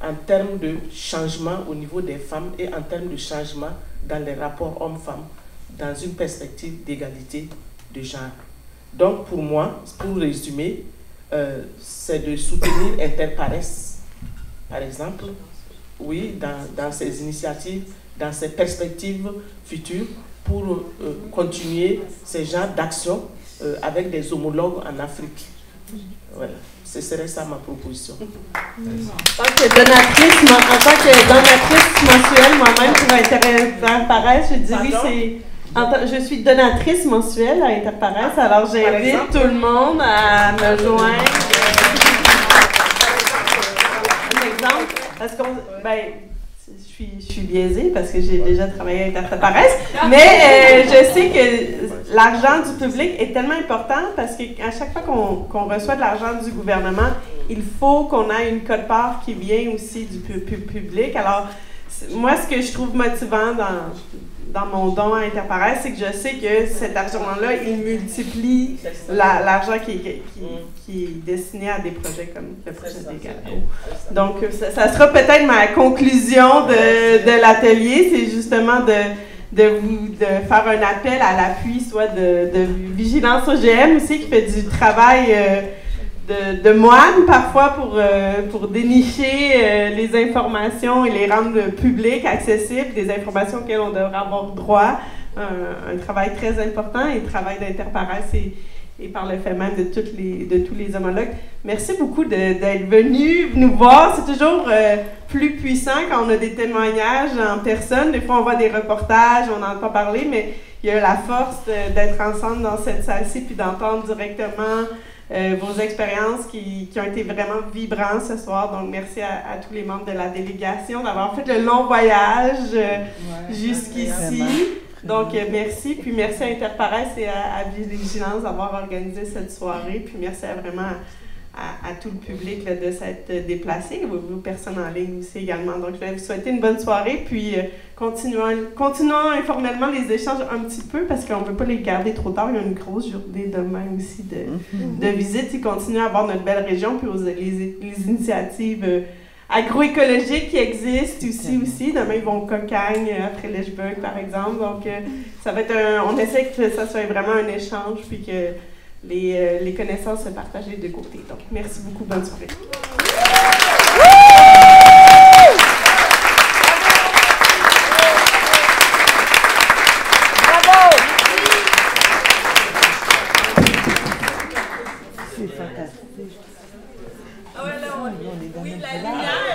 en termes de changement au niveau des femmes et en termes de changement dans les rapports hommes-femmes dans une perspective d'égalité de genre. Donc pour moi, pour résumer, euh, c'est de soutenir Interpares, par exemple, oui, dans, dans ces initiatives, dans ces perspectives futures pour euh, continuer ces genres d'actions euh, avec des homologues en Afrique. Voilà. Ce serait ça ma proposition. En tant que donatrice, en tant que donatrice mensuelle, moi-même pour Interpares, je dirais c'est. Je suis donatrice mensuelle à Interpares, alors j'invite tout le monde à me joindre. Un exemple, parce qu'on. Ben, je suis, biaisée parce que j'ai déjà travaillé avec Interpares, mais euh, je sais que l'argent du public est tellement important parce qu'à chaque fois qu'on reçoit de l'argent du gouvernement, il faut qu'on ait une cote-part qui vient aussi du public. Alors, moi, ce que je trouve motivant dans, dans mon don à Interpares, c'est que je sais que cet argent-là, il multiplie l'argent qui, qui, est destiné à des projets comme le projet des Donc, ça, sera peut-être ma conclusion de, de l'atelier, c'est justement de, de, vous, de faire un appel à l'appui, soit de, de Vigilance OGM aussi, qui fait du travail... Euh, de, de moines parfois pour, euh, pour dénicher euh, les informations et les rendre publiques, accessibles, des informations auxquelles on devrait avoir droit. un travail très important et le travail d'Interpares est, et par le fait même de, toutes les, de tous les homologues. Merci beaucoup d'être venus nous voir. C'est toujours euh, plus puissant quand on a des témoignages en personne. Des fois, on voit des reportages, on n'entend pas parler, mais il y a la force d'être ensemble dans cette salle-ci puis d'entendre directement euh, vos expériences qui, qui, ont été vraiment vibrantes ce soir. Donc, merci à, tous les membres de la délégation d'avoir fait le long voyage euh, jusqu'ici. Donc, euh, merci. Puis, merci à Interparesse et à, à Vigilance d'avoir organisé cette soirée. Puis, merci à vraiment à, tout le public de s'être déplacé, vos, personnes en ligne aussi également. Donc, je vais vous souhaiter une bonne soirée, puis euh, continuons, continuons informellement les échanges un petit peu parce qu'on ne peut pas les garder trop tard. Il y a une grosse journée demain aussi de, mm-hmm. de visite. Ils continuent à avoir notre belle région, puis les, les initiatives euh, agroécologiques qui existent aussi. aussi. Demain, ils vont au Cocagne euh, après Lechburg, par exemple. Donc, ça va être un, on essaie que ça soit vraiment un échange, puis que les, euh, les connaissances se partagent des deux côtés. Donc, merci beaucoup. Bonne soirée. C'est fantastique. Ah là, on, oui, la lumière.